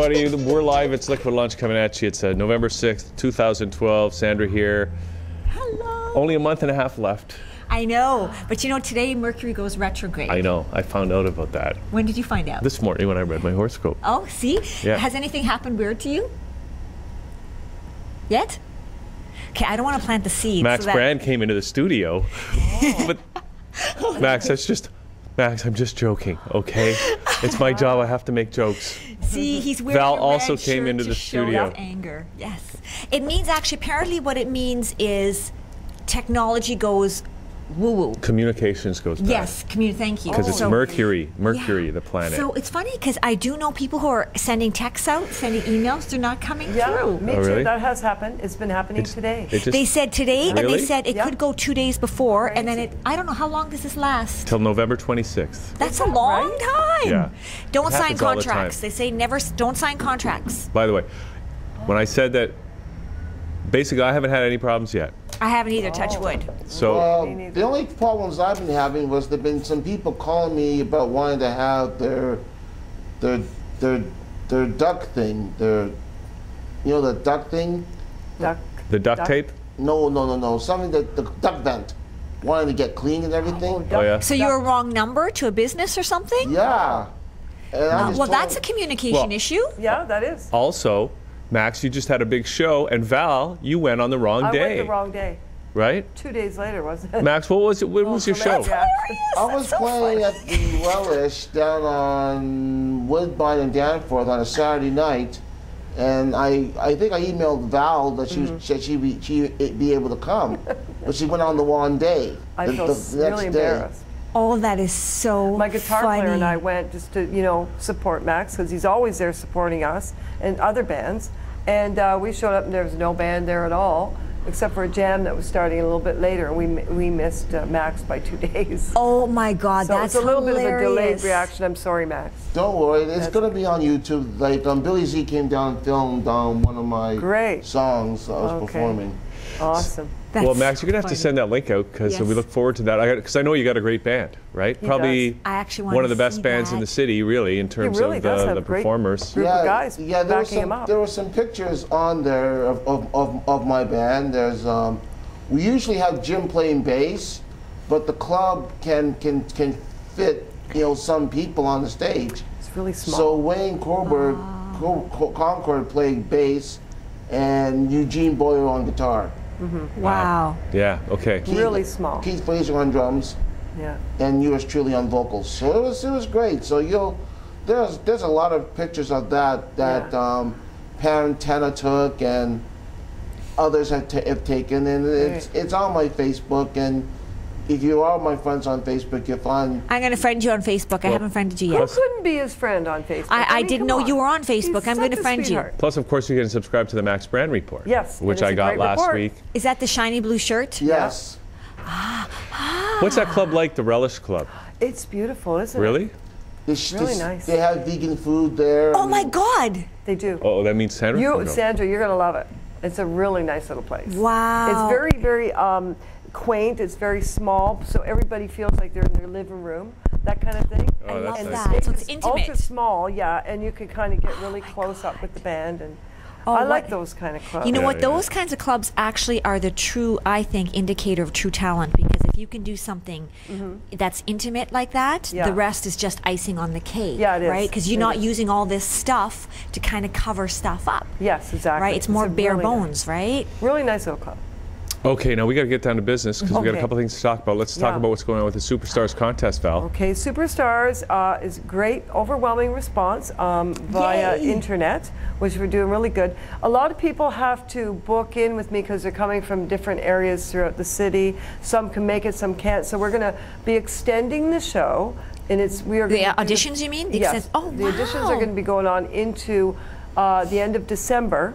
Everybody. We're live. It's Liquid Lunch coming at you. It's uh, November 6th, 2012. Sandra here. Hello. Only a month and a half left. I know, but you know, today Mercury goes retrograde. I know. I found out about that When did you find out? this morning when I read my horoscope. oh, see? Yeah. Has anything happened weird to you? Yet? Okay, I don't want to plant the seed. Max so Brand came into the studio. but Max, that's just Max, I'm just joking, okay? It's my job. I have to make jokes. See, he's wearing Val a also red came into to the studio. anger. Yes. It means actually, apparently, what it means is technology goes woo woo. Communications goes back. Yes, community. Thank you. Because it's So- Mercury, Mercury, Yeah. the planet. So it's funny because I do know people who are sending texts out, sending emails. They're not coming Yeah, through. me Oh, too. really? That has happened. It's been happening It's- today. Just They said today, and they said it Yeah. could go two days before, and then it. I don't know how long does this last. till November 26th. That's a long right? time. Yeah. Don't It sign happens all the contracts. They say never. Don't sign contracts. By the way, when I said that, basically I haven't had any problems yet. I haven't either. Touch wood. So Well, the only problems I've been having was there've been some people calling me about wanting to have their their their their duck thing, their you know the duck thing? Duck. the duct Duck- tape. No, no, no, no. Something that the duck vent. Wanting to get clean and everything. Oh yeah. So you're a wrong number to a business or something? yeah. Uh, well, that's a communication Well- issue. Yeah, that is. Also, Max, you just had a big show, and Val, you went on the wrong I day, went the wrong day. right? Two days later, wasn't it? Max, what was it? What was your show? Hilarious. I was so playing funny. at the Relish down on Woodbine and Danforth on a Saturday night, and I, I think I emailed Val that she Mm-hmm. said she'd be, she be able to come, but she went on the wrong day. I the, feel the s- next really day. Embarrassed. Oh, that is so My guitar funny. player and I went just to, you know, support Max because he's always there supporting us and other bands. And uh, we showed up and there was no band there at all, except for a jam that was starting a little bit later. We, we missed uh, Max by two days. Oh my God, so that's it's a little bit of a delayed reaction. I'm sorry, Max. Don't worry, it's going to be on YouTube. Like um, Billy Z came down and filmed um, one of my Great. songs I was Okay. performing. Awesome. That's well, Max, you're gonna have to send that link out because we look forward to that. Because I, know you got a great band, right? He Probably does. I actually one of the best see bands in the city, really, in terms really of the, the performers. yeah, guys yeah, there was backing him some, up. There were some pictures on there of, of, of, of my band. There's um, we usually have Jim playing bass, but the club can can can fit you know some people on the stage. It's really small. So Wayne Corber, Co- Co- Concord played bass, and Eugene Boyer on guitar. Wow. Yeah. Okay. Keith- Really small. Keith Fraser on drums, yeah. and yours truly on vocals. So it was it was great. So you'll there's there's a lot of pictures of that that Yeah. um, Parentana took and others have, ta- have taken, and it's it's on my Facebook. And if you are my friends on Facebook, you'll find I'm going to friend you on Facebook. I haven't friended you Who yet. couldn't be his friend on Facebook? I- I mean, didn't come know you were on He's Facebook. I'm gonna a friend you. Plus, of course, you can subscribe to the Max Brand Report. Yes, Which I got last report. week. Is that the shiny blue shirt? yes. What's that club like? The Relish Club. It's beautiful, isn't it? Really? They, sh- Really they, nice. They have vegan food there. Oh my God. They do. Oh, that means Sandra. You, Oh, no. Sandra, you're going to love it. It's a really nice little place. Wow. It's very, very um, quaint. It's very small, so everybody feels like they're in their living room, that kind of thing. Oh, I that's love nice. that. So it's ultra intimate. small, yeah, and you can kind of get oh really close up with the band, and Oh, I like those kind of clubs. You know Yeah, what? yeah. Those kinds of clubs actually are the true, I think, indicator of true talent because if you can do something mm-hmm. that's intimate like that. Yeah. the rest is just icing on the cake. Yeah, it is. Right? Because you're It not is. using all this stuff to kind of cover stuff up. Yes, exactly. Right? It's more bare really bones, right? Really nice little club. Okay, now we got to get down to business because we got a couple things to talk about. Let's talk Yeah. about what's going on with the Superstarz contest, Val. Okay, Superstarz uh, is great, overwhelming response um, via Yay. internet, which we're doing really good. A lot of people have to book in with me because they're coming from different areas throughout the city. Some can make it, some can't. So we're going to be extending the show, and it's we are The gonna do auditions, you mean? The yes, extens- oh, the auditions are going to be going on into uh, the end of December.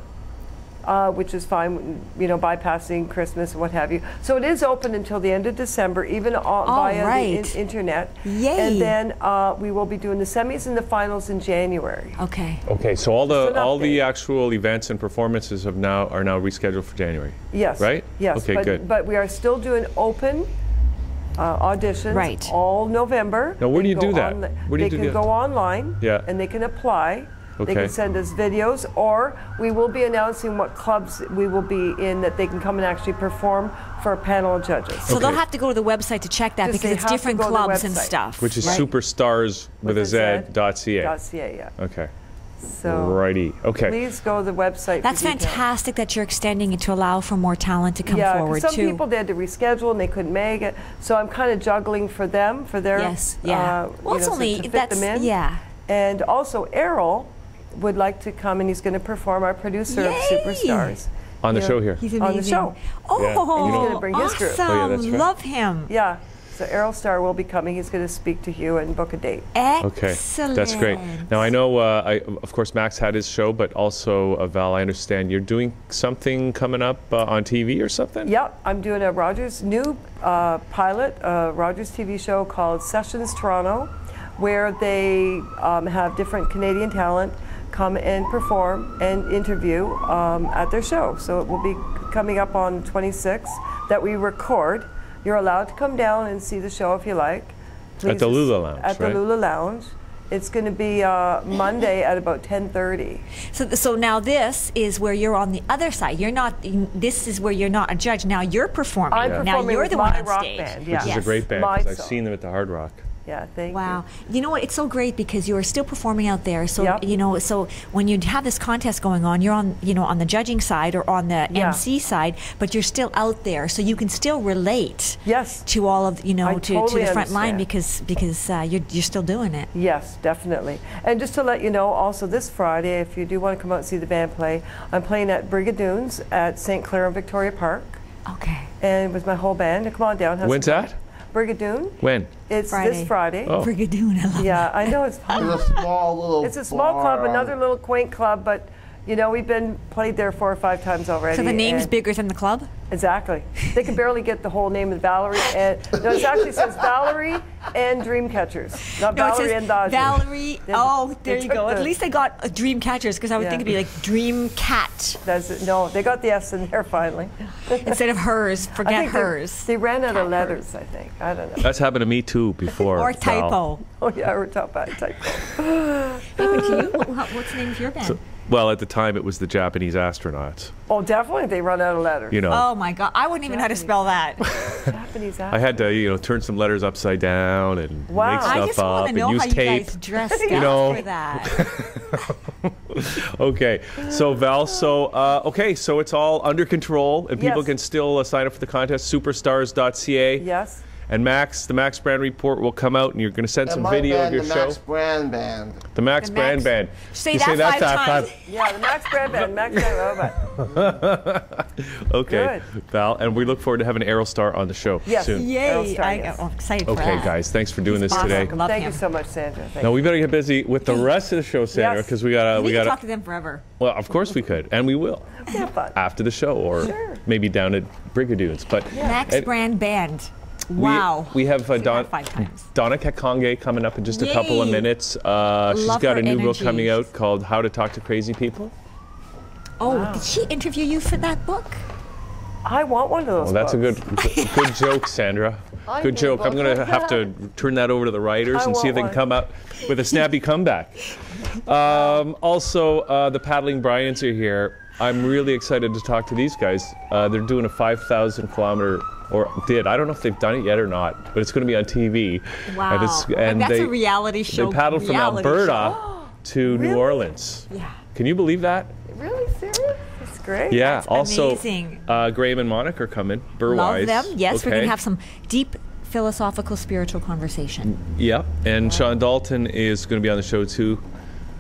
Uh, which is fine, you know, bypassing Christmas and what have you. So it is open until the end of December, even on, via the in- internet. Yay. And then uh, we will be doing the semis and the finals in January. Okay. Okay, so all the Just an all the actual events and performances have now are now rescheduled for January. Yes. Right? Yes. Okay, but, good. But we are still doing open uh, auditions Right. all November. Now, where do you do that? onli- Where do you they do can the- go online Yeah. and they can apply. They can send us videos, or we will be announcing what clubs we will be in that they can come and actually perform for a panel of judges. So they'll have to go to the website to check that Just because it's different go to the clubs and stuff. Which is right? superstars with, a Z, dot ca. Dot .ca, yeah. Okay. So Righty. Okay. please go to the website. That's fantastic that you're extending it to allow for more talent to come yeah, 'cause forward some too. people they had to reschedule and they couldn't make it. So I'm kind of juggling for them, for their yes, yeah. uh, well, you it's know, so only to fit that's them in. yeah. And also Errol would like to come and he's going to perform our producer of Superstarz. On the Yeah. show here. He's amazing. On the show. Oh, Yeah. And he's gonna bring his awesome! group. Oh, yeah, right. Love him. Yeah. So Errol Star will be coming. He's going to speak to Hugh and book a date. Okay, Excellent. that's great. Now I know, uh, I, of course, Max had his show, but also uh, Val. I understand you're doing something coming up uh, on TV or something. Yep, I'm doing a Rogers new uh, pilot, a Rogers TV show called Sessions Toronto, where they um, have different Canadian talent come and perform and interview um, at their show. So it will be coming up on 26 that we record. You're allowed to come down and see the show if you like. At the Lula Lounge, At the right? Lula Lounge. It's going to be uh, Monday at about 10:30. So, so now this is where you're on the other side. You're not. This is where you're not a judge. Now you're performing. I'm Now performing you're with the my one on rock stage. band, Which yeah. is a great band because I've song. seen them at the Hard Rock. Yeah, thank Wow. you. You know what? It's so great because you are still performing out there. So Yep. you know, so when you have this contest going on, you're on, you know, on the judging side or on the Yeah. MC side, but you're still out there, so you can still relate Yes. to all of, you know, I to, to the front line because because uh, you're you're still doing it. Yes, definitely. And just to let you know, also this Friday, if you do want to come out and see the band play, I'm playing at Brigadoons at St. Clair and Victoria Park, Okay. and with my whole band. Come on down. have When's some that? Fun. Brigadoon. When? It's Friday. this Friday. Oh. Brigadoon, I love Yeah, I know it's fun. It's a small little. It's a small club, bar. another little quaint club, but you know we've been played there four or five times already. So the name's bigger than the club. Exactly. They can barely get the whole name of Valerie. And no, it actually says Valerie and Dreamcatchers, not No, it Valerie says and Dodger. Valerie. They- oh, there you took go. At least I got a Dream Catchers because I would Yeah. think it'd be like Dream Cat That's it. No, they got the S in there finally. instead of hers. I Forget think they- hers. They, ran out of Cat letters, I think. I don't know. That's happened to me too before. or Val. typo. Oh yeah, we're top bad typo. Happened to you? What- What's the name of your band? Well, at the time it was the Japanese astronauts. Oh, definitely they run out of letters. You know, Oh my God! I wouldn't even know how to spell that. Japanese Astronauts. I had to, you know, turn some letters upside down and Wow. make stuff I just up want and know use how you tape. guys dressed You know. for that. Okay, so Val, so uh, okay, so it's all under control, and people Yes. can still uh, sign up for the contest. Superstarz.ca. Yes. And Max, the Max Brand report will come out, and you're going to send And some video band, of your the show. Max Brand Band. the Max The Brand Max- Band. Say that say that five that times. five- Yeah, the Max Brand Band. Max Brand Robot. Okay, Val, and we look forward to having Errol Star on the show Yes. soon. Errol Yay! Star, I, yes. am excited for Okay, that. guys, thanks for doing this awesome. today. Love Thank him. you so much, Sandra. Thank Now we better get busy with the rest of the show, Sandra, Yes. because we gotta We, we gotta. talk to them forever. Well, of course we could, and we will Have fun. after the show, or Sure. maybe down at Brigadoons. But Max and Brand Band. We- Wow. we, have uh, Don. Donna Kakonge coming up in just a couple of minutes. Uh, she's Love got a new book coming out called "How to Talk to Crazy People." Oh, did she interview you for that book? I want one of those. Well, that's a good good joke, Sandra. I Good joke. I'm gonna have to turn that over to the writers I and see if they can want come up with a snappy comeback. Um, also, uh, the Paddling Bryans are here. I'm really excited to talk to these guys. Uh, they're doing a 5,000 kilometer, or did. I don't know if they've done it yet or not, but it's going to be on TV. Wow. And, it's, and That's they, a reality show. They paddled from Alberta to New Orleans. Yeah. Can you believe that? Really serious? That's great. Yeah. That's also, amazing. Uh, Graham and Monika are coming. Burwise. Love them. Yes, we're going to have some deep philosophical, spiritual conversation. Yep, and Shawn Dalton is going to be on the show too,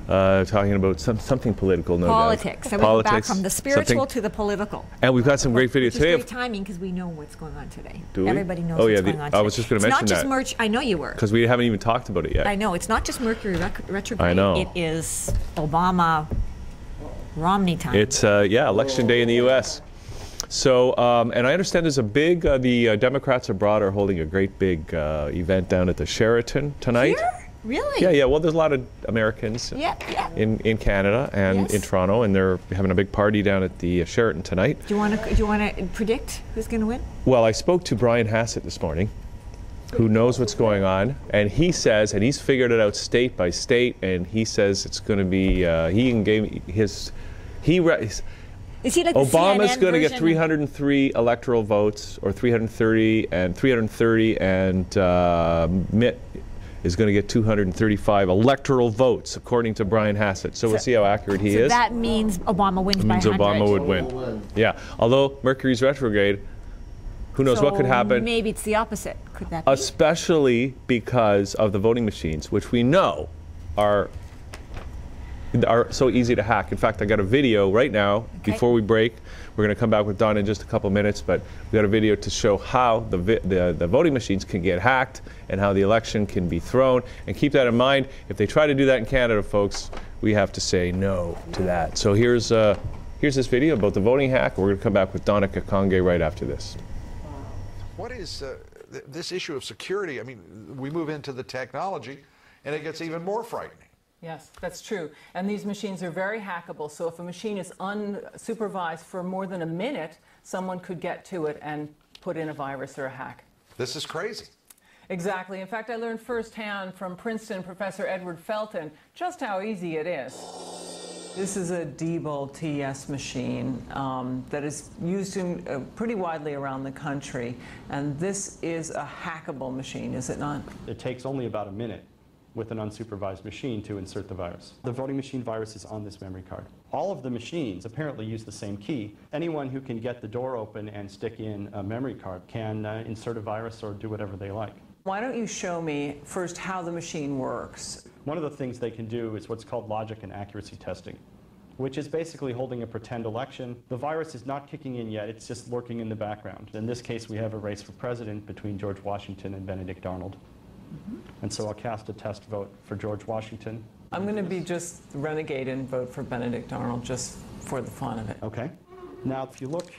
uh, talking about some, something political, no doubt. Politics. We go back Politics, from the spiritual something- to the political. And we've got some great videos today. great timing because we know what's going on today. Do we? Everybody knows Oh, what's yeah, the- going on I was just gonna it's mention not just that. merch. I know you were. Because we haven't even talked about it yet. I know it's not just Mercury retrograde. I know. It is Obama, Romney time. It's uh, yeah, election day in the U.S. So, um, and I understand there's a big. Uh, the uh, Democrats abroad are holding a great big uh, event down at the Sheraton tonight. Here? Really? Yeah, yeah. Well, there's a lot of Americans Yeah, yeah. in, in Canada and in Toronto, and they're having a big party down at the uh, Sheraton tonight. Do you want to? Do you want to predict who's going to win? Well, I spoke to Brian Hassett this morning, who knows what's going on, and he says, and he's figured it out state by state, and he says it's going to be. Uh, he gave his. He. Re- Is he like the Obama's going to get 303 electoral votes, or 330, and 330, and uh, Mitt is going to get 235 electoral votes, according to Brian Hassett. So, we'll see how accurate he So is. that means Obama wins It means 100. Obama would win. Obama will win. Yeah. Although Mercury's retrograde, who knows what could happen? Maybe it's the opposite. Could that be? especially because of the voting machines, which we know are are so easy to hack. In fact, I got a video right now Okay. before we break. We're going to come back with Don in just a couple minutes, but we got a video to show how the, vi- the the voting machines can get hacked and how the election can be thrown. And keep that in mind. If they try to do that in Canada, folks, we have to say no to that. So here's uh, here's this video about the voting hack. We're going to come back with Donna Kakonge right after this. What is uh, th- this issue of security? I mean, we move into the technology, and it gets even more frightening. Yes, that's true. And these machines are very hackable. So if a machine is unsupervised for more than a minute, someone could get to it and put in a virus or a hack. This is crazy. Exactly. In fact, I learned firsthand from Princeton professor Edward Felten just how easy it is. This is a Diebold TS machine um, that is used in, uh, pretty widely around the country. And this is a hackable machine, is it not? It takes only about a minute with an unsupervised machine to insert the virus. The voting machine virus is on this memory card. All of the machines apparently use the same key. Anyone who can get the door open and stick in a memory card can uh, insert a virus or do whatever they like. Why don't you show me first how the machine works? One of the things they can do is what's called logic and accuracy testing, which is basically holding a pretend election. The virus is not kicking in yet, it's just lurking in the background. In this case, we have a race for president between George Washington and Benedict Arnold. And so I'll cast a test vote for George Washington. I'm going to be just renegade and vote for Benedict Arnold just for the fun of it. Okay. Now, if you look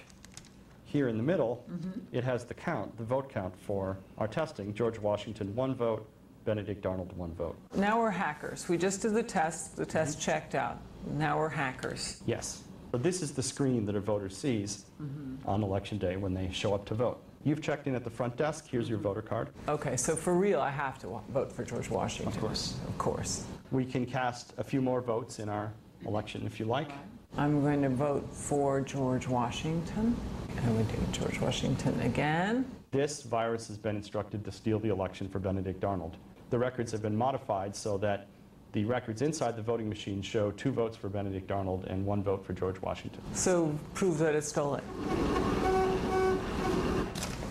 here in the middle, mm-hmm. it has the count, the vote count for our testing. George Washington, one vote. Benedict Arnold, one vote. Now we're hackers. We just did the test. The test mm-hmm. checked out. Now we're hackers. Yes. So this is the screen that a voter sees mm-hmm. on election day when they show up to vote. You've checked in at the front desk. Here's your voter card. Okay, so for real, I have to vote for George Washington. Of course. Of course. We can cast a few more votes in our election if you like. I'm going to vote for George Washington. And we do George Washington again. This virus has been instructed to steal the election for Benedict Arnold. The records have been modified so that the records inside the voting machine show two votes for Benedict Arnold and one vote for George Washington. So prove that it stole it.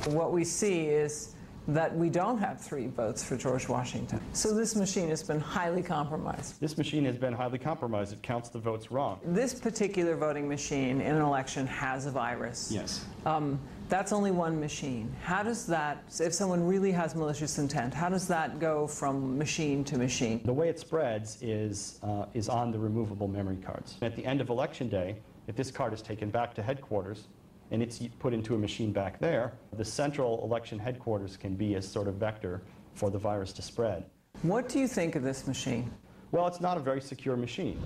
What we see is that we don't have three votes for George Washington. So this machine has been highly compromised. This machine has been highly compromised. It counts the votes wrong. This particular voting machine in an election has a virus. Yes. Um, that's only one machine. How does that, if someone really has malicious intent, how does that go from machine to machine? The way it spreads is, uh, is on the removable memory cards. At the end of election day, if this card is taken back to headquarters and it's put into a machine back there, the central election headquarters can be a sort of vector for the virus to spread. What do you think of this machine? Well, it's not a very secure machine.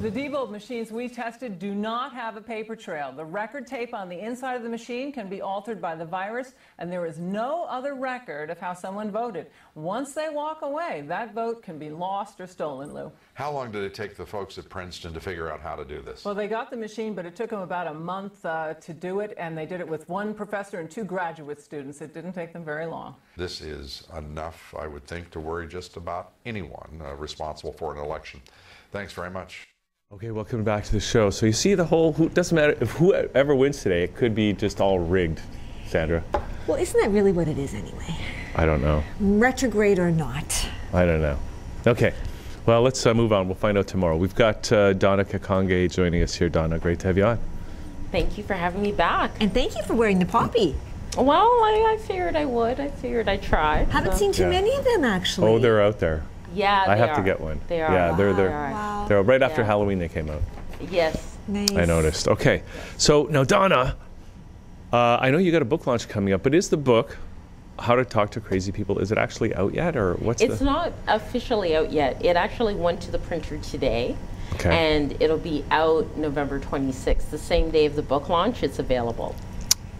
The Diebold machines we tested do not have a paper trail. The record tape on the inside of the machine can be altered by the virus, and there is no other record of how someone voted. Once they walk away, that vote can be lost or stolen, Lou. How long did it take the folks at Princeton to figure out how to do this? Well, they got the machine, but it took them about a month uh, to do it, and they did it with one professor and two graduate students. It didn't take them very long. This is enough, I would think, to worry just about anyone uh, responsible for an election. Thanks very much. Okay, welcome back to the show. So you see the whole, who, doesn't matter if whoever wins today, it could be just all rigged, Sandra. Well, isn't that really what it is anyway? I don't know. Retrograde or not? I don't know. Okay, well, let's uh, move on. We'll find out tomorrow. We've got uh, Donna Kakonge joining us here. Donna, great to have you on. Thank you for having me back. And thank you for wearing the poppy. Well, I, I figured I would. I figured I'd try. Haven't so- seen too Yeah. many of them actually. Oh, they're out there. Yeah, I they have to get one. They are. Yeah, they're They they're are. Wow. they're right after Yeah. Halloween they came out. Yes. Nice. I noticed. Okay, so now Donna, uh, I know you got a book launch coming up, but is the book How to Talk to Crazy People? Is it actually out yet, or what's It's not officially out yet. It actually went to the printer today. Okay. And it'll be out November 26th, the same day of the book launch. It's available.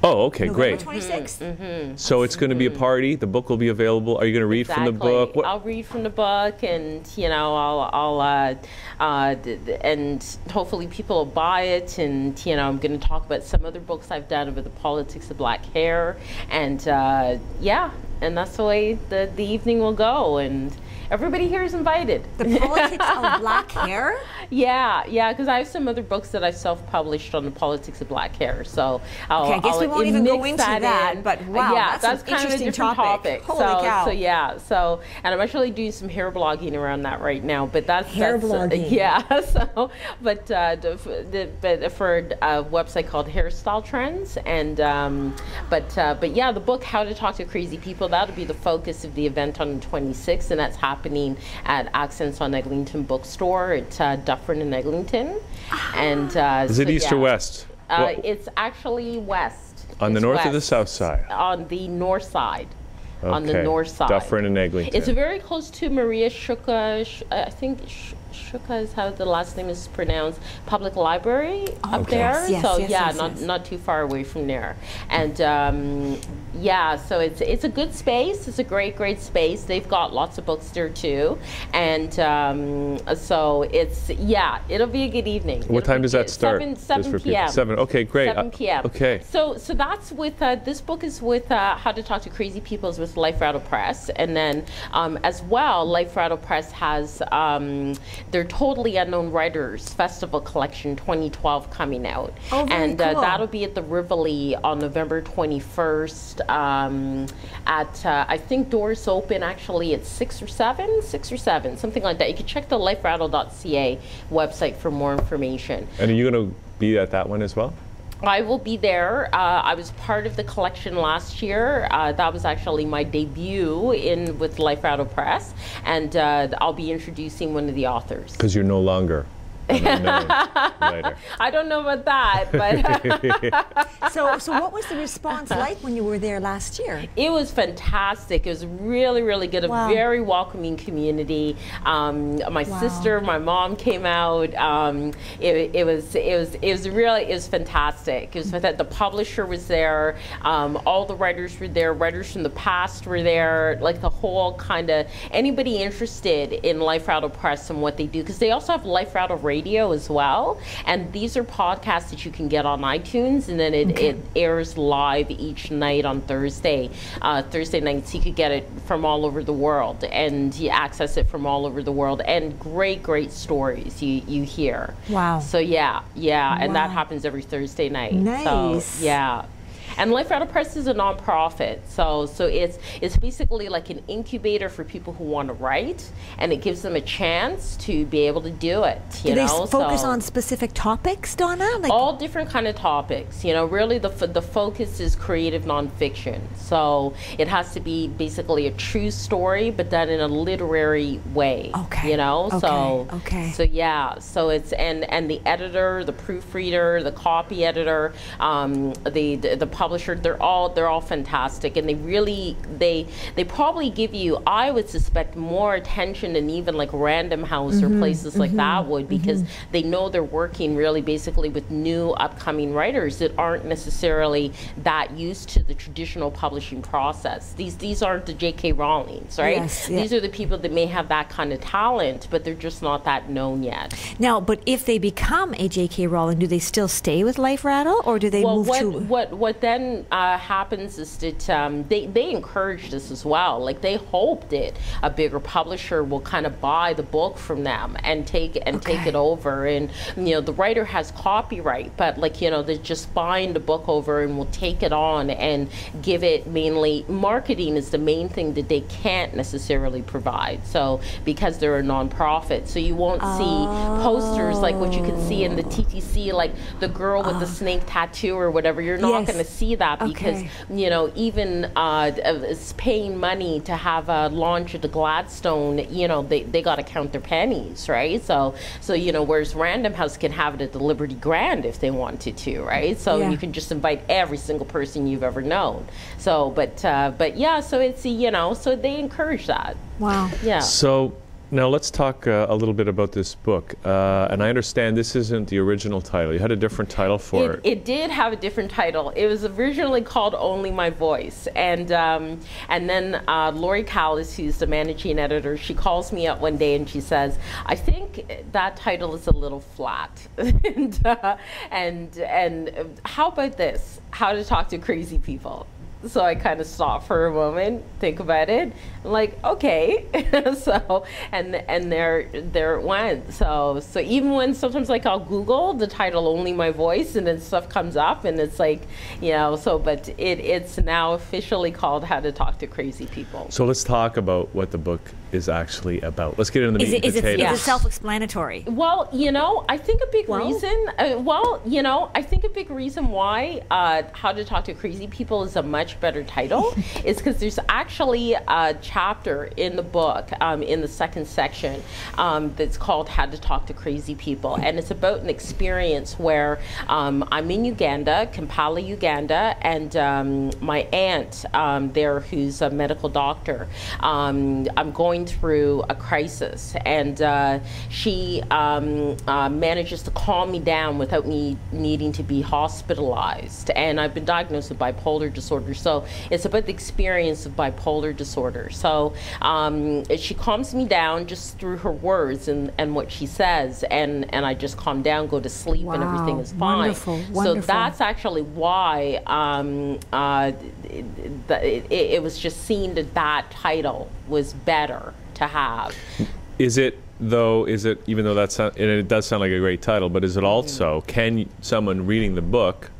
Oh, okay, November great. 26th. So it's going to be a party. The book will be available. Are you going to read from the book? What- I'll read from the book, and you know, I'll, I'll, uh, uh, d- d- and hopefully people will buy it. And you know, I'm going to talk about some other books I've done about the politics of black hair, and uh, yeah, and that's the way the the evening will go. And everybody here is invited. The politics of black hair? Yeah, yeah, because I have some other books that I self-published on the politics of black hair. So I'll, Okay, I guess I'll we won't even go into that, in. but wow, yeah, that's an kind of a different topic. topic. Holy so, cow. so yeah, so and I'm actually doing some hair blogging around that right now. But that's Hair that's, uh, blogging. yeah. So, but uh, the, the, but for a website called Hairstyle Trends, and um, but uh, but yeah, the book How to Talk to Crazy People that'll be the focus of the event on the 26th, and that's happening at Accents on Eglinton Bookstore at uh, Dufferin and Eglinton. And uh, Is it east yeah. or west? Uh, What- it's actually west. on the It's north or the south side? On the north side. On the north side. Dufferin and Eglinton. It's very close to Maria Shchuka. Sh- uh, I think Sh- Shchuka is how the last name is pronounced. Public Library up Okay. there. Yes, yes, so yes, yeah, yes, not yes. not too far away from there. And um, yeah, so it's it's a good space. It's a great great space. They've got lots of books there too. And um, so it's yeah, it'll be a good evening. What It'll time be does that start? Seven seven for people. p.m. Seven. Okay, great. 7 Uh, p.m. okay. So, so that's with uh, this book is with uh, How to Talk to Crazy People is with Life Rattle Press, and then um, as well, Life Rattle Press has um, their Totally Unknown Writers Festival Collection 2012 coming out, Oh, very and uh, that'll be at the Rivoli on November 21st. Um, at uh, I think doors open actually at six or seven, six or seven, something like that. You can check the LifeRattle.ca website for more information. And are you going to be at that one as well? I will be there. Uh, I was part of the collection last year. Uh, that was actually my debut in with Life Rattle Press, and uh, I'll be introducing one of the authors. Because you're no longer. I don't know about that, but So, so what was the response like when you were there last year? it was fantastic. It was really, really good. A Wow. very welcoming community. Um, my Wow. sister, my mom came out. Um, it, it was, it was, it was really, it was fantastic. It was fantastic. The publisher was there. Um, all the writers were there. Writers from the past were there. Like the whole kind of anybody interested in Life Rattle Press and what they do, because they also have Life Rattle Radio as well. And these are podcasts that you can get on iTunes, and then it, it airs live each night on Thursday, uh, Thursday nights. You could get it from all over the world, and you access it from all over the world. And great, great stories you you hear. Wow. So yeah, yeah, and that happens every Thursday night. Nice. So yeah. And Life Rattle Press is a nonprofit, so so it's it's basically like an incubator for people who want to write, and it gives them a chance to be able to do it. You Do they know, focus so- on specific topics, Donna? Like, all different kind of topics you know really the, the focus is creative nonfiction so it has to be basically a true story but done in a literary way Okay, you know so okay, okay. so yeah so it's and and the editor the proofreader the copy editor um, the, the the publisher they're all they're all fantastic and they really they they probably give you i would suspect more attention than even like random house Mm-hmm, or places like that would because they know they're working really basically with new upcoming writers that aren't necessarily that used to the traditional publishing process these these aren't the jk rowlings right Yes, yeah. these are the people that may have that kind of talent but they're just not that known yet now, but if they become a J.K. Rowling, do they still stay with Life Rattle, or do they well, move what, to? what what then uh, happens is that um, they they encourage this as well. Like they hope that a bigger publisher will kind of buy the book from them and take and take it over. And you know, the writer has copyright, but like you know, they're just buying the book over and will take it on and give it mainly marketing is the main thing that they can't necessarily provide. So because they're a nonprofit, so you won't see posters like what you can see in the TTC, like the girl with the snake tattoo or whatever. You're not Ah. Yes. going to see that because Okay. you know even uh, it's paying money to have a launch at the Gladstone. You know they, they got to count their pennies, right? So so you know whereas Random House can have it at the Liberty Grand if they wanted to, right? So Yeah. you can just invite every single person you've ever known. So but uh, but yeah, so it's you know so they encourage that. wow. Yeah. So Now let's talk uh, a little bit about this book. Uh, and I understand this isn't the original title. You had a different title for it, it did have a different title. It was originally called Only My Voice, and um, and then uh, Lori Callis, who's the managing editor, she calls me up one day and she says, "I think that title is a little flat, and uh, and and how about this? How to talk to crazy people." So I kind of stop for a moment, think about it. I'm like, okay, so and and there there it went. So so even when sometimes like I'll Google the title "Only My Voice" and then stuff comes up and it's like, you know, so but it it's now officially called "How to Talk to Crazy People." So let's talk about what the book is actually about. Let's get into the Is meat it, and is it, potatoes. is it self-explanatory? Well, you know, I think a big Well- reason. Uh, well, you know, I think a big reason why uh, "How to Talk to Crazy People" is a much better title is because there's actually a chapter in the book um, in the second section um, that's called "How to Talk to Crazy People," and it's about an experience where um, I'm in Uganda, Kampala, Uganda, and um, my aunt um, there, who's a medical doctor. Um, I'm going through a crisis, and uh, she um, uh, manages to calm me down without me needing to be hospitalized. And I've been diagnosed with bipolar disorder, so it's about the experience of bipolar disorder. So um, she calms me down just through her words and, and what she says, and, and I just calm down, go to sleep, and everything is fine. Wonderful, wonderful. So that's actually why um, uh, it, it, it was just seen that that title was better to have. Is it though? Is it even though that's and it does sound like a great title, but is Mm-hmm. it also can someone reading the book?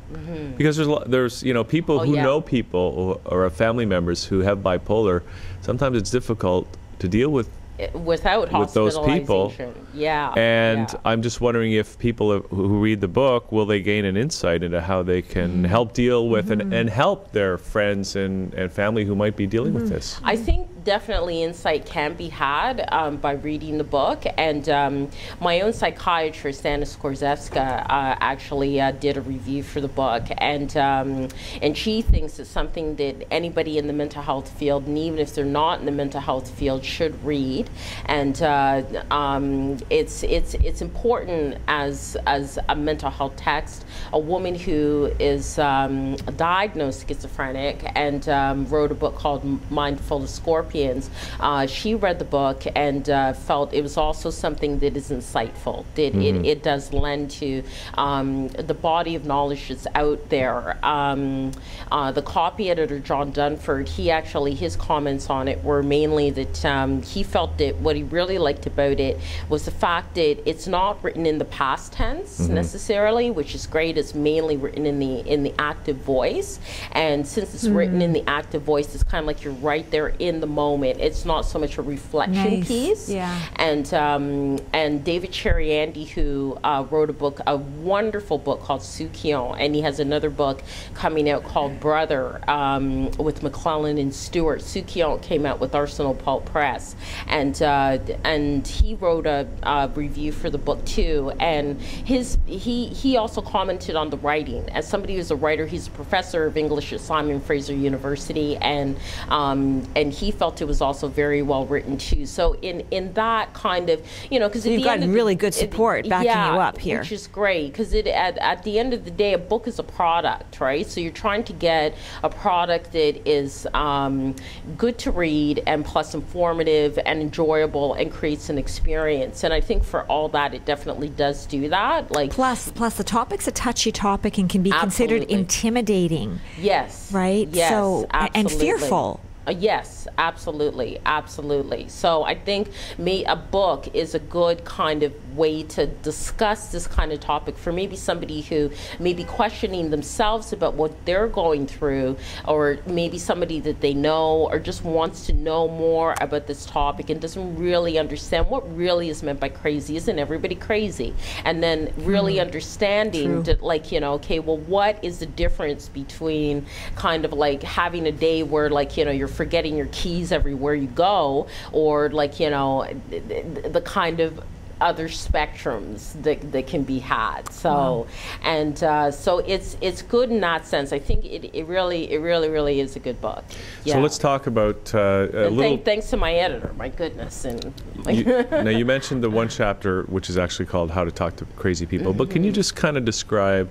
Because there's there's you know people Mm-hmm. Oh, who yeah. know people or, or family members who have bipolar. Sometimes it's difficult to deal with, It- Without With those people. Yeah. and yeah. I'm just wondering if people who read the book will they gain an insight into how they can Mm-hmm. help deal with and, and help their friends and, and family who might be dealing with this. I think definitely insight can be had um, by reading the book. And um, my own psychiatrist, Anna Skorzewska, uh, actually uh, did a review for the book. And, um, and she thinks it's something that anybody in the mental health field, and even if they're not in the mental health field, should read. And uh, um, it's, it's, it's important as, as a mental health text. A woman who is um, diagnosed schizophrenic and um, wrote a book called Mindful of Scorpions. Uh, she read the book and uh, felt it was also something that is insightful. That it, it does lend to um, the body of knowledge that's out there. Um, uh, the copy editor, John Dunford, he actually, his comments on it were mainly that um, he felt that what he really liked about it was the fact that it's not written in the past tense necessarily, which is great. It's mainly written in the in the active voice, and since it's written in the active voice, it's kind of like you're right there in the moment. It's not so much a reflection Nice. piece. Yeah. And um, and David Chariandy, who uh, wrote a book, a wonderful book called Soucouyant, and he has another book coming out called Brother um, with McClelland and Stewart. Soucouyant came out with Arsenal Pulp Press, and uh, and he wrote a, a review for the book too. And his he he also commented on the writing. As somebody who's a writer, he's a professor of English at Simon Fraser University, and um, and he felt it was also very well written too. So in in that kind of you know because you've gotten really good support backing you up here. which is great because it at, at the end of the day, a book is a product, right? So you're trying to get a product that is um, good to read and plus informative and enjoyable and creates an experience. And I think for all that, it definitely does do that. Like Plus, plus the topic's a touchy topic and can be considered intimidating, Yes. right? Yes. So a- and fearful. Uh, yes, absolutely, absolutely. So I think me a book is a good kind of way to discuss this kind of topic for maybe somebody who may be questioning themselves about what they're going through, or maybe somebody that they know, or just wants to know more about this topic and doesn't really understand what really is meant by crazy. Isn't everybody crazy? And then really understanding True. that, like, you know, okay, well, what is the difference between kind of like having a day where, like, you know, you're forgetting your keys everywhere you go, or like, you know, the, the kind of other spectrums that, that can be had. So, and uh, so it's it's good in that sense. I think it, it really it really really is a good book. Yeah. So let's talk about uh, a little. thank, thanks to my editor. My goodness, and you, now you mentioned the one chapter which is actually called "How to Talk to Crazy People," but Mm-hmm. can you just kind of describe,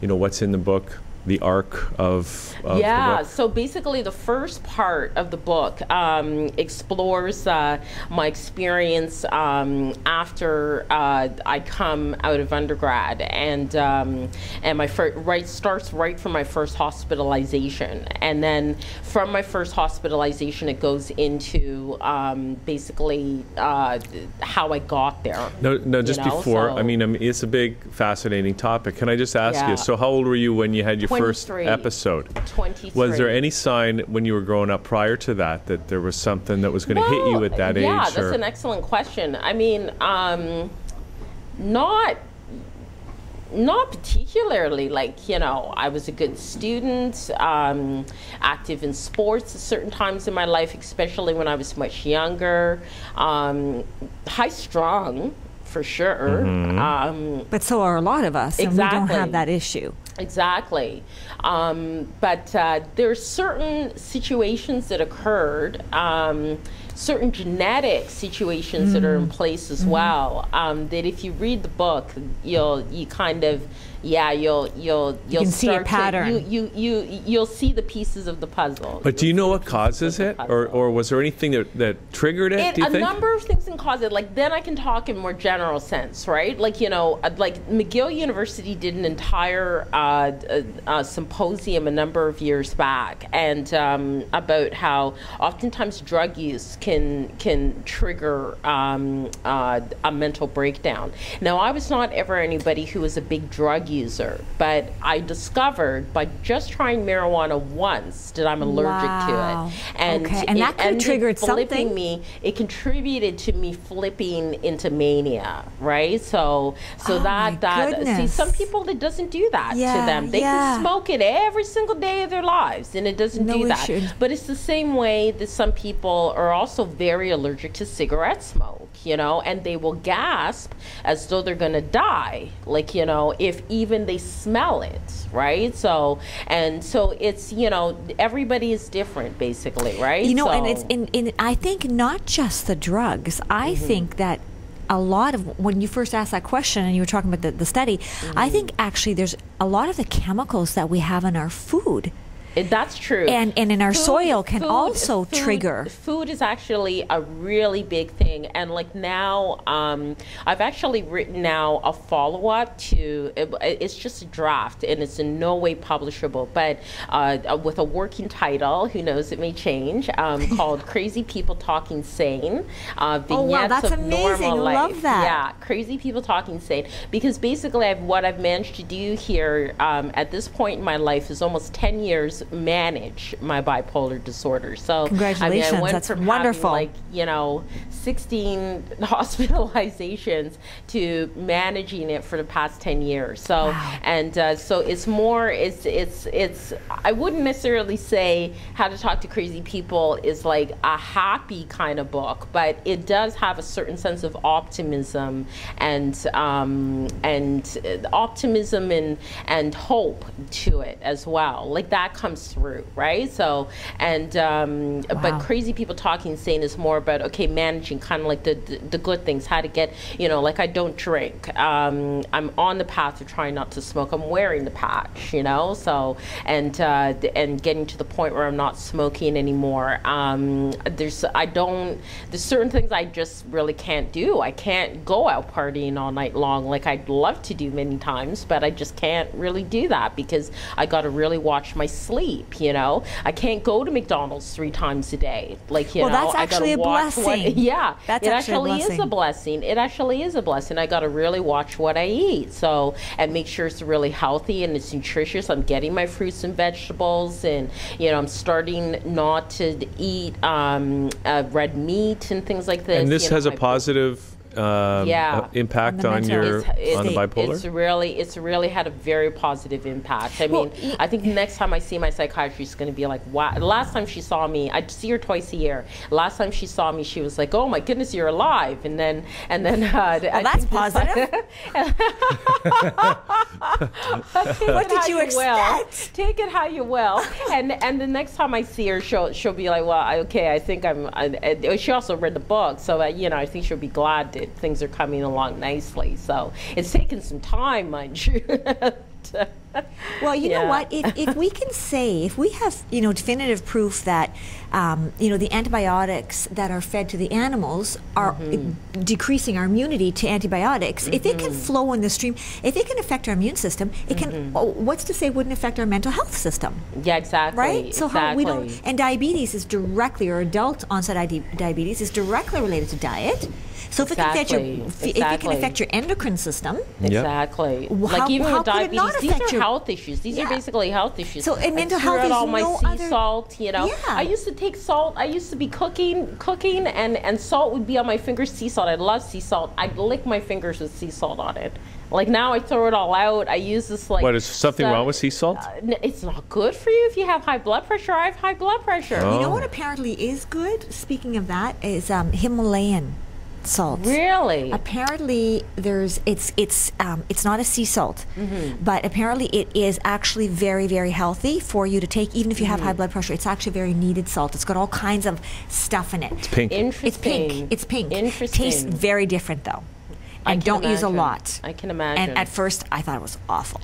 you know, what's in the book, the arc of, of yeah, the book? so basically, the first part of the book um, explores uh, my experience um, after uh, I come out of undergrad, and um, and my fir- right starts right from my first hospitalization, and then from my first hospitalization, it goes into um, basically uh, how I got there. No, no. Just know, before, I so- mean, I mean, it's a big, fascinating topic. Can I just ask Yeah. you? So, how old were you when you had your first 23. episode? 23. Was there any sign when you were growing up prior to that that there was something that was going to hit you at that yeah, age? Yeah, that's or- an excellent question. I mean, um, not not particularly like you know i was a good student um, active in sports at certain times in my life especially when i was much younger um, high strung for sure Mm-hmm. um, But so are a lot of us, and we don't Exactly. have that issue. Exactly. Um, but uh, there are certain situations that occurred, um, certain genetic situations that are in place as well. Um, that if you read the book, you'll you kind of yeah you'll you'll you'll can see a start to- pattern. you, you you you'll see the pieces of the puzzle. but do you know what causes it, or, or was there anything that, that triggered it? It, do you a think? number of things can cause it. Like then I can talk in more general sense, right? Like you know, uh, like McGill University did an entire uh, uh, uh, symposium a number of years back, and um, about how oftentimes drug use can can trigger um, uh, a mental breakdown. Now I was not ever anybody who was a big drug user, but I discovered by just trying marijuana once that I'm allergic Wow. to it, and Okay, and it that could have ended triggered flipping something? me it contributed to me flipping into mania right so so Oh that that see some people it doesn't do that Yeah, to them they yeah. can smoke it every single day of their lives and it doesn't No do that issue. but it's the same way that some people are also very allergic to cigarette smoke you know and they will gasp as though they're going to die like you know if even they smell it right so and so it's you know everybody is different basically right You know, and it's in, in I think not just the drugs. I Mm-hmm. think that a lot of when you first asked that question and you were talking about the, the study, Mm-hmm. I think actually there's a lot of the chemicals that we have in our food That's true. And- and in our Food- soil can food- also food- trigger. Food is actually a really big thing, and like now, um, I've actually written now a follow up to. It, it's just a draft, and it's in no way publishable, but uh, uh, with a working title. Who knows? It may change. Um, called "Crazy People Talking Sane." Uh, Oh, wow, that's of amazing. normal Love life. that. Yeah, crazy people talking sane. Because basically, I've, what I've managed to do here um, at this point in my life is almost 10 years manage my bipolar disorder. So, I mean, Congratulations, I went that's from wonderful. Like, you know, 16 hospitalizations to managing it for the past 10 years. So, Wow. and uh, so it's more, it's, it's, it's, I wouldn't necessarily say How to Talk to Crazy People is like a happy kind of book, but it does have a certain sense of optimism and, um, and uh, optimism and, and hope to it as well. Like that comes through, right? So, and, um, Wow. but Crazy People Talking Sane is more about, okay, managing kind of like the, the, the good things, how to get, you know, like I don't drink. Um, I'm on the path of trying not to smoke. I'm wearing the patch, you know, so, and, uh, and getting to the point where I'm not smoking anymore. Um, there's, I don't, there's certain things I just really can't do. I can't go out partying all night long like I'd love to do many times, but I just can't really do that because I got to really watch my sleep, you know? I can't go to McDonald's three times a day. Like, you Well, know, that's I gotta actually a watch what- yeah. That's it actually a is a blessing. blessing. It actually is a blessing. I got to really watch what I eat. So, and make sure it's really healthy and it's nutritious. I'm getting my fruits and vegetables and, you know, I'm starting not to eat um, uh, red meat and things like this. And this you know, has a my- positive um, Yeah. uh, impact On on, your It's- on the bipolar? It's really, it's really had a very positive impact. I Well, mean, I think next time I see my psychiatrist, she's going to be like, "Wow!" The last time she saw me, I see her twice a year. Last time she saw me, she was like, "Oh my goodness, you're alive!" And then, and then, uh, Well, that's positive. what did you expect? Take it how you will. And and the next time I see her, she'll she'll be like, well, I- okay, I think I'm. I, I- she also read the book, so uh, you know, I think she'll be glad that things are coming along nicely. So it's taken some time, mind you. Well, you know what? If, if we can say, if we have, you know, definitive proof that, um, you know, the antibiotics that are fed to the animals are Mm-hmm. decreasing our immunity to antibiotics, if it can flow in the stream, if it can affect our immune system, it can. Mm-hmm. oh, what's to say it wouldn't affect our mental health system? yeah, exactly. Right. So exactly. how we don't and diabetes is directly or adult onset ID diabetes is directly related to diet. So if it can affect your Exactly, if it can affect your endocrine system, Exactly. Well, like how- even how with could it not diabetes, these are your- health issues. These Yeah. are basically health issues. So in I mental threw health, out there's all my no sea other- salt. You know, Yeah. I used to take salt. I used to be cooking, cooking, and and salt would be on my fingers. Sea salt. I love sea salt. I'd lick my fingers with sea salt on it. Like now, I throw it all out. I use this like. what is something stuff- wrong with sea salt? Uh, It's not good for you if you have high blood pressure. I have high blood pressure. Oh. You know what apparently is good? Speaking of that, is um, Himalayan salt. Really? Apparently, there's it's it's um, it's not a sea salt, Mm-hmm. but apparently it is actually very very healthy for you to take, even if you have Mm-hmm. high blood pressure. It's actually very needed salt. It's got all kinds of stuff in it. It's pink. Interesting. It's pink. It's pink. Interesting. Tastes very different though, I and don't use a lot. I can imagine. And at first, I thought it was awful.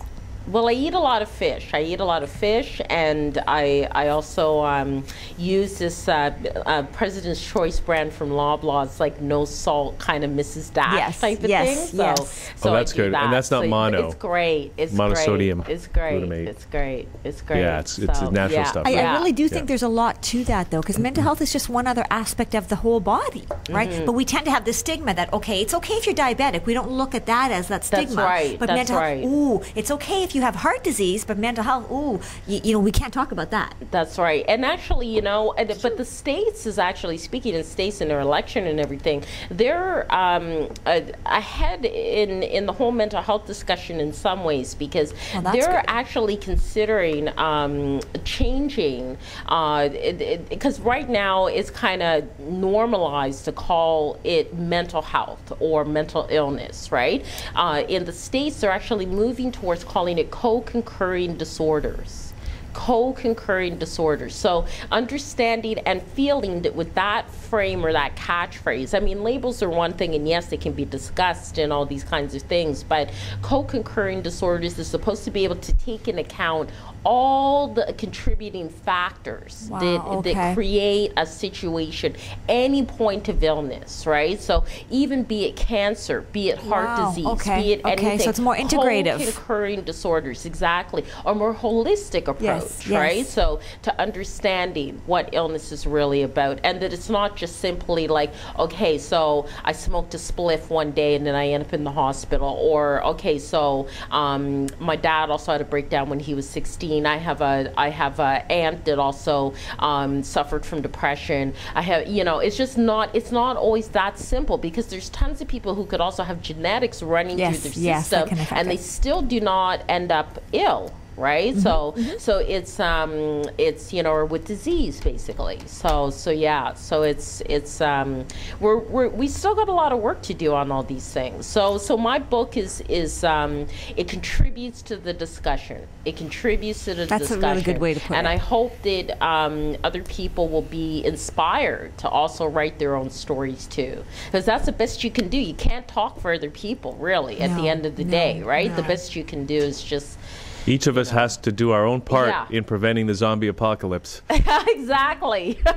Well, I eat a lot of fish. I eat a lot of fish, and I I also um, use this uh, uh, President's Choice brand from Loblaw. It's like no salt, kind of Mrs. Dash Yes, type of yes, thing. So, yes. so Oh, that's do good. And that's not So mono. It's great. It's Monosodium great. It's great. glutamate. It's great. It's great. Yeah, it's- it's So, natural yeah. stuff, I, right? I really do think there's a lot to that, though, because mental health is just one other aspect of the whole body, right? Mm-hmm. But we tend to have this stigma that okay, it's okay if you're diabetic. We don't look at that as that stigma. That's stigma. right, But that's mental right. health, ooh, it's okay if you have heart disease, but mental health, ooh, you, you know, we can't talk about that. That's right. And actually, you know, and, but the states is actually speaking in states in their election and everything. They're um, ahead in in the whole mental health discussion in some ways because Well, they're good. actually considering um, changing because right now it's kind of normalized to call it mental health or mental illness, right? Uh, in the states, they're actually moving towards calling it co-concurring disorders co-concurring disorders. So understanding and feeling that with that frame or that catchphrase, I mean, labels are one thing, and yes, they can be discussed and all these kinds of things, but co-concurring disorders is supposed to be able to take into account all the contributing factors Wow, that, okay. that create a situation, any point of illness, right? So even be it cancer, be it heart Wow, disease, okay, be it okay, so anything. it's more integrative. Co-concurring disorders, exactly. A more holistic approach, Yes, right? So to understanding what illness is really about and that it's not just simply like, okay, so I smoked a spliff one day and then I end up in the hospital or okay, so um, my dad also had a breakdown when he was 16. I have a I have a aunt that also um, suffered from depression. I have you know, it's just not it's not always that simple because there's tons of people who could also have genetics running Yes, through their yes, system and they still do not end up ill right? So so it's um it's you know with disease basically. So so yeah so it's it's um we're, we're we still got a lot of work to do on all these things. So so my book is is um it contributes to the discussion. It contributes to the That's a discussion. really good way to put and it. i hope that um other people will be inspired to also write their own stories too. Because that's the best you can do. You can't talk for other people really at the end of the no, day right? The best you can do is just Each of us has to do our own part Yeah. in preventing the zombie apocalypse. exactly.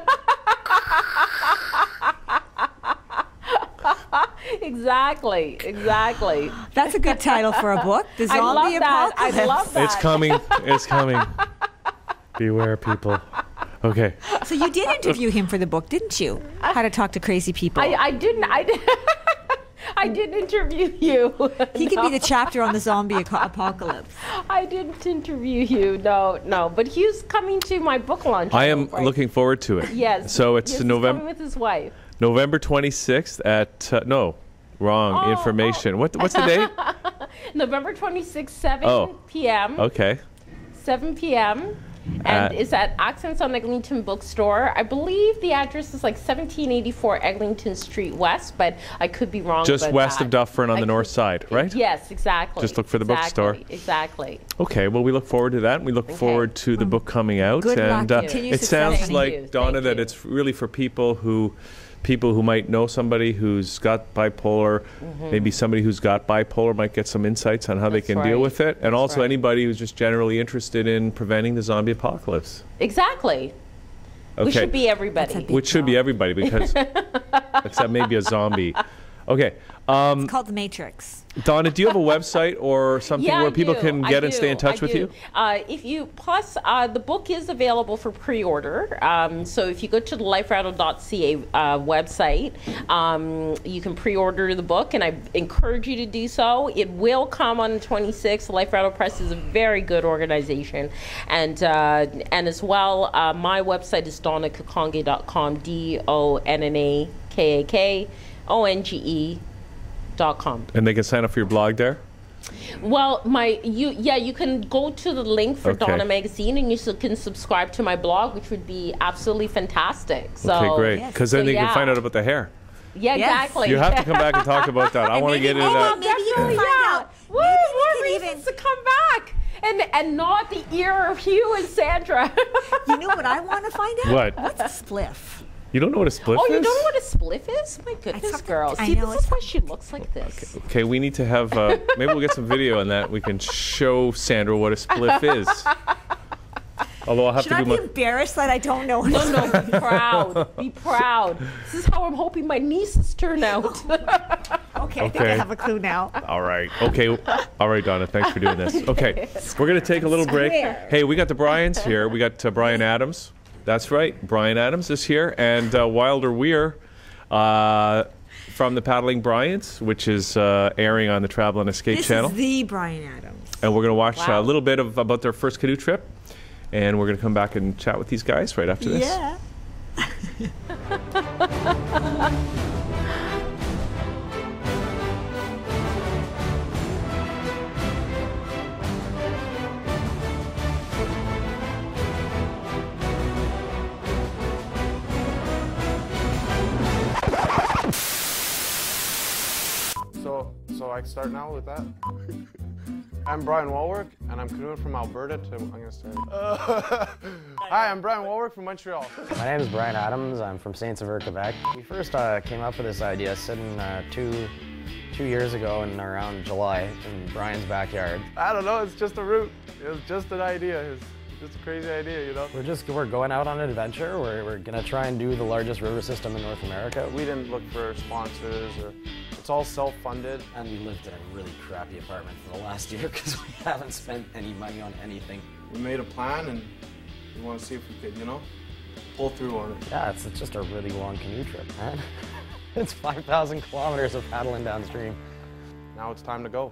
exactly. Exactly. That's a good title for a book. The I love zombie that. apocalypse. I love that. It's coming. It's coming. Beware, people. Okay. So you did interview him for the book, didn't you? How to talk to crazy people. I, I didn't. I did. I didn't interview you. he could be the chapter on the zombie apocalypse. I didn't interview you. No, no. But he's coming to my book launch. I am right? looking forward to it. Yes. So it's yes, he's November coming with his wife. November 26th at uh, no Wrong Oh, information. What, what's the date? November 26th, 7 Oh. p.m. Okay. 7 p.m. And At- it's at Accents on Eglinton Bookstore. I believe the address is like 1784 Eglinton Street West, but I could be wrong. Just about west that. of Dufferin on I the north side, right? Yes, exactly. Just look for the exactly, bookstore. Exactly. Okay, well, we look forward to that. We look forward to the book coming out. Good luck. and uh, Continued it sounds like you. Donna Thank that you. it's really for people who people who might know somebody who's got bipolar, maybe somebody who's got bipolar might get some insights on how they Mm-hmm. That's can deal with it, and also right. anybody who's just generally interested in preventing the zombie apocalypse. Exactly. Okay. We should be everybody. That's a Which should be everybody because except maybe a zombie. Okay. Um, It's called The Matrix. Donna, do you have a website or something Yeah, where people can get and stay in touch I with do. you? Uh, if you plus uh, the book is available for pre-order. Um, so if you go to the liferattle.ca uh, website, um, you can pre-order the book, and I encourage you to do so. It will come on the 26th. Life Rattle Press is a very good organization, and uh, and as well, uh, my website is donnakakonge.com. D O N N A K A K O N G E. Dot com. And they can sign up for your blog there? Well, my you yeah, you can go to the link for Okay. Donna Magazine, and you s- can subscribe to my blog, which would be absolutely fantastic. So okay, great. Yes. Because then So, they can find out about the hair. Yeah, Yes. exactly. You have to come back and talk about that. I want to get into oh, that. maybe you can Definitely, find yeah. out. What more we reasons even- to come back? And and not the ear of Hugh and Sandra. You know what I want to find out? What? What's a spliff? You don't know what a spliff oh, is? Oh, you don't know what a spliff is? My goodness, girl. See, this is why she looks like this. Okay, we need to have. Uh, maybe we'll get some video on that. We can show Sandra what a spliff is. Although I'll have Should to I do be my. embarrassed that I don't know? No, no, be proud. Be proud. This is how I'm hoping my nieces turn out. Okay, I think I have a clue now. All right. Okay. All right, Donna. Thanks for doing this. Okay, we're gonna take a little break. Hey, we got the Bryans here. We got uh, Bryan Adams. That's right. Bryan Adams is here, and uh, Wilder Weir. Uh, from the Paddling Bryans, which is uh, airing on the Travel and Escape This channel. is the Bryan Adams. and we're going to watch Wow. a little bit of about their first canoe trip, and we're going to come back and chat with these guys right after this. Yeah. So, so I start now with that. I'm Brian Walwork, and I'm canoeing from Alberta to. I'm gonna start. hi, I'm Brian Walwork from Montreal. My name is Bryan Adams. I'm from Saint Sever, Quebec. We first uh, came up with this idea sitting uh, two, two years ago in around July in Brian's backyard. I don't know. It's just a route. It was just an idea. It's just a crazy idea, you know. We're just we're going out on an adventure. We're, we're gonna try and do the largest river system in North America. We didn't look for sponsors or. It's all self-funded. And we lived in a really crappy apartment for the last year because we haven't spent any money on anything. We made a plan, and we want to see if we could, you know, pull through on it. Yeah, it's, it's just a really long canoe trip, man. it's 5,000 kilometers of paddling downstream. Now it's time to go.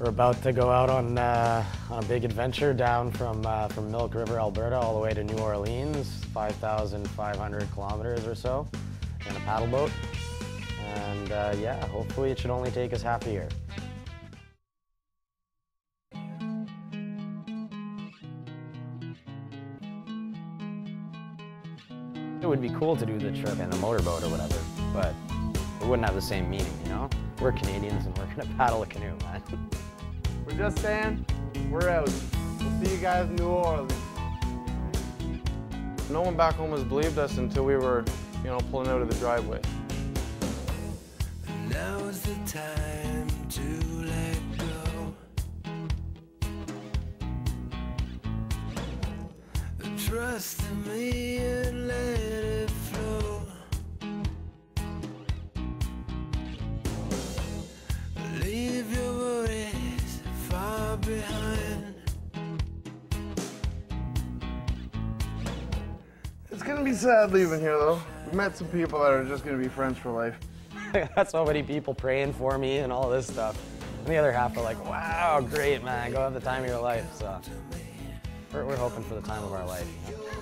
We're about to go out on, uh, on a big adventure down from, uh, from Milk River, Alberta, all the way to New Orleans, 5,500 kilometers or so, in a paddle boat. And uh, yeah, hopefully it should only take us half a year. It would be cool to do the trip in a motorboat or whatever, but it wouldn't have the same meaning, you know? We're Canadians and we're gonna paddle a canoe, man. We're just saying, we're out. We'll see you guys in New Orleans. No one back home has believed us until we were, you know, pulling out of the driveway. Now is the time to let go. Trust in me and let sad leaving here, though. We met some people that are just gonna be friends for life. I got so many people praying for me and all this stuff. And the other half are like, wow, great, man, go have the time of your life. So we're, we're hoping for the time of our life. You know?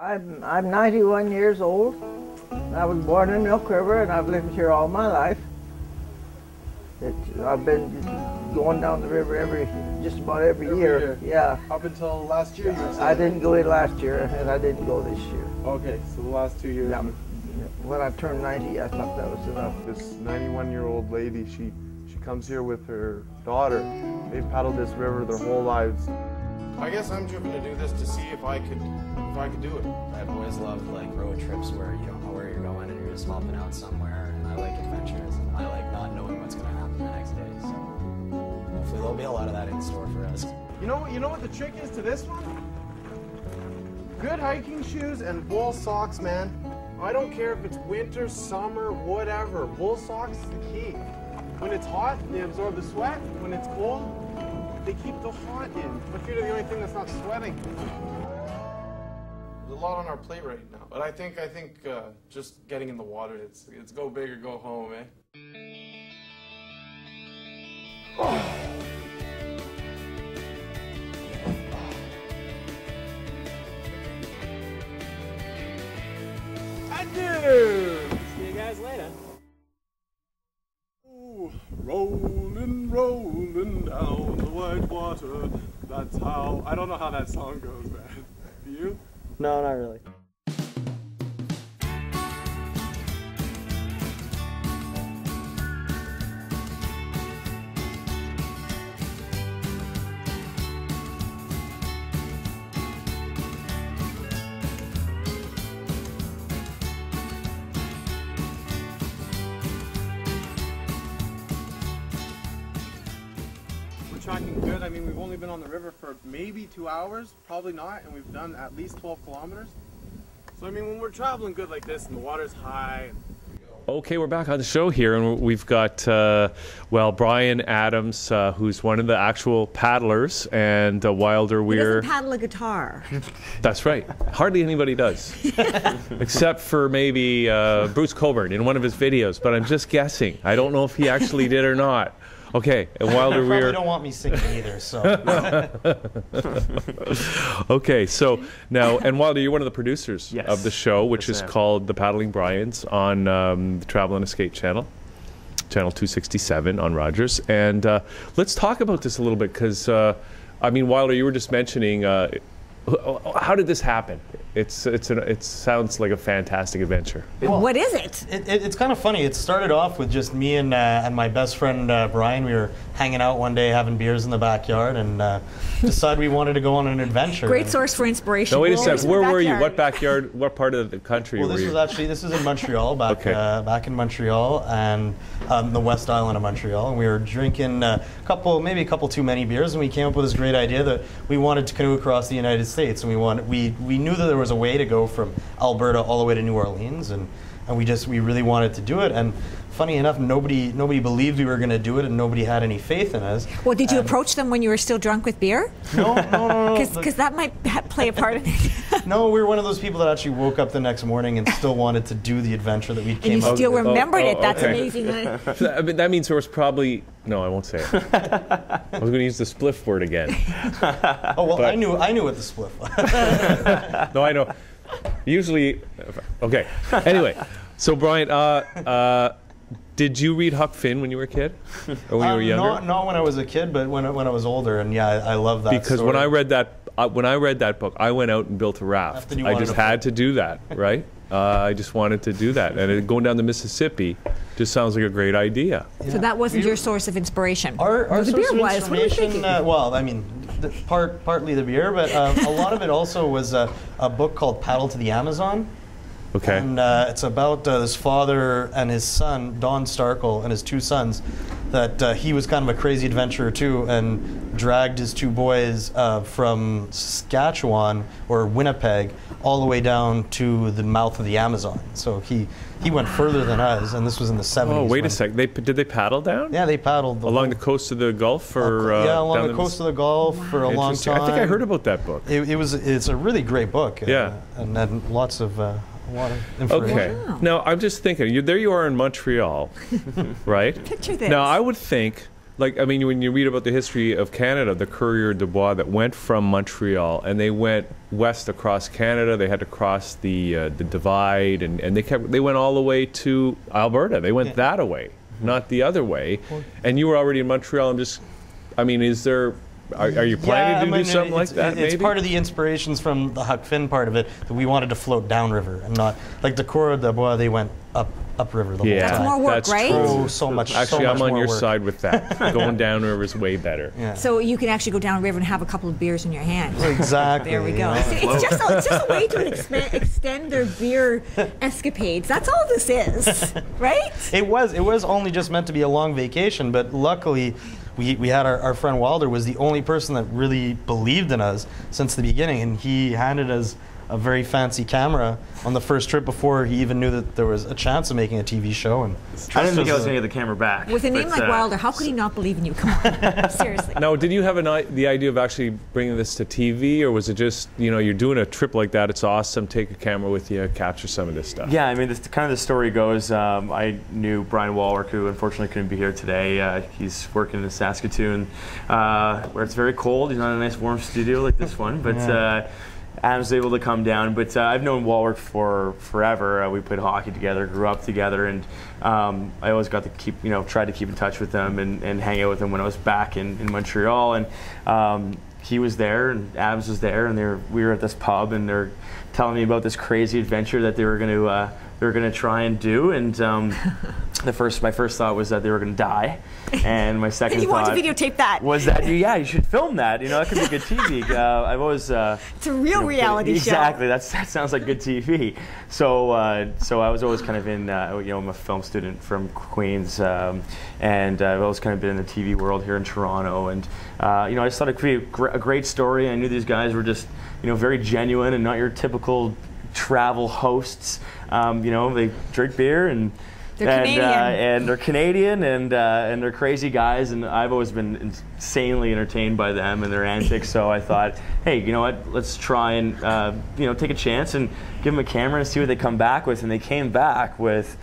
I'm, I'm 91 years old. I was born in Milk River and I've lived here all my life. It, I've been going down the river every, just about every, Every year. year. Yeah. Up until last year, you? I didn't go in last year and I didn't go this year. Okay, so the last two years. Yeah. When I turned 90, I thought that was enough. This 91-year-old lady, she she comes here with her daughter. They've paddled this river their whole lives. I guess I'm driven to do this to see if I could if I could do it. I've always loved like road trips where you going just hopping out somewhere. And I like adventures and I like not knowing what's going to happen the next day. So hopefully there'll be a lot of that in store for us. You know you know what the trick is to this one? Good hiking shoes and wool socks, man. I don't care if it's winter, summer, whatever. Wool socks is the key. When it's hot, they absorb the sweat. When it's cold, they keep the hot in. My feet are the only thing that's not sweating. There's a lot on our plate right now, but I think I think uh, just getting in the water, it's it's go big or go home, eh? I do. See you guys later. Rolling, rolling down the white water. That's how. I don't know how that song goes, man. Do you? No, not really. Mean, we've only been on the river for maybe two hours, probably not, and we've done at least 12 kilometers. So, I mean, when we're traveling good like this and the water's high, Okay, we're back on the show here, and we've got, uh, well, Bryan Adams, uh, who's one of the actual paddlers, and uh, Wilder He Weir. doesn't paddle a guitar. That's right. Hardly anybody does, except for maybe uh, Bruce Cockburn in one of his videos. But I'm just guessing. I don't know if he actually did or not. Okay, and Wilder Probably Weir. don't want me singing either, so. okay, so now, and Wilder, you're one of the producers Yes. of the show, which Yes, is called The Paddling Bryans on um, the Travel and Escape channel, channel 267 on Rogers. And uh, let's talk about this a little bit because, uh, I mean, Wilder, you were just mentioning uh, how did this happen? It's, it's an, it sounds like a fantastic adventure. what is it? It, it? It's kind of funny. It started off with just me and uh, and my best friend uh, Brian. We were hanging out one day, having beers in the backyard, and uh, decided we wanted to go on an adventure. Great And- source for inspiration. No, wait a Always second. Where the were you? What backyard? What part of the country Well, were this was actually this was in Montreal back Okay. uh, back in Montreal and um, the West Island of Montreal, and we were drinking a couple, maybe a couple too many beers, and we came up with this great idea that we wanted to canoe across the United States, and we wanted we we knew that there was a way to go from Alberta all the way to New Orleans, and and we just we really wanted to do it, and funny enough, nobody nobody believed we were going to do it, and nobody had any faith in us. Well, did you And- approach them when you were still drunk with beer? No, no, no, no. Because that might play a part in it. No, we were one of those people that actually woke up the next morning and still wanted to do the adventure that we came And you up still with. remembered it. That's okay. amazing. So that, I mean, that means there was probably no. I won't say it. I was going to use the spliff word again. Oh well, But- I knew I knew what the spliff was. no, I know. Usually, okay. Anyway, so Brian, uh, uh, did you read Huck Finn when you were a kid, or when you were Um, younger? Not, not when I was a kid, but when I, when I was older, and yeah, I, I love that. because when. I read that, uh, when I read that book, I went out and built a raft. I just to- had to do that, right? uh, I just wanted to do that, and it, going down the Mississippi just sounds like a great idea. So that wasn't your source of inspiration. Our, our the source beer of was. What are we information, thinking? uh, well, I mean, the, part partly the beer, but uh, a lot of it also was a, a book called Paddle to the Amazon. Okay. And uh, it's about uh, this father and his son, Don Starkell, and his two sons. That uh, he was kind of a crazy adventurer too, and dragged his two boys uh, from Saskatchewan or Winnipeg all the way down to the mouth of the Amazon. So he he went further than us, and this was in the 70s. Oh, wait a sec. They did they paddle down? Yeah, they paddled the along the coast of the Gulf, or uh, yeah, along the coast of the Gulf for a long time. I think I heard about that book. It, it was it's a really great book. uh, Yeah. and then lots of a lot of. Okay. Now I'm just thinking. You, there you are in Montreal, right? Picture this. Now I would think, like, I mean, when you read about the history of Canada, the Coureur des Bois that went from Montreal and they went west across Canada. They had to cross the uh, the divide, and, and they kept they went all the way to Alberta. They went that way, not the other way. And you were already in Montreal. I'm just, I mean, is there? Are, are you planning Yeah, to I do something like it's, that? It's maybe? part of the inspirations from the Huck Finn part of it that we wanted to float downriver and not like the Coureur des Bois. They went up upriver the yeah, whole time. more work, that's right? true. Oh, so much. Actually, so I'm on your work. side with that. Going downriver is way better. Yeah. So you can actually go downriver and have a couple of beers in your hand. Exactly. There we go. know. See, It's just, a, it's just a way to expe- extend their beer escapades. That's all this is, right? It was it was only just meant to be a long vacation, but luckily we, we had our, our friend Wilder was the only person that really believed in us since the beginning and he handed us a very fancy camera on the first trip before he even knew that there was a chance of making a TV show and I didn't think I was going to get the camera back. With a name but, like uh, Wilder, how could he not believe in you? Come on, seriously. Now, did you have an, the idea of actually bringing this to TV, or was it just you know you're doing a trip like that? It's awesome. Take a camera with you, capture some of this stuff. Yeah, I mean, this, kind of the story goes. Um, I knew Brian Walwork, who unfortunately couldn't be here today. Uh, he's working in Saskatoon, uh, where it's very cold. He's not in a nice warm studio like this one, but. Yeah. Adam's able to come down, but uh, I've known Walwork for forever. Uh, we played hockey together, grew up together, and um, I always got to keep, you know, tried to keep in touch with him and, and hang out with him when I was back in, in Montreal. And um, he was there, and Adams was there, and were, we were at this pub, and they're telling me about this crazy adventure that they were going to uh, they were going to try and do. And um, the first, my first thought was that they were going to die, and my second And you want to videotape that? was that yeah, you should film that. You know, that could be good TV. Uh, I've always uh, It's a real you know, reality show. exactly. That's that sounds like good TV. So uh, so I was always kind of in uh, you know I'm a film student from Queens, um, and uh, I've always kind of been in the TV world here in Toronto, and uh, you know I just thought it could be a, gr- a great story. I knew these guys were just you know very genuine and not your typical travel hosts. Um, you know they drink beer and. They're and, Canadian. Uh, and they're Canadian and uh, and they're crazy guys and I've always been insanely entertained by them and their antics so I thought hey you know what let's try and uh, you know take a chance and give them a camera and see what they come back with and they came back with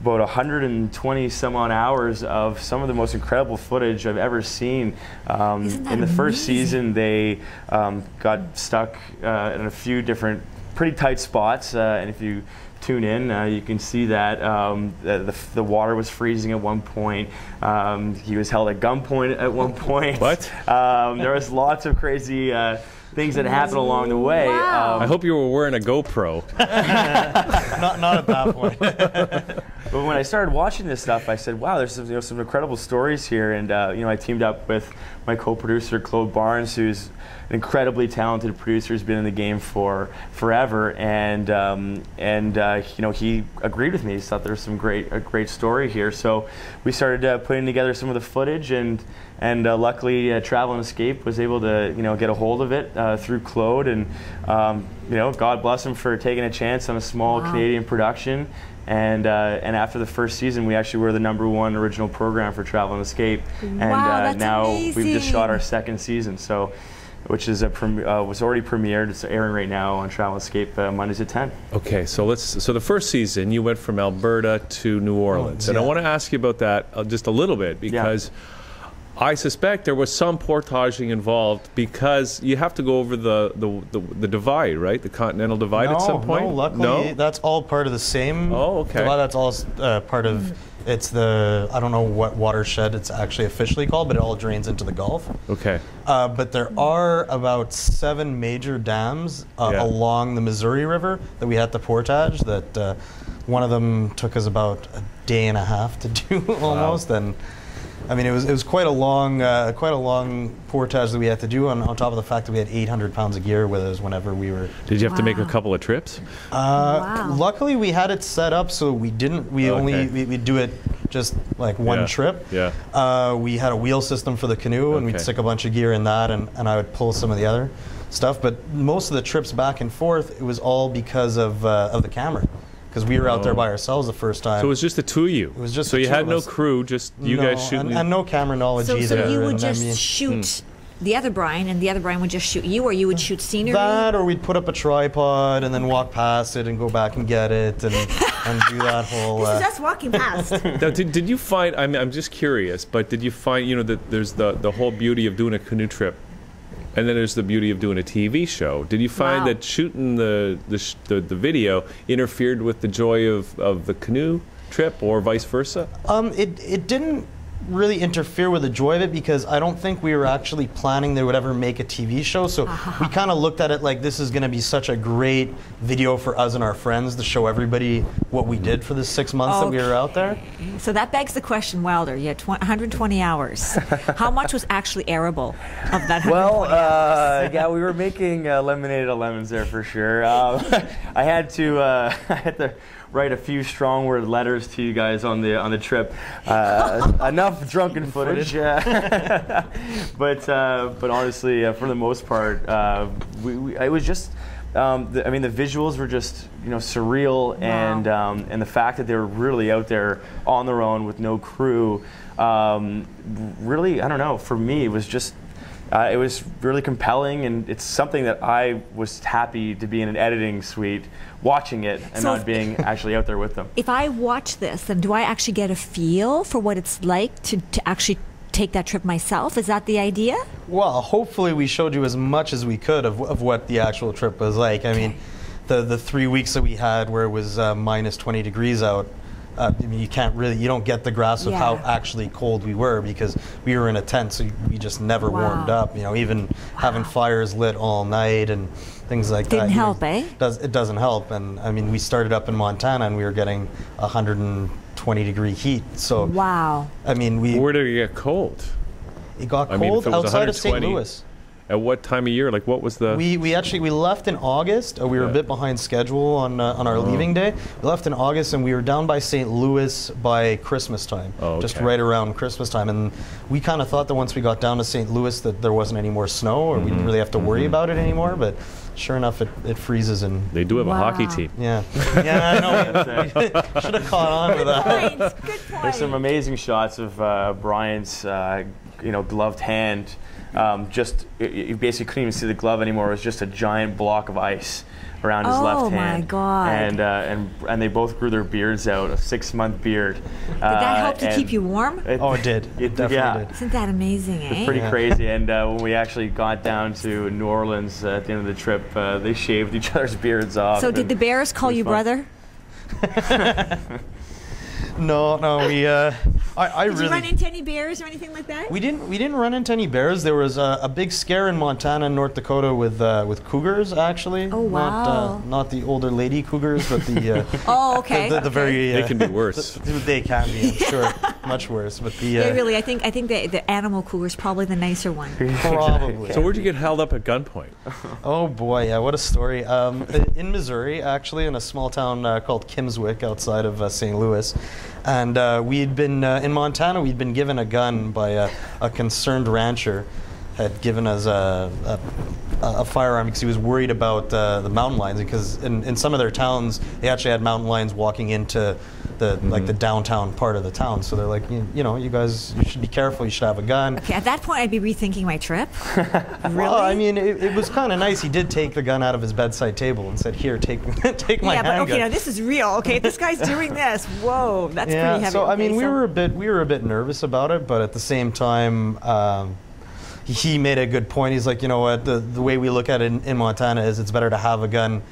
about 120 some odd hours of some of the most incredible footage I've ever seen. Um, in the first season, they um, got stuck uh, in a few different pretty tight spots, uh, and if you tune in, uh, you can see that um, the, the, the water was freezing at one point. Um, he was held at gunpoint at one point. What? Um, there was lots of crazy uh, things that happened along the way. Wow. Um, I hope you were wearing a GoPro. not, not at that point. But when I started watching this stuff, I said, "Wow, there's some, you know, some incredible stories here." And uh, you know, I teamed up with my co-producer Claude Barnes, who's an incredibly talented producer, who's been in the game for forever. And um, and uh, you know, he agreed with me. He thought there was some great a great story here. So we started uh, putting together some of the footage, and and uh, luckily, uh, Travel and Escape was able to you know get a hold of it uh, through Claude, and um, you know, God bless him for taking a chance on a small Wow. Canadian production. And uh, and after the first season, we actually were the number one original program for Travel and Escape, and Wow, uh, that's now we've just shot our second season. So, which is a prem- uh, was already premiered. It's airing right now on Travel and Escape uh, Mondays at ten. Okay, so let's. So the first season, you went from Alberta to New Orleans, and I want to ask you about that uh, just a little bit because I suspect there was some portaging involved because you have to go over the the, the, the divide, right? The Continental Divide no, at some point. No, luckily No? that's all part of the same. Oh, okay. divide. That's all uh, part of. It's the I don't know what watershed it's actually officially called, but it all drains into the Gulf. Okay. Uh, but there are about seven major dams uh, Yeah. along the Missouri River that we had to portage. That uh, one of them took us about a day and a half to do almost, and I mean it was it was quite a long uh, quite a long portage that we had to do. On, on top of the fact that we had 800 pounds of gear with us whenever we were. Did you have to make a couple of trips? Uh, Wow. Luckily, we had it set up so we didn't. We Okay. only we, we do it just like one Yeah. trip. Yeah. Uh, we had a wheel system for the canoe, and we'd stick a bunch of gear in that, and, and I would pull some of the other stuff. But most of the trips back and forth, it was all because of uh, of the camera, because we were out there Oh. by ourselves the first time. So it was just the two of you. It was just so the you two had of no us. crew, just you no, guys shooting. and, and no camera knowledge So, either. so you would and I just mean- shoot the other Brian, and the other Brian would just shoot you, or you would shoot scenery. That, or we'd put up a tripod and then walk past it and go back and get it and, and do that whole. this uh, is us walking past. now, did, did you find? I mean, I'm just curious, but did you find you know that there's the the whole beauty of doing a canoe trip And then there's the beauty of doing a TV show. Did you find Wow. that shooting the the, sh- the the video interfered with the joy of, of the canoe trip, or vice versa? Um, it, it didn't really interfere with the joy of it because I don't think we were actually planning they would ever make a TV show. So we kind of looked at it like this is going to be such a great video for us and our friends to show everybody what we did for the six months that we were out there. So that begs the question, Wilder. You had tw- 120 hours. How much was actually arable of that Well, hours? uh, yeah, we were making uh, lemonade of lemons there for sure. Um, I had to, uh, I had to write a few strong word letters to you guys on the on the trip. Uh, enough drunken footage, uh, but uh, but honestly, uh, for the most part, uh, we, we, it was just. Um, the, I mean, the visuals were just you know surreal, and um, and the fact that they were really out there on their own with no crew, um, really, I don't know. For me, it was just uh, it was really compelling, and it's something that I was happy to be in an editing suite watching it and So not being actually out there with them. if I watch this, then do I actually get a feel for what it's like to, to actually take that trip myself? Is that the idea? Well, hopefully we showed you as much as we could of, of what the actual trip was like. I mean, the the three weeks that we had where it was uh, minus 20 degrees out. Uh, I mean, you can't really, you don't get the grasp of how actually cold we were because we were in a tent, so we just never Wow. warmed up. You know, even having fires lit all night and things like that. Didn't you know, help, eh? Does it doesn't help? And I mean, we started up in Montana and we were getting 120 degree heat. So Wow. I mean, we Where did it get cold? it got I mean, cold if it outside of St. Louis. At what time of year? Like, what was the? We, we actually we left in August. Uh, we were a bit behind schedule on uh, on our Oh. leaving day. We left in August and we were down by St. Louis by Christmas time, Oh, just right around Christmas time. And we kind of thought that once we got down to St. Louis that there wasn't any more snow or we Mm-hmm. didn't really have to worry about it anymore. But sure enough, it, it freezes and they do have a hockey team. yeah yeah I know. Should have caught on to that. Points. Good point. There's some amazing shots of uh, Brian's, uh, you know, gloved hand. Um, just y- y- you basically couldn't even see the glove anymore. It was just a giant block of ice around his Oh, left my hand. God. And uh, and and they both grew their beards out, a six month beard. Did Did that help to keep you warm? Oh, it did. It definitely yeah. did. Isn't that amazing, eh? Pretty Yeah. crazy. And uh, when we actually got down to New Orleans uh, at the end of the trip, uh, they shaved each other's beards off. So did the Bears call you fun. brother? No, no, we uh, I, I Did really you run into any bears or anything like that? We didn't. We didn't run into any bears. There was a, a big scare in Montana and North Dakota with uh, with cougars, actually. Oh, Not, uh, wow. not the older lady cougars, but the. Uh, Oh, okay. The, the, the very. They uh, can be worse. they can be, I'm sure, much worse. But the. Uh, Yeah, really. I think I think the, the animal cougar is probably the nicer one. Probably. So where'd you get held up at gunpoint? Oh boy, yeah, what a story. Um, in Missouri, actually, in a small town uh, called Kimmswick outside of uh, St. Louis. And uh, we'd been, uh, in Montana, we'd been given a gun by a, a concerned rancher, had given us a, a, a firearm because he was worried about uh, the mountain lions. Because in, in some of their towns, they actually had mountain lions walking into the like the downtown part of the town. So they're like, you, you know, you guys, you should be careful. You should have a gun. Okay, at that point, I'd be rethinking my trip. really? Well, I mean, it, it was kind of nice. He did take the gun out of his bedside table and said, "Here, take take my yeah, but handgun." okay, now this is real. Okay, this guy's doing this. Whoa, that's yeah, pretty heavy. so I Okay, mean, we so- were a bit we were a bit nervous about it, but at the same time. Um, he made a good point. He's like, you know what? The, the way we look at it in, in Montana is it's better to have a gun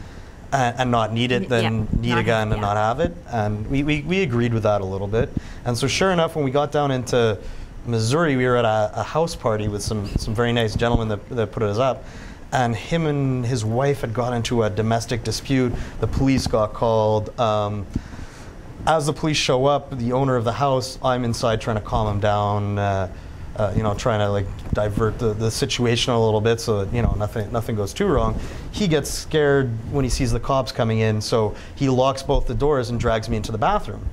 and, and not need it than yeah, need not a gun have- and yeah. not have it. And we, we, we agreed with that a little bit. And so, sure enough, when we got down into Missouri, we were at a, a house party with some, some very nice gentlemen that, that put us up. And him and his wife had got into a domestic dispute. The police got called. Um, as the police show up, the owner of the house, I'm inside trying to calm him down. Uh, uh, you know, trying to like divert the, the situation a little bit so that you know nothing nothing goes too wrong. He gets scared when he sees the cops coming in, so he locks both the doors and drags me into the bathroom.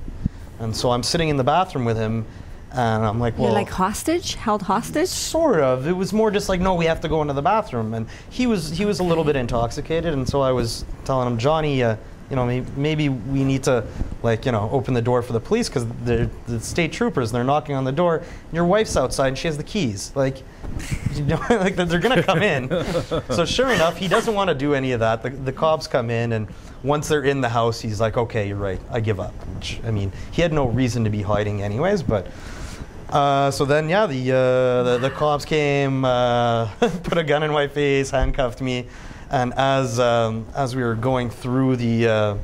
And so I'm sitting in the bathroom with him, and I'm like, well, You're like hostage, held hostage. Sort of. It was more just like, no, we have to go into the bathroom. And he was he was a little bit intoxicated, and so I was telling him, Johnny, uh, you know, maybe, maybe we need to, like, you know, open the door for the police because the the state troopers. They're knocking on the door. And your wife's outside, and she has the keys. Like, you know, like they're gonna come in. so sure enough, he doesn't want to do any of that. The, the cops come in, and once they're in the house, he's like, okay, you're right, I give up. Which, I mean, he had no reason to be hiding anyways, but Uh, so then, yeah, the, uh, the the cops came, uh, put a gun in my face, handcuffed me, and as um, as we were going through the uh,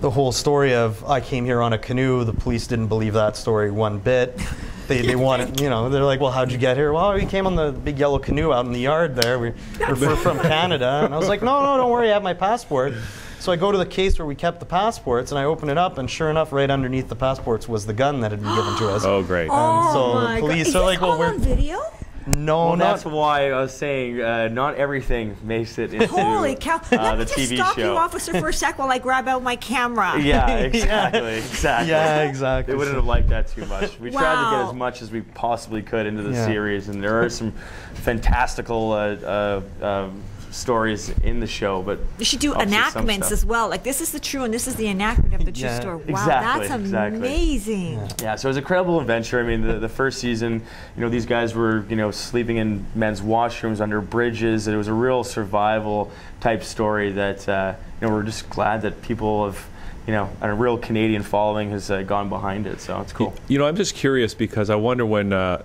the whole story of I came here on a canoe, the police didn't believe that story one bit. They, they wanted, you know, they're like, well, how'd you get here? Well, we came on the big yellow canoe out in the yard there. We, we're, we're from Canada. And I was like, no, no, don't worry, I have my passport. So I go to the case where we kept the passports and I open it up, and sure enough, right underneath the passports was the gun that had been given to us. Oh, great. And so oh the my police God. are Is like, well, we're. on video? No, well, not. that's why I was saying uh, not everything makes it into Holy cow! uh, Let the me just TV stop show. you, officer, for a sec while I grab out my camera. Yeah, exactly, exactly. Yeah, exactly. They wouldn't have liked that too much. We tried to get as much as we possibly could into the Yeah. series, and there are some fantastical uh, uh, um stories in the show. But You should do enactments as well. Like this is the true and this is the enactment of the true Yeah, story. Wow, exactly, that's exactly. amazing. Yeah, so it was a credible adventure. I mean, the, the first season, you know, these guys were, you know, sleeping in men's washrooms under bridges. It was a real survival type story that, uh, you know, we're just glad that people have, you know, and a real Canadian following has uh, gone behind it. So it's cool. You know, I'm just curious because I wonder when, uh,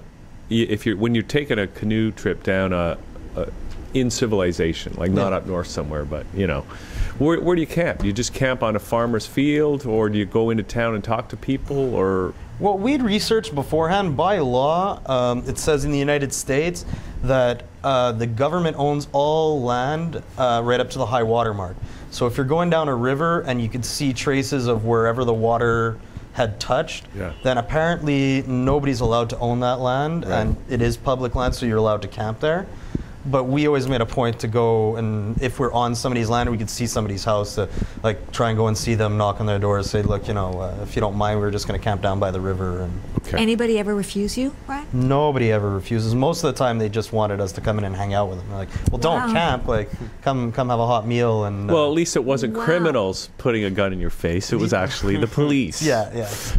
y- if you're when you're taking a canoe trip down a, a in civilization, like not Yeah. up north somewhere, but you know, where, where do you camp? Do you just camp on a farmer's field, or do you go into town and talk to people, or Well, we'd researched beforehand. By law, um, it says in the United States that uh, the government owns all land uh, right up to the high water mark. So if you're going down a river and you could see traces of wherever the water had touched, Yeah. then apparently nobody's allowed to own that land, and it is public land, so you're allowed to camp there. But we always made a point to go, and if we're on somebody's land, we could see somebody's house, to like try and go and see them, knock on their door, say, look, you know, uh, if you don't mind, we're just going to camp down by the river. And Anybody ever refuse you, Brian? nobody ever refuses. Most of the time, they just wanted us to come in and hang out with them. They're like, well, don't Wow. camp, like, come, come have a hot meal. And uh, well, at least it wasn't Wow. criminals putting a gun in your face. It was actually the police. yeah,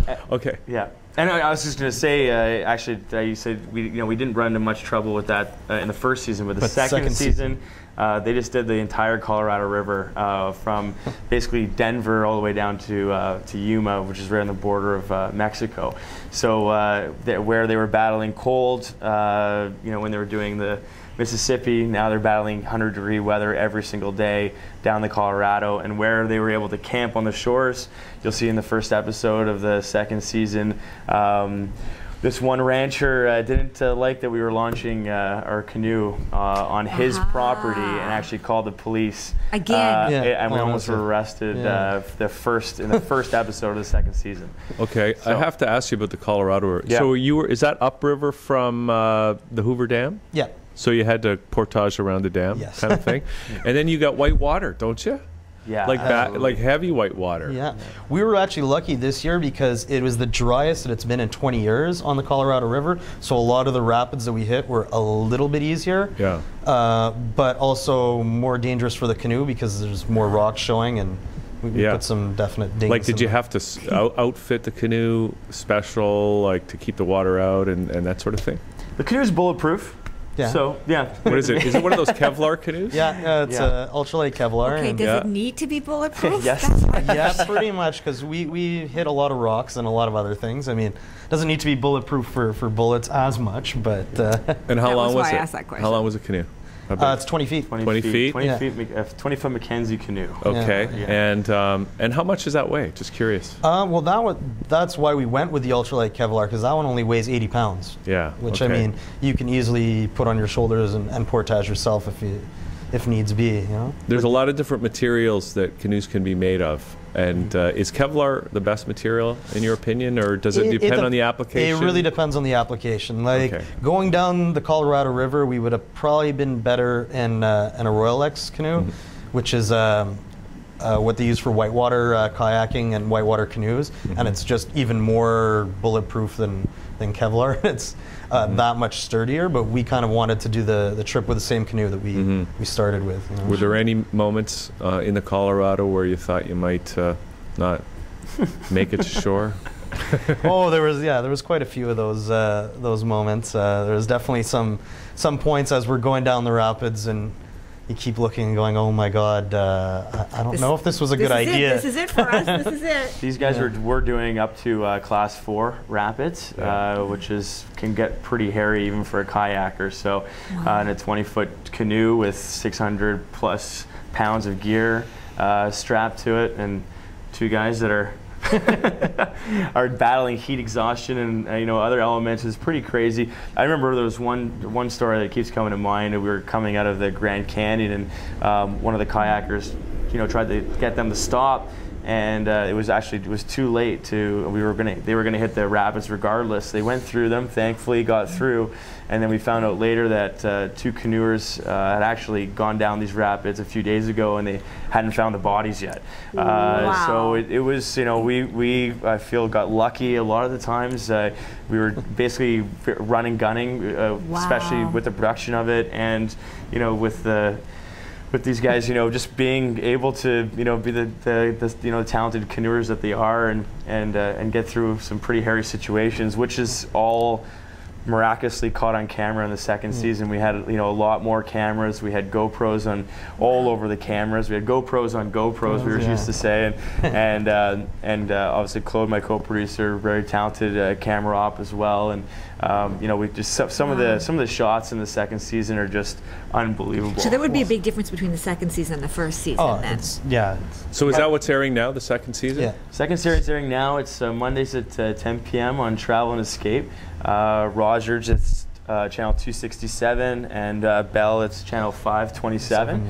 yeah. Okay. Yeah. And I I was just going to say, uh, actually, uh, you said we, you know, we didn't run into much trouble with that uh, in the first season, but the But second, second season, uh, they just did the entire Colorado River uh, from basically Denver all the way down to uh, to Yuma, which is right on the border of uh, Mexico. So uh, where they were battling cold, uh, you know, when they were doing the Mississippi, now they're battling 100 degree weather every single day down the Colorado, and where they were able to camp on the shores, you'll see in the first episode of the second season. Um, this one rancher uh, didn't uh, like that we were launching uh, our canoe uh, on his property and actually called the police. Again. Uh, Yeah, and we almost were arrested Yeah. uh, the first in the first episode of the second season. Okay, I have to ask you about the Colorado. River. Yeah. So you were is that upriver from uh, the Hoover Dam? Yeah. So you had to portage around the dam, Yes. kind of thing, and then you got white water, don't you? Yeah, Like ba- like heavy white water. Yeah. We were actually lucky this year because it was the driest that it's been in 20 years on the Colorado River. So a lot of the rapids that we hit were a little bit easier. Yeah. Uh, but also more dangerous for the canoe because there's more rocks showing and we, we Yeah. put some definite dings. Like, did in you the- have to s- out- outfit the canoe special, like to keep the water out and, and that sort of thing? The canoe is bulletproof. Yeah. So yeah. What is it? Is it one of those Kevlar canoes? Yeah, uh, it's Yeah. uh, ultralight Kevlar. Okay, does Yeah. it need to be bulletproof? Yes. That's- yeah, pretty much, because we, we hit a lot of rocks and a lot of other things. I mean, it doesn't need to be bulletproof for, for bullets as much, but uh, And how That long was was, why I it? asked that question. How long was the canoe? How uh, it's 20 feet. 20 feet? 20 Yeah. feet, uh, 20 foot Mackenzie canoe. okay. Yeah. And um, and how much does that weigh? Just curious. Uh, well, that one, that's why we went with the ultralight Kevlar, because that one only weighs 80 pounds. Yeah. Which, okay. I mean, you can easily put on your shoulders and, and portage yourself if you, if needs be, you know? There's a lot of different materials that canoes can be made of. And uh, is Kevlar the best material in your opinion, or does it, depend dep- on the application? It really depends on the application. Like Okay. going down the Colorado River, we would have probably been better in uh, in a Royalex canoe, Mm-hmm. which is um, uh, what they use for whitewater uh, kayaking and whitewater canoes, Mm-hmm. and it's just even more bulletproof than than Kevlar. it's uh, Mm-hmm. that much sturdier. But we kind of wanted to do the, the trip with the same canoe that we we started with. you know. Mm-hmm. Were there any moments uh, in the Colorado where you thought you might uh, not make it to shore? oh, there was yeah, there was quite a few of those uh, those moments. Uh, there was definitely some some points as we're going down the rapids, and you keep looking and going, oh my God, uh, I, I don't This- know if this was a this good is it, idea. this is it for us. This is it. These guys Yeah. are were doing up to uh, class four rapids, uh, which is can get pretty hairy even for a kayaker. So, uh, in a 20 foot canoe with 600 plus pounds of gear uh, strapped to it, and two guys that are are battling heat exhaustion and uh, you know other elements is pretty crazy. I remember there was one one story that keeps coming to mind. We were coming out of the Grand Canyon and um, one of the kayakers, you know, tried to get them to stop. And uh, it was actually it was too late to we were gonna they were gonna hit the rapids regardless. They went through them, thankfully got through, and then we found out later that uh, two canoers uh, had actually gone down these rapids a few days ago and they hadn't found the bodies yet. Uh, Wow. So it, it was you know we we I feel got lucky a lot of the times. Uh, we were basically running gunning, uh, especially with the production of it, and you know with the with these guys, you know, just being able to, you know, be the, the, the you know talented canoers that they are, and and uh, and get through some pretty hairy situations, which is all miraculously caught on camera in the second Mm. season. We had you know a lot more cameras. We had GoPros on all over the cameras. We had GoPros on GoPros. We were Yeah. used to say, and and uh, and uh, obviously Claude, my co-producer, very talented uh, camera op as well. And um, you know we just some, some of the some of the shots in the second season are just unbelievable. So there would be a big difference between the second season and the first season Oh, then. yeah. So is that what's airing now, the second season? Yeah. Second series airing now. It's uh, Mondays at uh, 10 p.m. on Travel and Escape. Uh, Rogers, it's uh, channel 267, and uh, Bell, it's channel 527.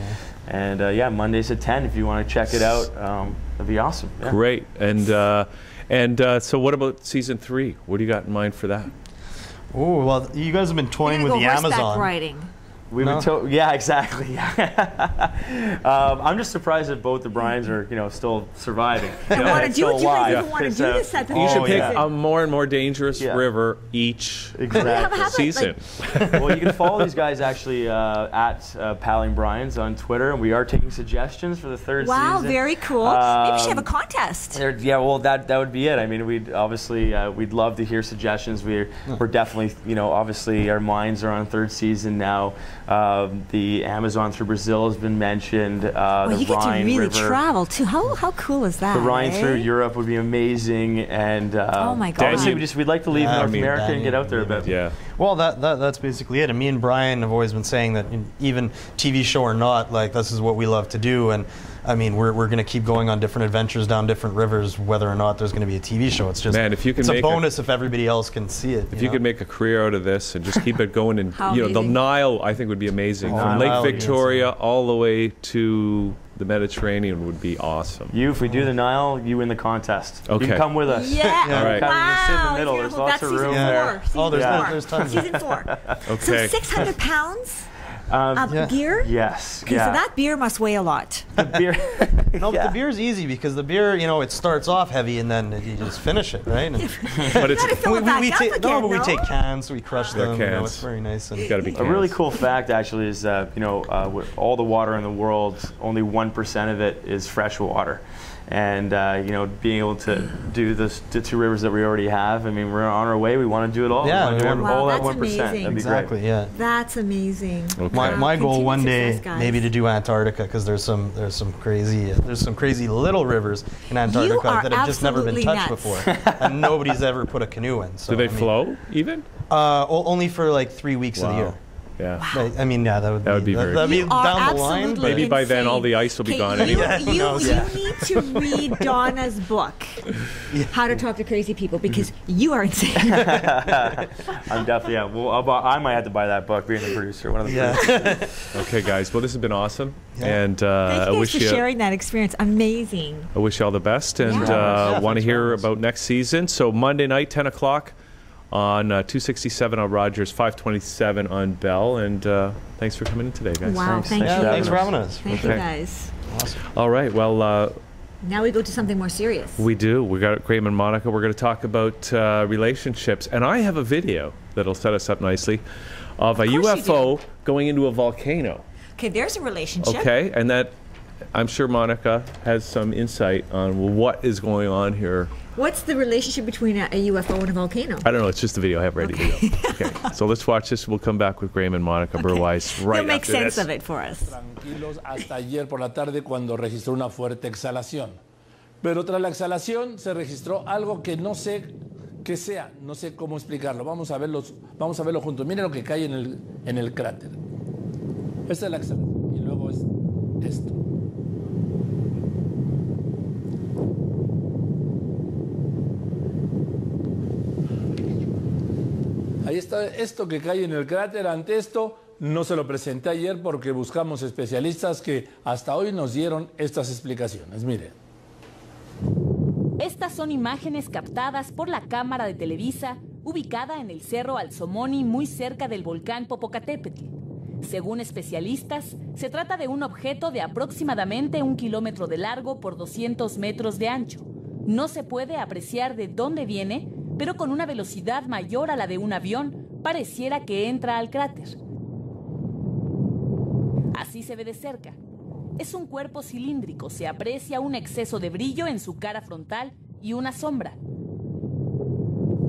And uh, yeah, Mondays at 10 if you want to check it out. Um, that'd be awesome. Yeah. Great. And uh, and uh, so what about season three? What do you got in mind for that? Oh well, you guys have been toying with Go the horseback Amazon. riding. We've No. been to- yeah, exactly. um, I'm just surprised that both the Bryans are, you know, still surviving. And you know, wanna and do it. You guys even wanna 'Cause, do this at the You should pick yeah. a more and more dangerous Yeah. river each Exactly. season. well, you can follow these guys actually uh, at uh, Paddling Bryans on Twitter, and we are taking suggestions for the third Wow, season. Wow, very cool. Maybe we should have a Um, contest. yeah, well, that that would be it. I mean, we'd obviously uh, we'd love to hear suggestions. We're we're definitely you know obviously our minds are on third season now. Um, the Amazon through Brazil has been mentioned. Uh, well, the you get Rhine to really River. travel too. How how cool is that? The Rhine eh? through Europe would be amazing, and uh, Oh my God. obviously we just we'd like to leave Yeah, North I mean, America and get out there a bit. Yeah. Well, that, that that's basically it. And me and Bryan have always been saying that in- even TV show or not, like this is what we love to do. And I mean, we're, we're going to keep going on different adventures down different rivers, whether or not there's going to be a TV show. It's just Man, if you can it's make a a- bonus if everybody else can see it. If you know? could make a career out of this and just keep it going, and you know, the. Nile, I think would be amazing. Oh, From Nile, Lake yes. Victoria all the way to the Mediterranean would be awesome. You, if we do the Nile, you win the contest. You Okay. can come with us. Yeah. All right. Kind of sit in the Wow. middle. Yeah, There's lots that's of season room four. there. Season Oh, there's four. no- there's tons. Season four. Okay. So 600 pounds Um, of beer? Yes. Okay, yeah. so that beer must weigh a lot. The beer. no, but the beer's easy because the beer, you know, it starts off heavy and then you just finish it, right? And but it's fill it back up take, again, no, but we take cans, so we crush They're them. You know, cans. it's very nice. And Gotta be A really cool fact, actually, is uh, you know, uh, with all the water in the world, only one percent of it is fresh water. And uh, you know, being able to do this, the two rivers that we already have. I mean, we're on our way. We want to do it all. Yeah, we want to do all Wow, that that's one percent. amazing. That'd be exactly, great. yeah. That's amazing. My, Wow. my goal Continued one day guys. maybe to do Antarctica because there's some there's some crazy there's some crazy little rivers in Antarctica that have just never been touched nuts. before, and nobody's ever put a canoe in. So Do they I mean, flow even? Uh, o- only for like three weeks of the year. Yeah. But, I mean, yeah, that would That would be very that'd be You are down the line. absolutely But Maybe by then all the ice will be gone you, anyway. Yeah, who you, knows? you need to read Donna's book, How to Talk to Crazy People, because you are insane. I'm definitely yeah. Well, I'll buy, I might have to buy that book. Being the producer, one of the Yeah. producers. Okay, guys. Well, this has been awesome, Yeah. and uh, Thank I you guys wish for you. sharing that experience. Amazing. I wish you all the best, and Yeah. uh, Yeah, want to hear having about next season. So Monday night, 10 o'clock on uh, 267 on Rogers, 527 on Bell, and uh, thanks for coming in today, guys. Wow, Thanks. thank Thanks you. for Yeah, thanks for having us. Thank you Okay. guys. All right. Well, uh, Now we go to something more serious. we do. We got Graham and Monika. We're going to talk about uh, relationships, and I have a video that'll set us up nicely of a Of course you UFO going into a volcano. Okay, there's a relationship. Okay, and that I'm sure Monika has some insight on what is going on here. What's the relationship between a, a UFO and a volcano? I don't know. It's just the video I have ready to go. Okay. So let's watch this. We'll come back with Graham and Monica Burweiss right He'll make after sense this. of it for us. tranquilos hasta ayer por la tarde cuando registró una fuerte exhalación. Pero tras la exhalación se registró algo que no sé qué sea, no sé cómo explicarlo. Vamos a verlos, vamos a verlo juntos. Miren lo que cae en el, en el cráter. Esta es la exhalación y luego es esto. Ahí está esto que cae en el cráter. Ante esto no se lo presenté ayer porque buscamos especialistas que hasta hoy nos dieron estas explicaciones. Miren. Estas son imágenes captadas por la cámara de Televisa, ubicada en el cerro Alzomoni, muy cerca del volcán Popocatépetl. Según especialistas, se trata de un objeto de aproximadamente un kilómetro de largo por 200 metros de ancho. No se puede apreciar de dónde viene, pero con una velocidad mayor a la de un avión, pareciera que entra al cráter. Así se ve de cerca. Es un cuerpo cilíndrico, se aprecia un exceso de brillo en su cara frontal y una sombra.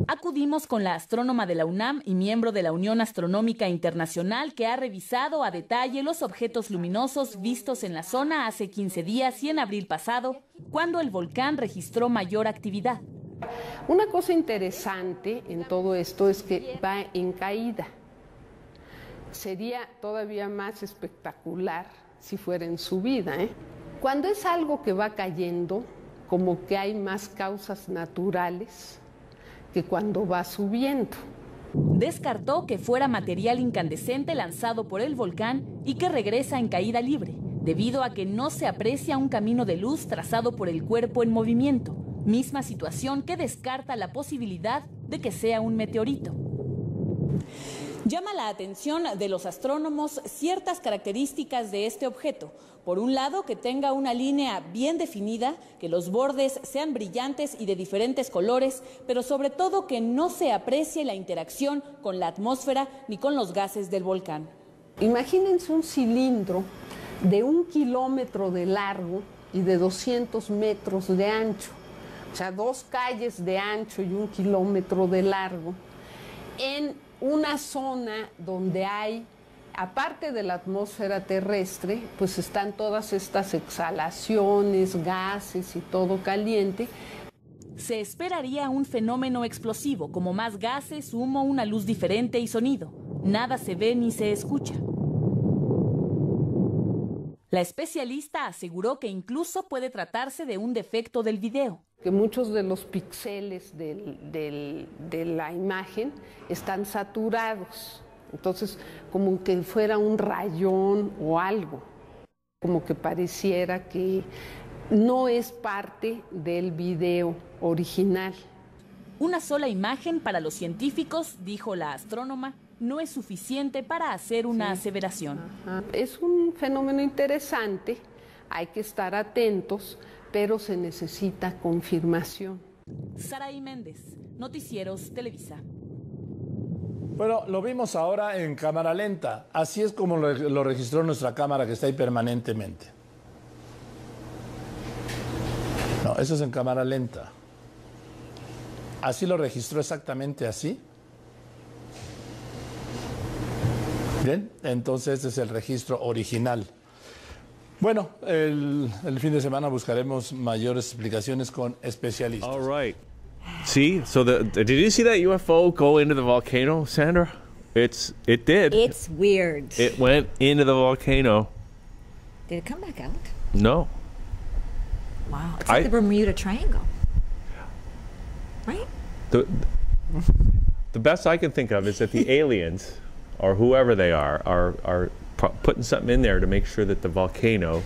Acudimos con la astrónoma de la UNAM y miembro de la Unión Astronómica Internacional que ha revisado a detalle los objetos luminosos vistos en la zona hace 15 días y en abril pasado, cuando el volcán registró mayor actividad. Una cosa interesante en todo esto es que va en caída. Sería todavía más espectacular si fuera en subida. ¿eh? Cuando es algo que va cayendo, como que hay más causas naturales que cuando va subiendo. Descartó que fuera material incandescente lanzado por el volcán y que regresa en caída libre, debido a que no se aprecia un camino de luz trazado por el cuerpo en movimiento, misma situación que descarta la posibilidad de que sea un meteorito. Llama la atención de los astrónomos ciertas características de este objeto. Por un lado, que tenga una línea bien definida, que los bordes sean brillantes y de diferentes colores, pero sobre todo que no se aprecie la interacción con la atmósfera ni con los gases del volcán. Imagínense un cilindro de un kilómetro de largo y de 200 metros de ancho, o sea, dos calles de ancho y un kilómetro de largo, en una zona donde hay, aparte de la atmósfera terrestre, pues están todas estas exhalaciones, gases y todo caliente. Se esperaría un fenómeno explosivo, como más gases, humo, una luz diferente y sonido. Nada se ve ni se escucha. La especialista aseguró que incluso puede tratarse de un defecto del video. que muchos de los píxeles de la imagen están saturados. Entonces, como que fuera un rayón o algo, como que pareciera que no es parte del video original. Una sola imagen para los científicos, dijo la astrónoma, no es suficiente para hacer una aseveración. Ajá. Es un fenómeno interesante, hay que estar atentos, pero se necesita confirmación. Saraí Méndez, Noticieros Televisa. Bueno, lo vimos ahora en cámara lenta. Así es como lo, lo registró nuestra cámara que está ahí permanentemente. No, eso es en cámara lenta. Así lo registró exactamente así. Bien, entonces este es el registro original. Bueno, el, el fin de semana buscaremos mayores explicaciones con especialistas. All right. See, so the, the- did you see that UFO go into the volcano, Sandra? It's it did. It's weird. It went into the volcano. Did it come back out? No. Wow. It's I- like the Bermuda Triangle. Right? The, the best I can think of is that the aliens, or whoever they are, are, are pu- putting something in there to make sure that the volcano,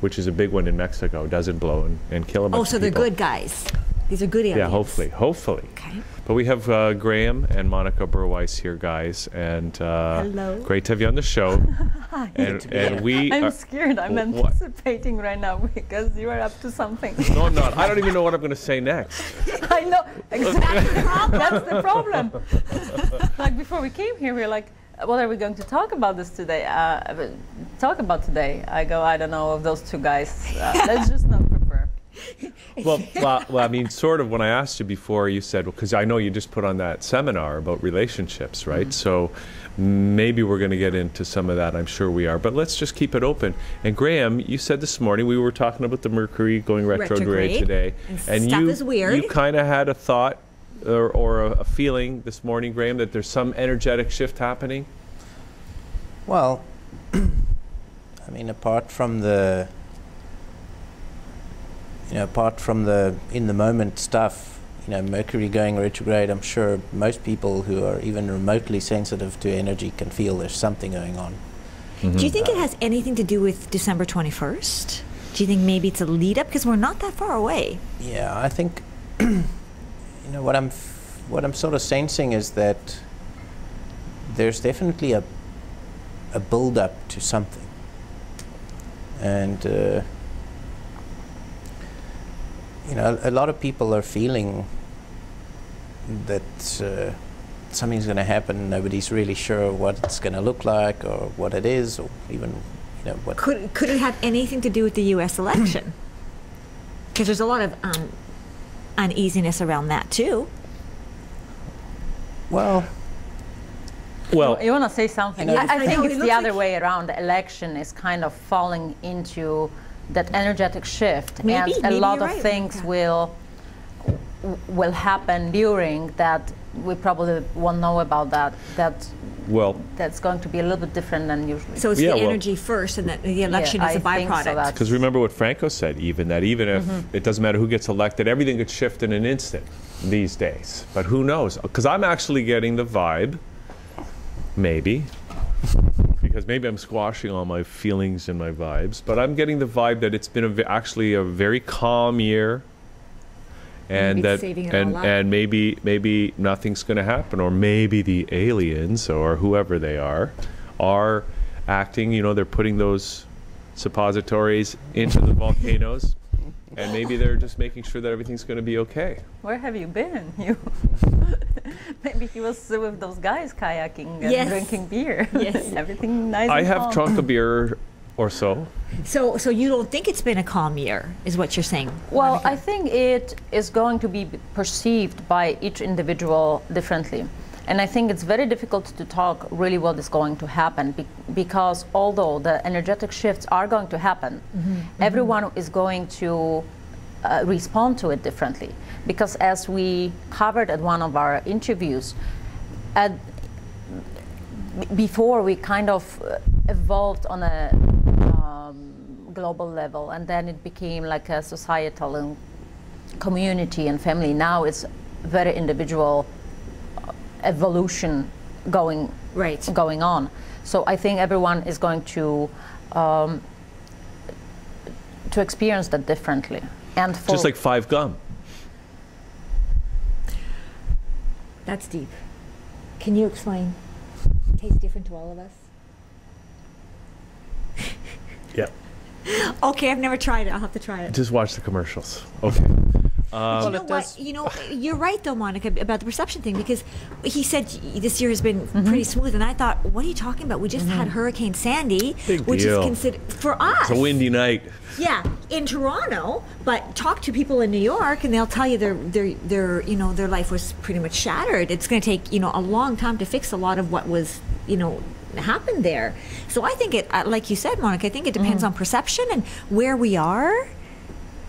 which is a big one in Mexico, doesn't blow and, and kill a bunch Oh, so they're people. good guys. These are good aliens. Yeah, hopefully, hopefully. Okay. But we have uh, Graham and Monika Burwise here, guys, and uh, Hello. great to have you on the show. Hi. and, and we I'm are- scared. I'm Wh- what? anticipating right now because you are up to something. No, I'm not. I don't even know what I'm going to say next. I know exactly. That's the problem. like before we came here, we were like, what are we going to talk about this today? Uh, talk about today. I go, I don't know of those two guys. Uh, let's just not prepare. well, well, well, I mean, sort of. When I asked you before, you said because I know you just put on that seminar about relationships, right? So maybe we're going to get into some of that. I'm sure we are, but let's just keep it open. And Graham, you said this morning we were talking about the Mercury going retrograde, Retrograde. today, And stuff you is weird. you kind of had a thought or, or a, a feeling this morning, Graham, that there's some energetic shift happening. Well, I mean, apart from the, you know, apart from the in the moment stuff, you know, Mercury going retrograde, I'm sure most people who are even remotely sensitive to energy can feel there's something going on. Mm-hmm. Do you think it has anything to do with December 21st? Do you think maybe it's a lead up? Because we're not that far away. Yeah, I think, you know, what I'm, what I'm sort of sensing is that there's definitely a, a build up to something, and uh, you know, a lot of people are feeling that uh, something's going to happen. Nobody's really sure what it's going to look like or what it is, or even, you know, what. Could, could it have anything to do with the U.S. election? Because there's a lot of um, uneasiness around that, too. Well, Well, you, want to say something? You know, I, I I think know, it it's the other like- way around. The election is kind of falling into that energetic shift, Maybe, and a lot of right, things Monika. will will happen during that. We probably won't know about that. That Well, that's going to be a little bit different than usually. So it's Yeah, the well- energy first, and that the election Yeah, is a I think so, byproduct. that's- Because remember what Franco said, even that even if Mhm. it doesn't matter who gets elected, everything could shift in an instant these days. But who knows? Because I'm actually getting the vibe, maybe, because maybe I'm squashing all my feelings and my vibes, but I'm getting the vibe that it's been a, actually a very calm year. And Maybe that, saving it and all and maybe maybe nothing's going to happen, or maybe the aliens or whoever they are, are acting. You know, they're putting those suppositories into the volcanoes, and maybe they're just making sure that everything's going to be okay. Where have you been? You maybe he was with those guys kayaking and Yes. drinking beer. Yes. everything nice. I and have calm. drunk a beer or so. So, so you don't think it's been a calm year, is what you're saying? Well, I think it is going to be perceived by each individual differently. And I think it's very difficult to talk really what is going to happen be- because although the energetic shifts are going to happen, everyone is going to uh, respond to it differently. Because as we covered at one of our interviews, at, b- before we kind of uh, evolved on a um, global level and then it became like a societal and community and family now it's very individual uh, evolution going right going on so i think everyone is going to um, to experience that differently and for Just like five gum. That's deep. Can you explain? Tastes different to all of us. Yeah. Okay, I've never tried it. I'll have to try it. Just watch the commercials. Okay. Um, you know what? You know, you're right though, Monika, about the perception thing because he said this year has been Mm-hmm. pretty smooth, and I thought, what are you talking about? We just had Hurricane Sandy, Big which deal. is considered for us. it's a windy night. Yeah, in Toronto, but talk to people in New York, and they'll tell you their their their you know their life was pretty much shattered. It's going to take you know a long time to fix a lot of what was you know happened there. So I think it, uh, like you said, Monika, I think it depends on perception and where we are.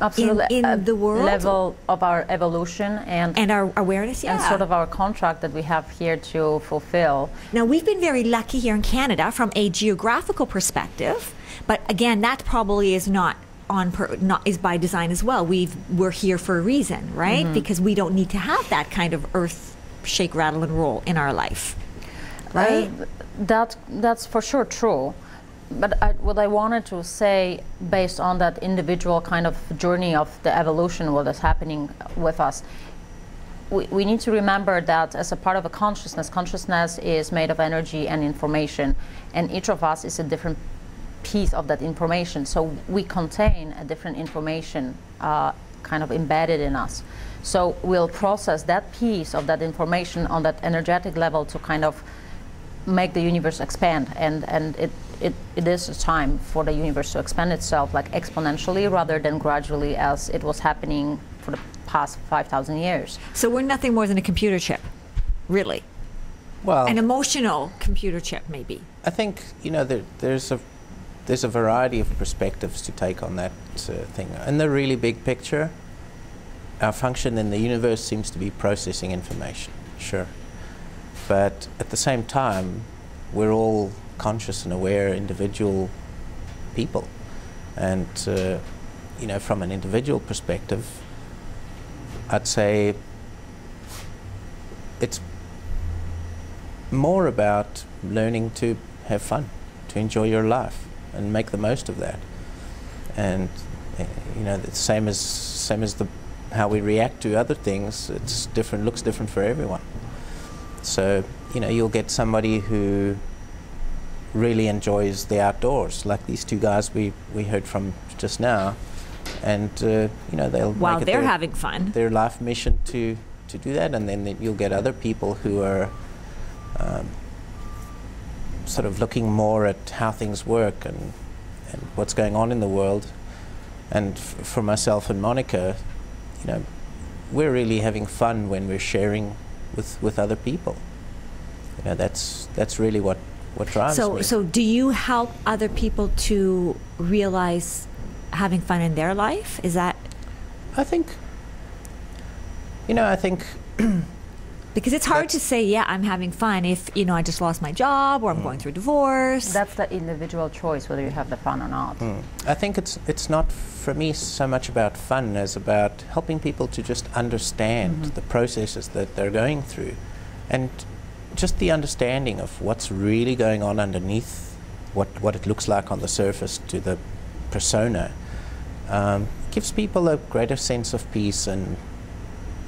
absolutely in, uh, the world level of our evolution and and our awareness, yeah. and sort of our contract that we have here to fulfill. Now, we've been very lucky here in Canada from a geographical perspective, but again, that probably is not on per, not is by design as well. We've we're here for a reason, right? Mhm. Because we don't need to have that kind of earth shake, rattle, and roll in our life, right? Uh, that that's for sure true. But I, what I wanted to say, based on that individual kind of journey of the evolution, what is happening with us, we, we need to remember that as a part of a consciousness, consciousness is made of energy and information, and each of us is a different piece of that information. So we contain a different information uh, kind of embedded in us. So we'll process that piece of that information on that energetic level to kind of make the universe expand, and and it. It, it is a time for the universe to expand itself like exponentially rather than gradually as it was happening for the past 5,000 years. So we're nothing more than a computer chip, really. Well, An emotional computer chip, maybe. I think you know there, there's a there's a variety of perspectives to take on that uh, thing. In the really big picture, our function in the universe seems to be processing information, sure, but at the same time, we're all conscious and aware individual people, and uh, you know from an individual perspective, I'd say it's more about learning to have fun, to enjoy your life, and make the most of that. And uh, you know, the same as same as the how we react to other things. It's different. Looks different for everyone. So you know, you'll get somebody who really enjoys the outdoors, like these two guys we we heard from just now, and uh, you know they'll While make it they're their- having fun. their life mission to to do that, and then you'll get other people who are um, sort of looking more at how things work and and what's going on in the world. And f- for myself and Monika, you know, we're really having fun when we're sharing with with other people. You know, that's that's really what what drives So, me. so do you help other people to realize having fun in their life? Is that? I think. You know, I think. because it's hard to say, yeah, I'm having fun if you know I just lost my job or I'm Mm. going through divorce. That's the individual choice whether you have the fun or not. Mm. I think it's it's not for me so much about fun as about helping people to just understand Mhm. the processes that they're going through, and just the understanding of what's really going on underneath, what what it looks like on the surface to the persona, um, gives people a greater sense of peace and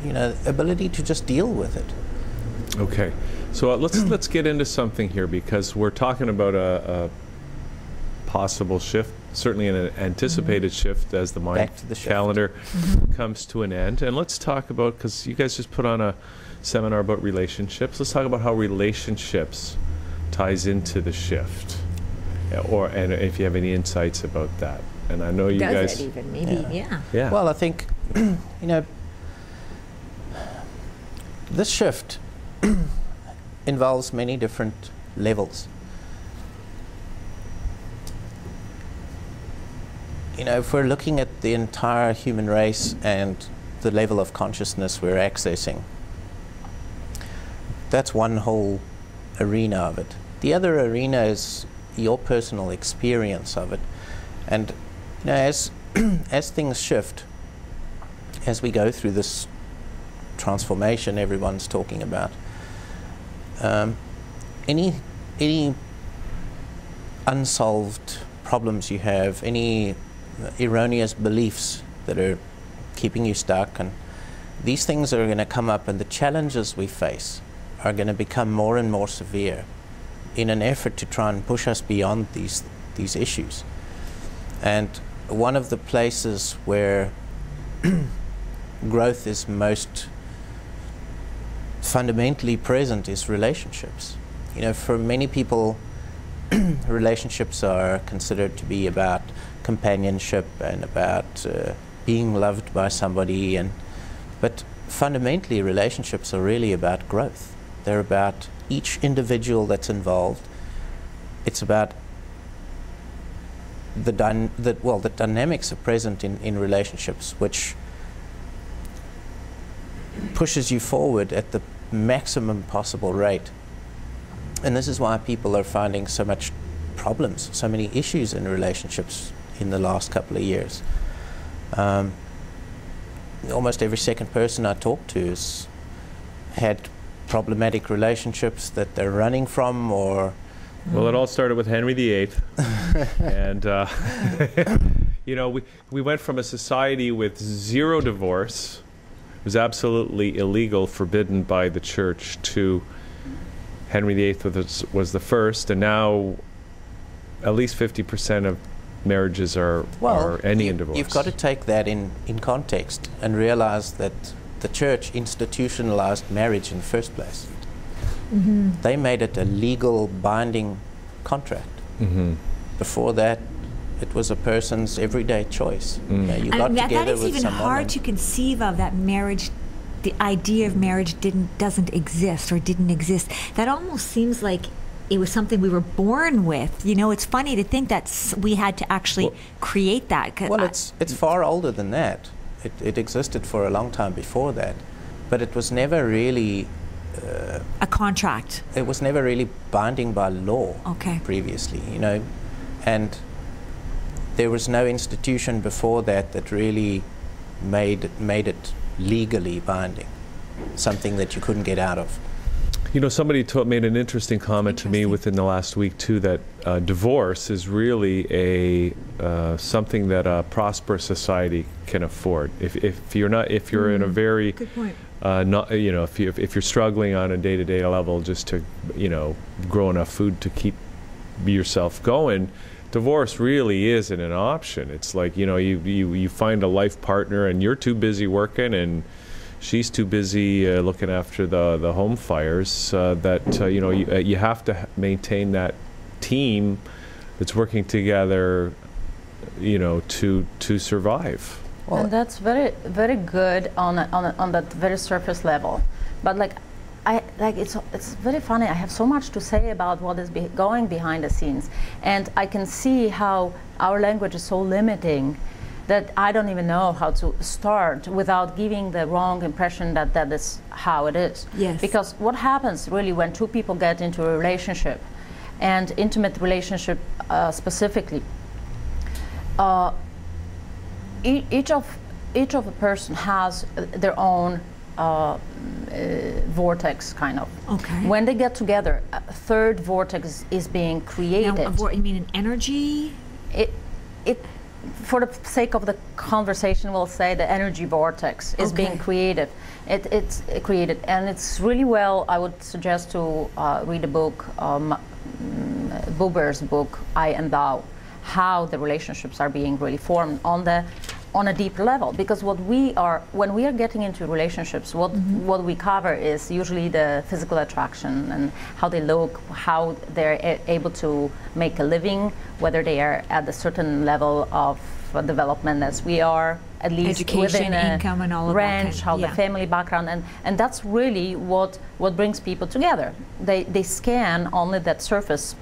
you know ability to just deal with it. Okay, so uh, let's let's get into something here because we're talking about a, a possible shift, certainly an anticipated shift as the Mayan. Back to the shift. calendar Mhm. comes to an end. And let's talk about because you guys just put on a seminar about relationships. Let's talk about how relationships ties into the shift, or and if you have any insights about that. And I know you Does guys. it even? Maybe, yeah. Yeah. Well, I think, you know, this shift involves many different levels. You know, if we're looking at the entire human race and the level of consciousness we're accessing, that's one whole arena of it. The other arena is your personal experience of it. And you know, as as things shift, as we go through this transformation everyone's talking about, um, any any unsolved problems you have, any erroneous beliefs that are keeping you stuck, and these things are going to come up, and the challenges we face are going to become more and more severe in an effort to try and push us beyond these these issues. And one of the places where growth is most fundamentally present is relationships. You know, for many people, relationships are considered to be about companionship and about uh, being loved by somebody, and but fundamentally, relationships are really about growth. They're about each individual that's involved. It's about the, dyn- the well, the dynamics are present in, in relationships, which pushes you forward at the maximum possible rate. And this is why people are finding so much problems, so many issues in relationships in the last couple of years. Um, almost every second person I talk to has had problematic relationships that they're running from or Well, it all started with Henry VIII, and uh, you know we we went from a society with zero divorce, was absolutely illegal, forbidden by the church, to Henry VIII was was the first, and now at least fifty percent of marriages are Well, are ending you, in divorce. You've got to take that in, in context and realize that the church institutionalized marriage in the first place. Mhm. They made it a legal binding contract. Mm-hmm. Before that, it was a person's everyday choice. Mm. You, know, you I got mean, together that is with even someone. hard to conceive of that marriage the idea of marriage didn't doesn't exist or didn't exist that almost seems like it was something we were born with you know it's funny to think that we had to actually create that Well, I- it's it's far older than that. It, it existed for a long time before that, but it was never really. Uh, a contract. It was never really binding by law. Okay. Previously, you know, and there was no institution before that that really made made it legally binding, something that you couldn't get out of. You know, somebody to- made an interesting comment to me within the last week too that uh, divorce is really a uh, something that a prosperous society can afford. If, if you're not, if you're in a Mm, very good point. uh, not, you know, if, you, if you're struggling on a day-to-day level just to, you know, grow enough food to keep yourself going, divorce really isn't an option. It's like, you know, you, you, you find a life partner and you're too busy working and she's too busy uh, looking after the, the home fires uh, that, uh, you know, you, uh, you have to maintain that team that's working together, you know, to, to survive. and that's very very good on a, on, a, on that very surface level but like I like it's it's very funny. I have so much to say about what is be going behind the scenes. And I can see how our language is so limiting that I don't even know how to start without giving the wrong impression that that is how it is. Yes. because what happens really when two people get into a relationship and intimate relationship uh, specifically uh, e- each of each of a person has uh, their own uh, uh, vortex, kind of. Okay. When they get together, a third vortex is being created. Now, you mean an energy? It, it, for the sake of the conversation, we'll say the energy vortex is being created. It, it's created, and it's really well. I would suggest to uh, read a book, um, Buber's book, "I and Thou," how the relationships are being really formed on the on a deep level. Because what we are, when we are getting into relationships, what mm-hmm. what we cover is usually the physical attraction and how they look, how they're a- able to make a living, whether they are at a certain level of development as we are, at least Education, within a income, and all of that range, kind- how yeah. the family background, and, and that's really what what brings people together. They they scan only that surface,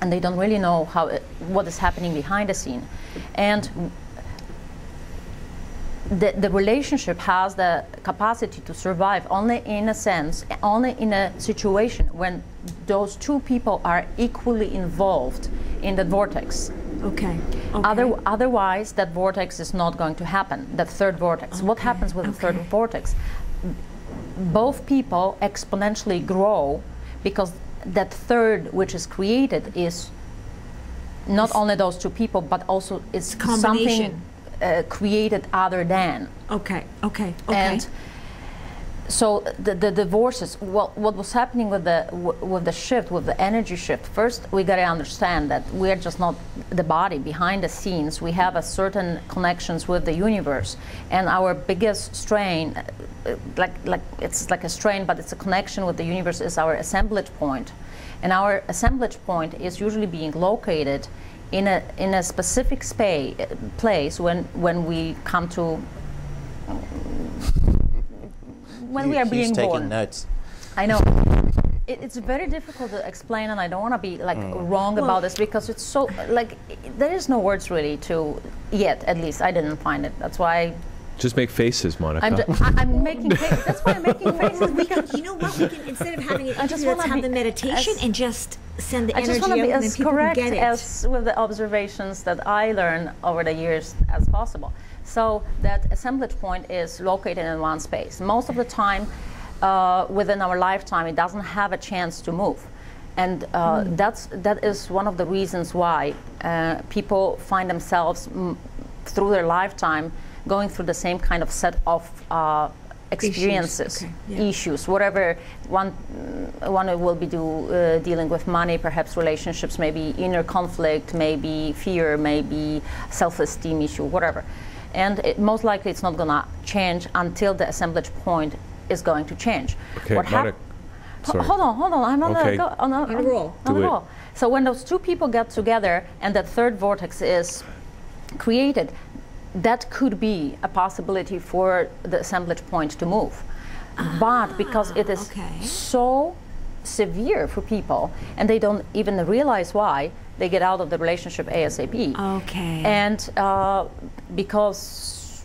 and they don't really know how it, what is happening behind the scene, and the, the relationship has the capacity to survive only in a sense, only in a situation when those two people are equally involved in the vortex. Okay. Other, otherwise, that vortex is not going to happen. That third vortex. What happens with the third vortex? Both people exponentially grow because that third, which is created, is not only those two people, but also it's combination. something uh, created other than. Okay, okay, okay. And so the, the divorces, well, what was happening with the w- with the shift, with the energy shift? First, we got to understand that we're just not the body behind the scenes. We have a certain connections with the universe, and our biggest strain, uh, like like it's like a strain, but it's a connection with the universe, is our assemblage point, and our assemblage point is usually being located in a in a specific space place when when we come to when we are Hugh's being taking born. notes. I know. It, it's very difficult to explain, and I don't want to be like Mm. wrong Well- about this because it's so like there is no words really to yet. At least I didn't find it. That's why Just make faces, Monika. I'm, ju- I, I'm making. faces. that's why I'm making faces. we can, you know what? We can instead of having it, I just let's wanna have the meditation as- and just send the I energy just want to be as correct can get it. as with the observations that I learned over the years as possible. So that assemblage point is located in one space. Most of the time, uh, within our lifetime, it doesn't have a chance to move. And uh, Mm. that's, that is one of the reasons why uh, people find themselves mm, through their lifetime going through the same kind of set of uh, experiences, Okay, yeah. issues, whatever one one will be do, uh, dealing with money, perhaps relationships, maybe inner conflict, maybe fear, maybe self-esteem issue, whatever. And it, most likely, it's not gonna change until the assemblage point is going to change. Okay, What hap- Monika. Sorry. Hold on, hold on. I'm on Okay. a go, on a, On a roll. On Do a roll. So when those two people get together and that third vortex is created, that could be a possibility for the assemblage point to move. but because it is so severe for people and they don't even realize why, they get out of the relationship ASAP. Okay. And uh, because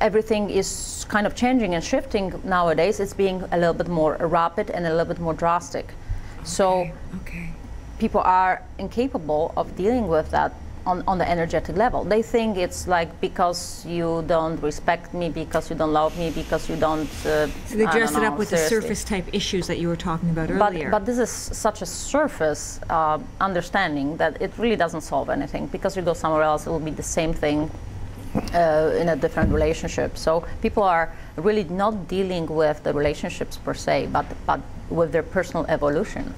everything is kind of changing and shifting nowadays, it's being a little bit more rapid and a little bit more drastic. Okay. So people are incapable of dealing with that on, on the energetic level. They think it's like because you don't respect me, because you don't love me, because you don't. Uh, So they dress it up with the surface type issues that you were talking about But, earlier. but this is such a surface uh, understanding that it really doesn't solve anything because you go somewhere else, it will be the same thing uh, in a different relationship. So people are really not dealing with the relationships per se, but, but with their personal evolution.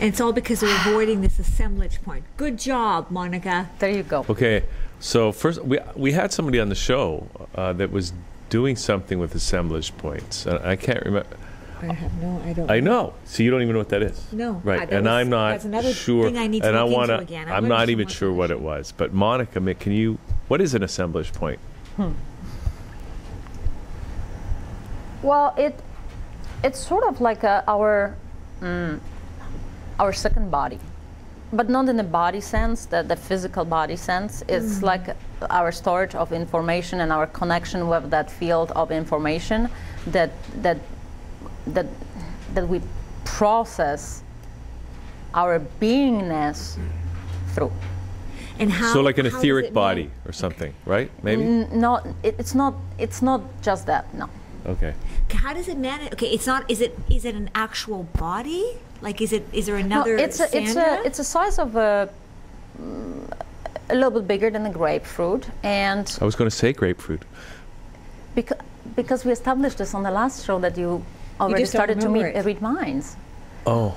And it's all because they're avoiding this assemblage point. Good job, Monika. There you go. Okay, so first we we had somebody on the show uh, that was doing something with assemblage points. and I can't remember. I have no, I don't. I know. So you don't even know what that is. No, Right, that and was- I'm not that's another sure. thing I need to and look I wanna, into again. I I'm not even sure what it was. But Monika, ma- can you? What is an assemblage point? Hmm. Well, it it's sort of like a, our mm, our second body, but not in the body sense, the, the physical body sense. It's Mhm. like our storage of information and our connection with that field of information that that that that we process our beingness through. And how? so like an how etheric it body or something, right? Maybe. N- no, it, it's not. It's not just that. No. Okay. How does it manage? Okay, it's not. Is it? Is it an actual body? Like, is it? Is there another? No, it's a, it's a it's a size of a mm, a little bit bigger than a grapefruit, and I was going to say grapefruit. because because we established this on the last show that you already just don't started to meet, remember it. read minds. Oh.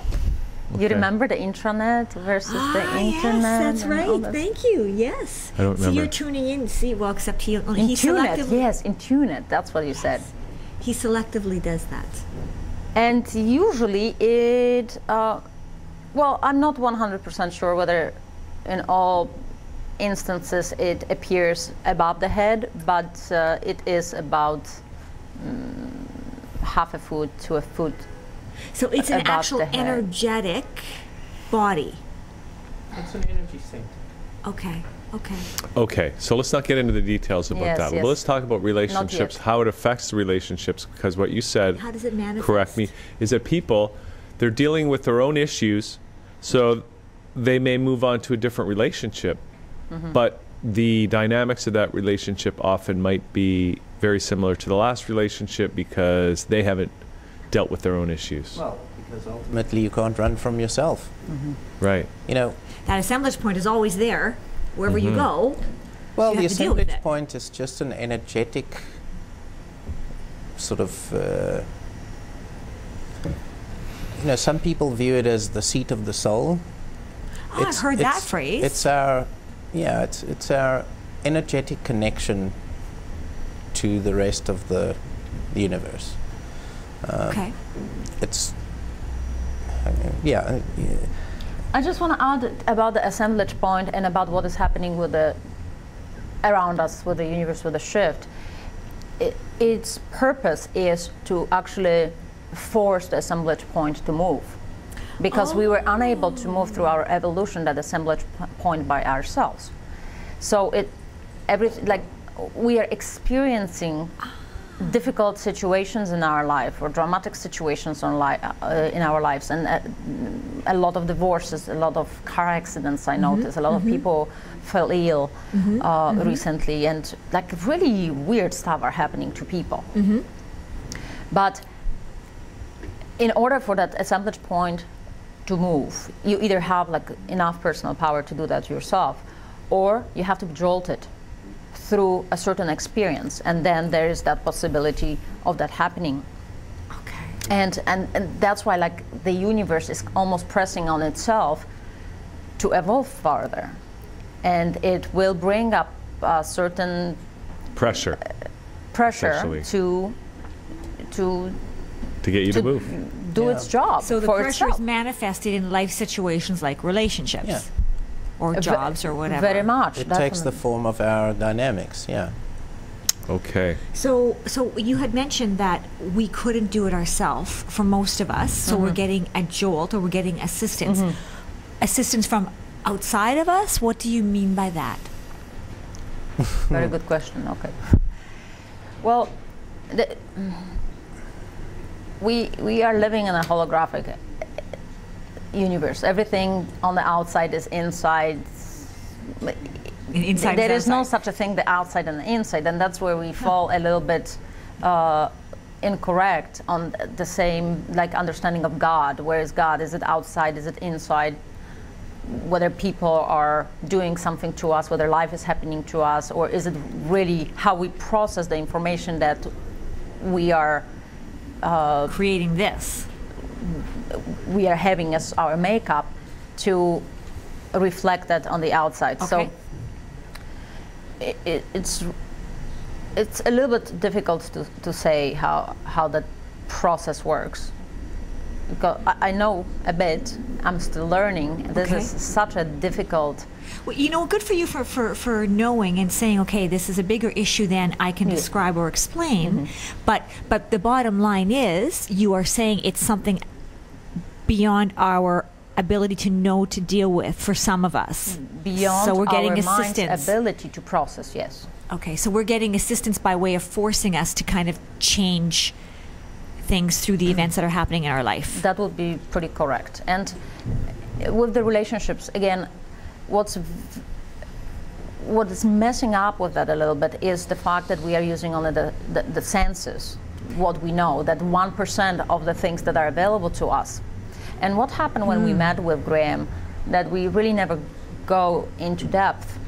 You remember the intranet versus the Ah, internet? yes, that's right. all right. Thank you. Yes. I don't remember. So you're tuning in. See, well, except he, In he TuneIt, selectively. yes, in TuneIt. That's what you said. He selectively does that. And usually it, uh, well, I'm not 100% sure whether in all instances it appears above the head, but uh, it is about mm, half a foot to a foot. So it's an above actual energetic body. It's an energy sink. Okay. Okay. Okay, so let's not get into the details about Yes, that. yes. Let's talk about relationships, how it affects the relationships, because what you said, How does it manifest? correct me, is that people, they're dealing with their own issues, so they may move on to a different relationship, Mm-hmm. but the dynamics of that relationship often might be very similar to the last relationship because they haven't dealt with their own issues. Well, because ultimately you can't run from yourself. Right. You know, That assemblage point is always there, wherever you Mhm. go. Well, you the have to deal with assemblage point is just an energetic sort of. Uh, you know, some people view it as the seat of the soul. Oh, I've heard that phrase. It's our, yeah, it's it's our energetic connection to the rest of the, the universe. Um, Okay. It's. uh, yeah. uh, yeah. I just want to add about the assemblage point and about what is happening with the around us, with the universe, with the shift. It, its purpose is to actually force the assemblage point to move, because we were unable to move through our evolution that assemblage point by ourselves. So it, every like we are experiencing difficult situations in our life or dramatic situations on li- uh, in our lives. And uh, a lot of divorces a lot of car accidents i notice a lot of mhm. people fell ill Mhm, uh, mhm. recently. And like really weird stuff are happening to people. Mm-hmm. but in order for that assemblage point to move, you either have like enough personal power to do that yourself, or you have to be jolted through a certain experience, and then there is that possibility of that happening. Okay. And and, and that's why like the universe is almost pressing on itself to evolve further, and it will bring up a certain Pressure pressure Essentially. to to to get you to move. do its job So the pressure itself. is manifested in life situations like relationships Yeah. Or Ve- jobs or whatever. Very much. It takes the form of our dynamics, yeah. Okay. So, so you had mentioned that we couldn't do it ourselves for most of us. So we're Mhm. getting a jolt or we're getting assistance. Mhm. Assistance from outside of us. What do you mean by that? Very good question. Okay. Well, the, we we are living in a holographic uh, universe. Everything on the outside is inside. inside there is is no such a thing, the outside and the inside, and that's where we fall a little bit uh, incorrect on the same like understanding of God. Where is God? Is it outside? Is it inside? whether people are doing something to us, whether life is happening to us, or is it really how we process the information that we are uh, creating this? We are having as our makeup to reflect that on the outside. Okay. So it, it, it's it's a little bit difficult to, to say how how that process works because I, I know a bit. I'm still learning. This Okay. is such a difficult. Well, you know, good for you for, for, for knowing and saying, okay, this is a bigger issue than I can mm. describe or explain. Mm-hmm. But but the bottom line is, you are saying it's something beyond our ability to know to deal with for some of us. Mm, beyond so we're getting our mind's assistance. ability to process, yes. Okay, so we're getting assistance by way of forcing us to kind of change things through the mm. events that are happening in our life. That would be pretty correct. And uh, with the relationships, again, what's what is messing up with that a little bit is the fact that we are using only the, the, the senses, what we know, that 1% of the things that are available to us. And what happened when we Mm. met with Graham, that we really never go into depth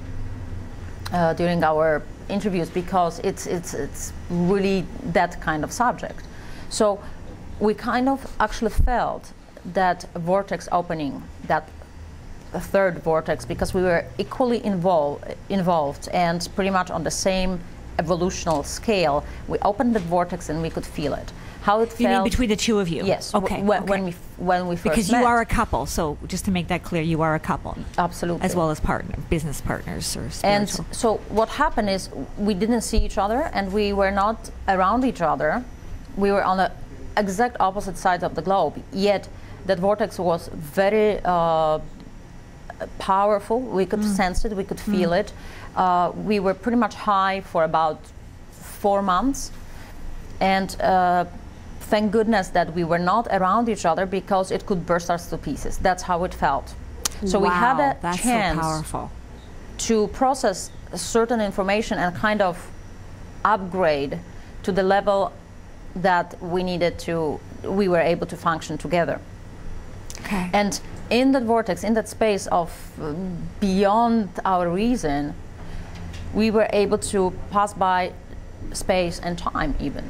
uh, during our interviews because it's, it's, it's really that kind of subject. So we kind of actually felt that vortex opening, that third vortex, because we were equally involved, involved and pretty much on the same evolutional scale. We opened the vortex and we could feel it. How it You mean between the two of you? Yes. Okay. when, okay. when we f- when we first because met. you are a couple. So just to make that clear, you are a couple. Absolutely. As well as partner, business partners or And so what happened is we didn't see each other and we were not around each other. We were on the exact opposite sides of the globe. Yet that vortex was very uh, powerful. We could sense it. We could feel Mm. it. Uh, we were pretty much high for about four months, and uh, thank goodness that we were not around each other because it could burst us to pieces. That's how it felt. So we had a so chance powerful. to process certain information and kind of upgrade to the level that we needed to we were able to function together okay and in that vortex in that space of uh, beyond our reason we were able to pass by space and time even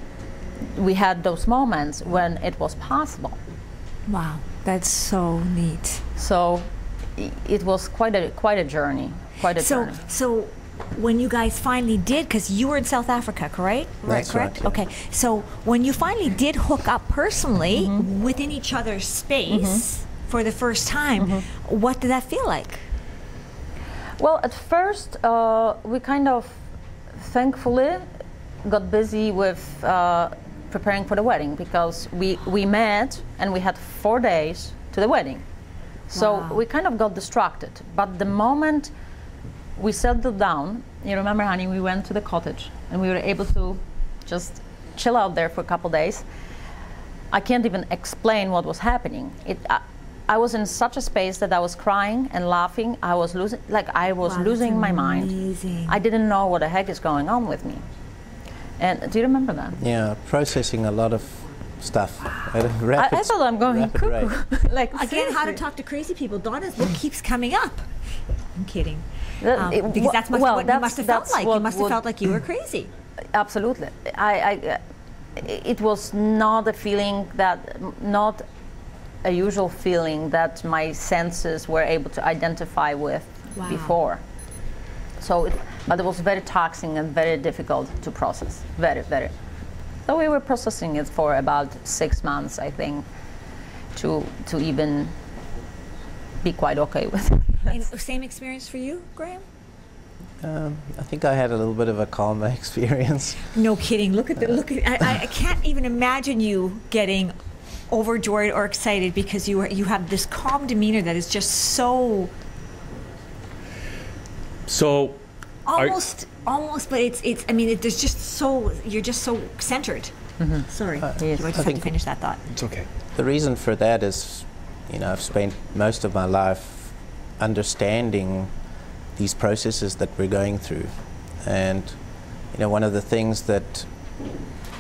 we had those moments when it was possible Wow, that's so neat. so it was quite a quite a journey quite a so, journey so when you guys finally did, because you were in South Africa, correct? That's correct. right, yeah. Okay, so when you finally did hook up personally Mm-hmm. within each other's space for the first time, Mm-hmm. what did that feel like? Well, at first, uh, we kind of thankfully got busy with uh, preparing for the wedding because we, we met and we had four days to the wedding. So Wow. we kind of got distracted. But the moment we settled down, you remember, honey, we went to the cottage and we were able to just chill out there for a couple days. I can't even explain what was happening. It, I, I was in such a space that I was crying and laughing. I was losing, like I was Wow, losing my mind. I didn't know what the heck is going on with me. And do you remember that? Yeah, processing a lot of stuff at a I, rapid, I thought I'm going cuckoo. like Again, how to talk to crazy people. Donna's book keeps coming up. I'm kidding. That- Um, it- because that's well, what you must have felt that's like. You must have would- felt like you were crazy. Absolutely. I, I, uh, it was not a feeling that, not a usual feeling that my senses were able to identify with Wow. before. So, it, but it was very taxing and very difficult to process. Very, very. So we were processing it for about six months, I think. to to even be quite okay with. And same experience for you, Graham? Um, I think I had a little bit of a calmer experience. No kidding. Look at the look. At, I, I can't even imagine you getting overjoyed or excited because you you have this calm demeanor that is just so So, are- almost almost. But it's it's. I mean, it, there's just so you're just so centered. Sorry, Uh, I just I have to finish that thought. It's okay. The reason for that is, you know, I've spent most of my life understanding these processes that we're going through. And, you know, one of the things that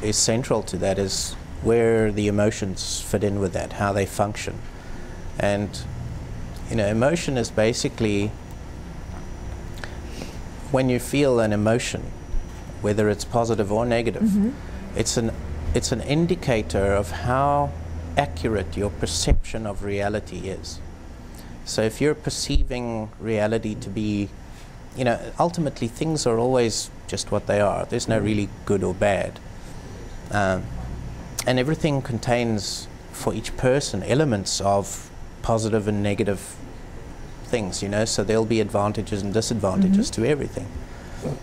is central to that is where the emotions fit in with that, how they function. And, you know, emotion is basically when you feel an emotion, whether it's positive or negative, it's an it's an indicator of how accurate your perception of reality is. So if you're perceiving reality to be, you know, ultimately things are always just what they are. There's no really good or bad. Um, and everything contains, for each person, elements of positive and negative things, you know, so there'll be advantages and disadvantages mm-hmm. to everything.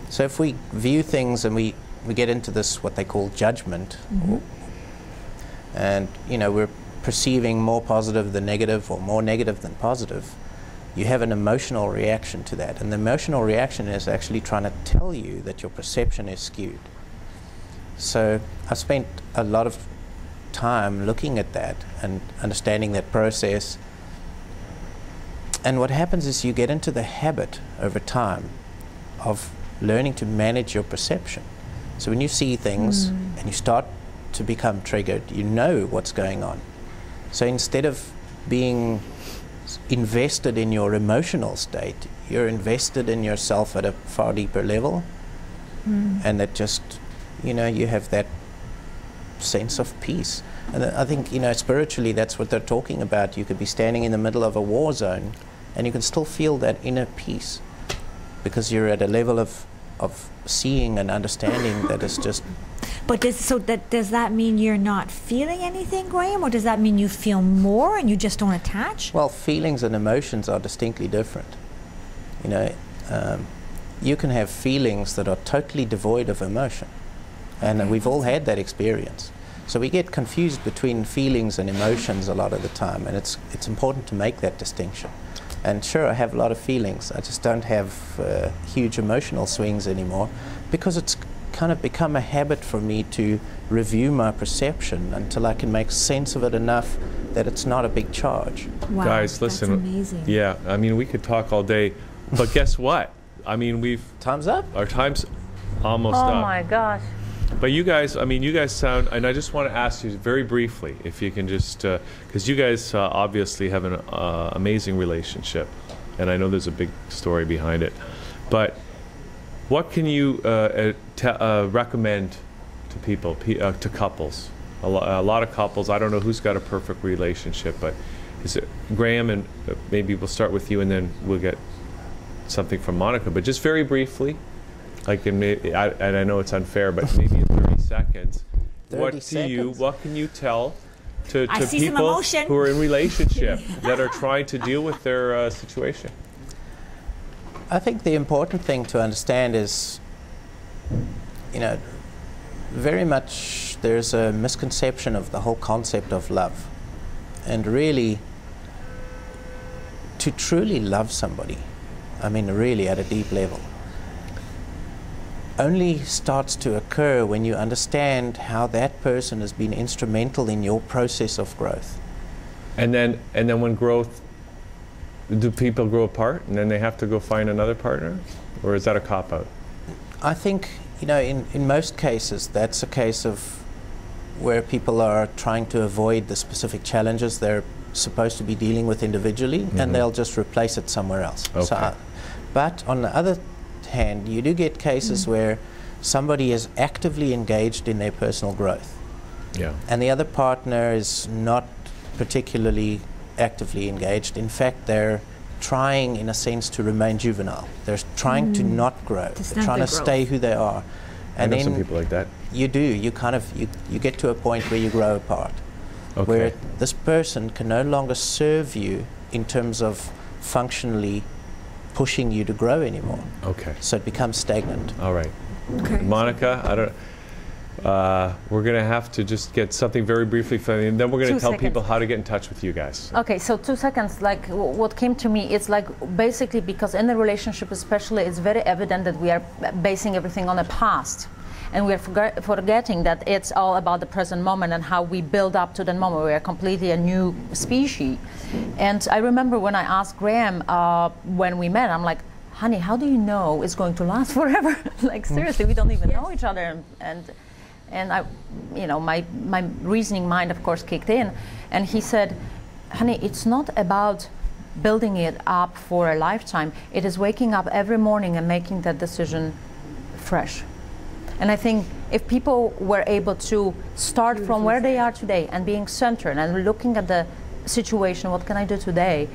So if we view things and we, we get into this, what they call judgment, or- and you know we're perceiving more positive than negative or more negative than positive, you have an emotional reaction to that. And the emotional reaction is actually trying to tell you that your perception is skewed. So I spent a lot of time looking at that and understanding that process. And what happens is you get into the habit over time of learning to manage your perception. So when you see things Mm. and you start to become triggered, you know what's going on. So instead of being invested in your emotional state, you're invested in yourself at a far deeper level, and that just, you know, you have that sense of peace. And I think, you know, spiritually, that's what they're talking about. You could be standing in the middle of a war zone, and you can still feel that inner peace because you're at a level of, of seeing and understanding that is just But does so that does that mean you're not feeling anything, Graham, or does that mean you feel more and you just don't attach? Well, feelings and emotions are distinctly different. You know, um, you can have feelings that are totally devoid of emotion, and we've all had that experience. So we get confused between feelings and emotions a lot of the time, and it's it's important to make that distinction. And sure, I have a lot of feelings. I just don't have uh, huge emotional swings anymore, because it's kind of become a habit for me to review my perception until I can make sense of it enough that it's not a big charge. Guys, listen. amazing. Yeah, I mean, we could talk all day, but guess what? I mean, we've time's up. Our time's almost oh up. my gosh. But you guys, I mean, you guys sound, and I just want to ask you very briefly if you can just, because you guys uh, obviously have an uh, amazing relationship, and I know there's a big story behind it. But what can you uh, uh, te- uh, recommend to people, pe- uh, to couples? A, lo- a lot of couples, I don't know who's got a perfect relationship, but is it Graham, and uh, maybe we'll start with you, and then we'll get something from Monika. But just very briefly, like, in may- I, and I know it's unfair, but maybe in 30 seconds, 30 what do you, what can you tell to, to people who are in relationship that are trying to deal with their uh, situation? I think the important thing to understand is, you know, very much there's a misconception of the whole concept of love. And really, to truly love somebody, I mean, really at a deep level, only starts to occur when you understand how that person has been instrumental in your process of growth. And then, and then when growth, do people grow apart and then they have to go find another partner? Or is that a cop out? I think, you know, in, in most cases, that's a case of where people are trying to avoid the specific challenges they're supposed to be dealing with individually, Mhm. and they'll just replace it somewhere else. So Okay. I- but on the other hand, you do get cases where somebody is actively engaged in their personal growth, Yeah. and the other partner is not particularly actively engaged. In fact, they're trying, in a sense, to remain juvenile. They're trying to Mm. not grow. To They're trying to growth. stay who they are. I And know then some people like that. you do. You kind of you, you get to a point where you grow apart. where this person can no longer serve you in terms of functionally pushing you to grow anymore. Okay. So it becomes stagnant. All right. Okay. Monika, I don't. Uh, we're gonna have to just get something very briefly from you, and then we're gonna tell seconds. people how to get in touch with you guys. Okay, so two seconds. Like w- what came to me, it's like basically because in the relationship, especially, it's very evident that we are basing everything on the past, and we are forget- forgetting that it's all about the present moment and how we build up to that moment. We are completely a new species. And I remember when I asked Graham uh, when we met, I'm like, "Honey, how do you know it's going to last forever? like seriously, we don't even know each other." And, and and I, you know, my, my reasoning mind, of course, kicked in. And he said, honey, it's not about building it up for a lifetime. It is waking up every morning and making that decision fresh. And I think if people were able to start from where they are today and being centered and looking at the situation, what can I do today?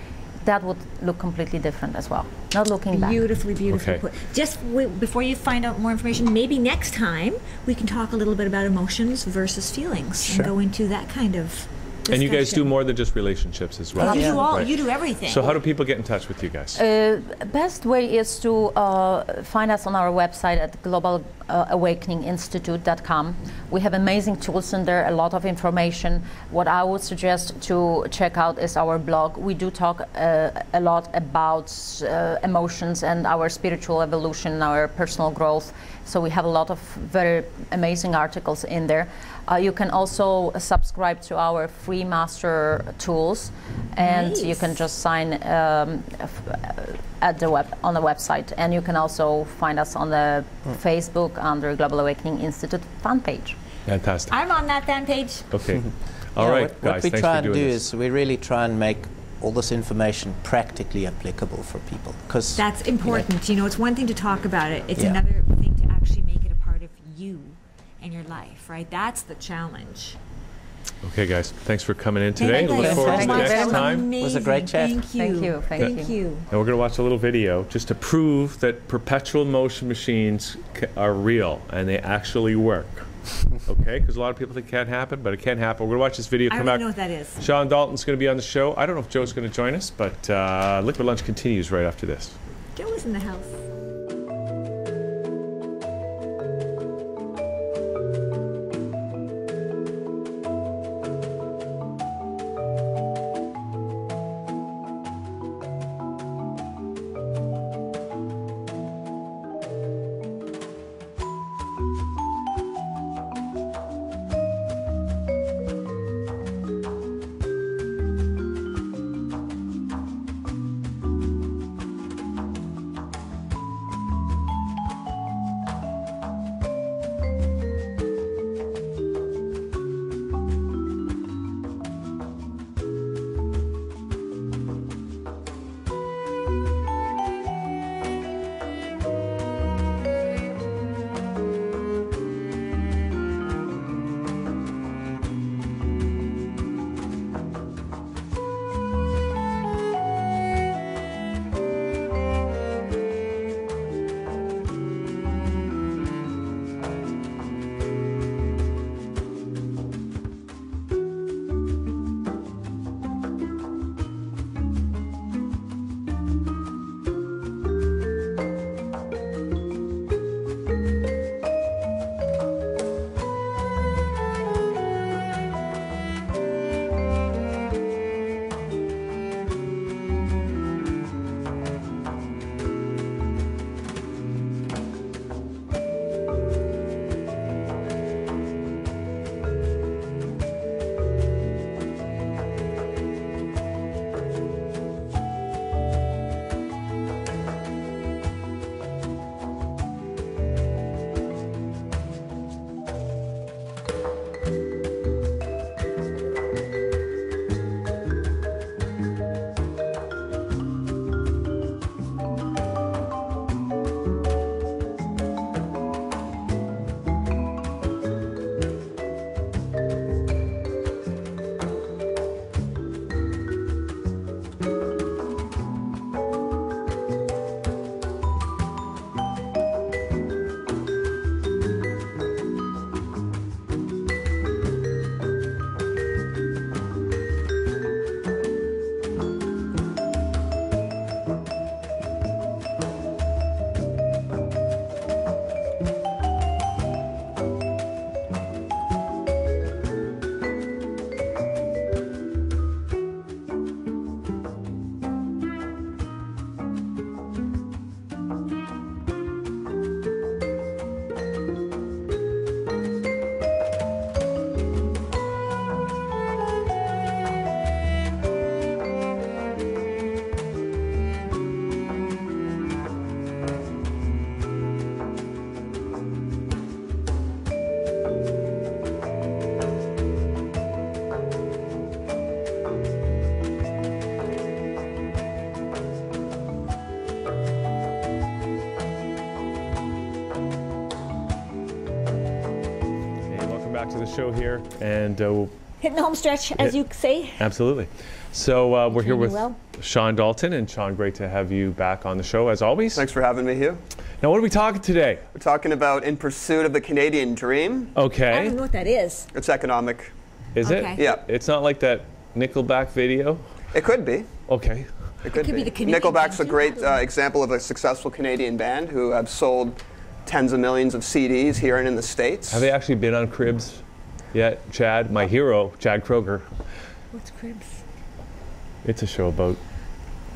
That would look completely different as well. Not looking back. Beautifully, beautifully Okay. put. Just w- before you find out more information, maybe next time we can talk a little bit about emotions versus feelings Sure. and go into that kind of. And you guys do more than just relationships as well. You do all- you do everything. So how do people get in touch with you guys? Uh, best way is to uh, find us on our website at globalawakeninginstitute.com. We have amazing tools in there, a lot of information. What I would suggest to check out is our blog. We do talk uh, a lot about uh, emotions and our spiritual evolution, our personal growth. So we have a lot of very amazing articles in there. Uh, you can also subscribe to our free master tools, and you can just sign um, at the web on the website. And you can also find us on the Facebook under Global Awakening Institute fan page. Fantastic. I'm on that fan page. Okay. All Yeah, right, what, guys. What we thanks try for and do this. is we really try and make all this information practically applicable for people because That's important. You know, it's one thing to talk about it, it's Yeah. another thing to actually make it a part of you and your life, right? That's the challenge. Okay, guys. Thanks for coming in Thank today. you Look guys forward so to the much. next That was time. It was a great chat. Thank you. Thank you, thank Thank you. you. And we're going to watch a little video just to prove that perpetual motion machines ca- are real and they actually work. okay? Because a lot of people think it can't happen, but it can happen. We're going to watch this video I come don't back. know what that is. Shawn Dalton's going to be on the show. I don't know if Joe's going to join us, but uh, Liquid Lunch continues right after this. Joe was in the house. Back to the show here, and uh, we'll Hitting the home stretch, as Hit- you say. Absolutely. So uh, we're here with well. Shawn Dalton, and Shawn, great to have you back on the show as always. Thanks for having me here. Now, what are we talking today? We're talking about In Pursuit of the Canadian Dream. Okay. I don't know what that is. It's economic. Is Okay. it? Yeah. It's not like that Nickelback video. It could be. Okay. It could, could be the Canadian Nickelback's a band, too. great uh, example of a successful Canadian band who have sold tens of millions of CDs here and in the States. Have they actually been on Cribs yet? Chad, my hero, Chad Kroeger. What's cribs? It's a show about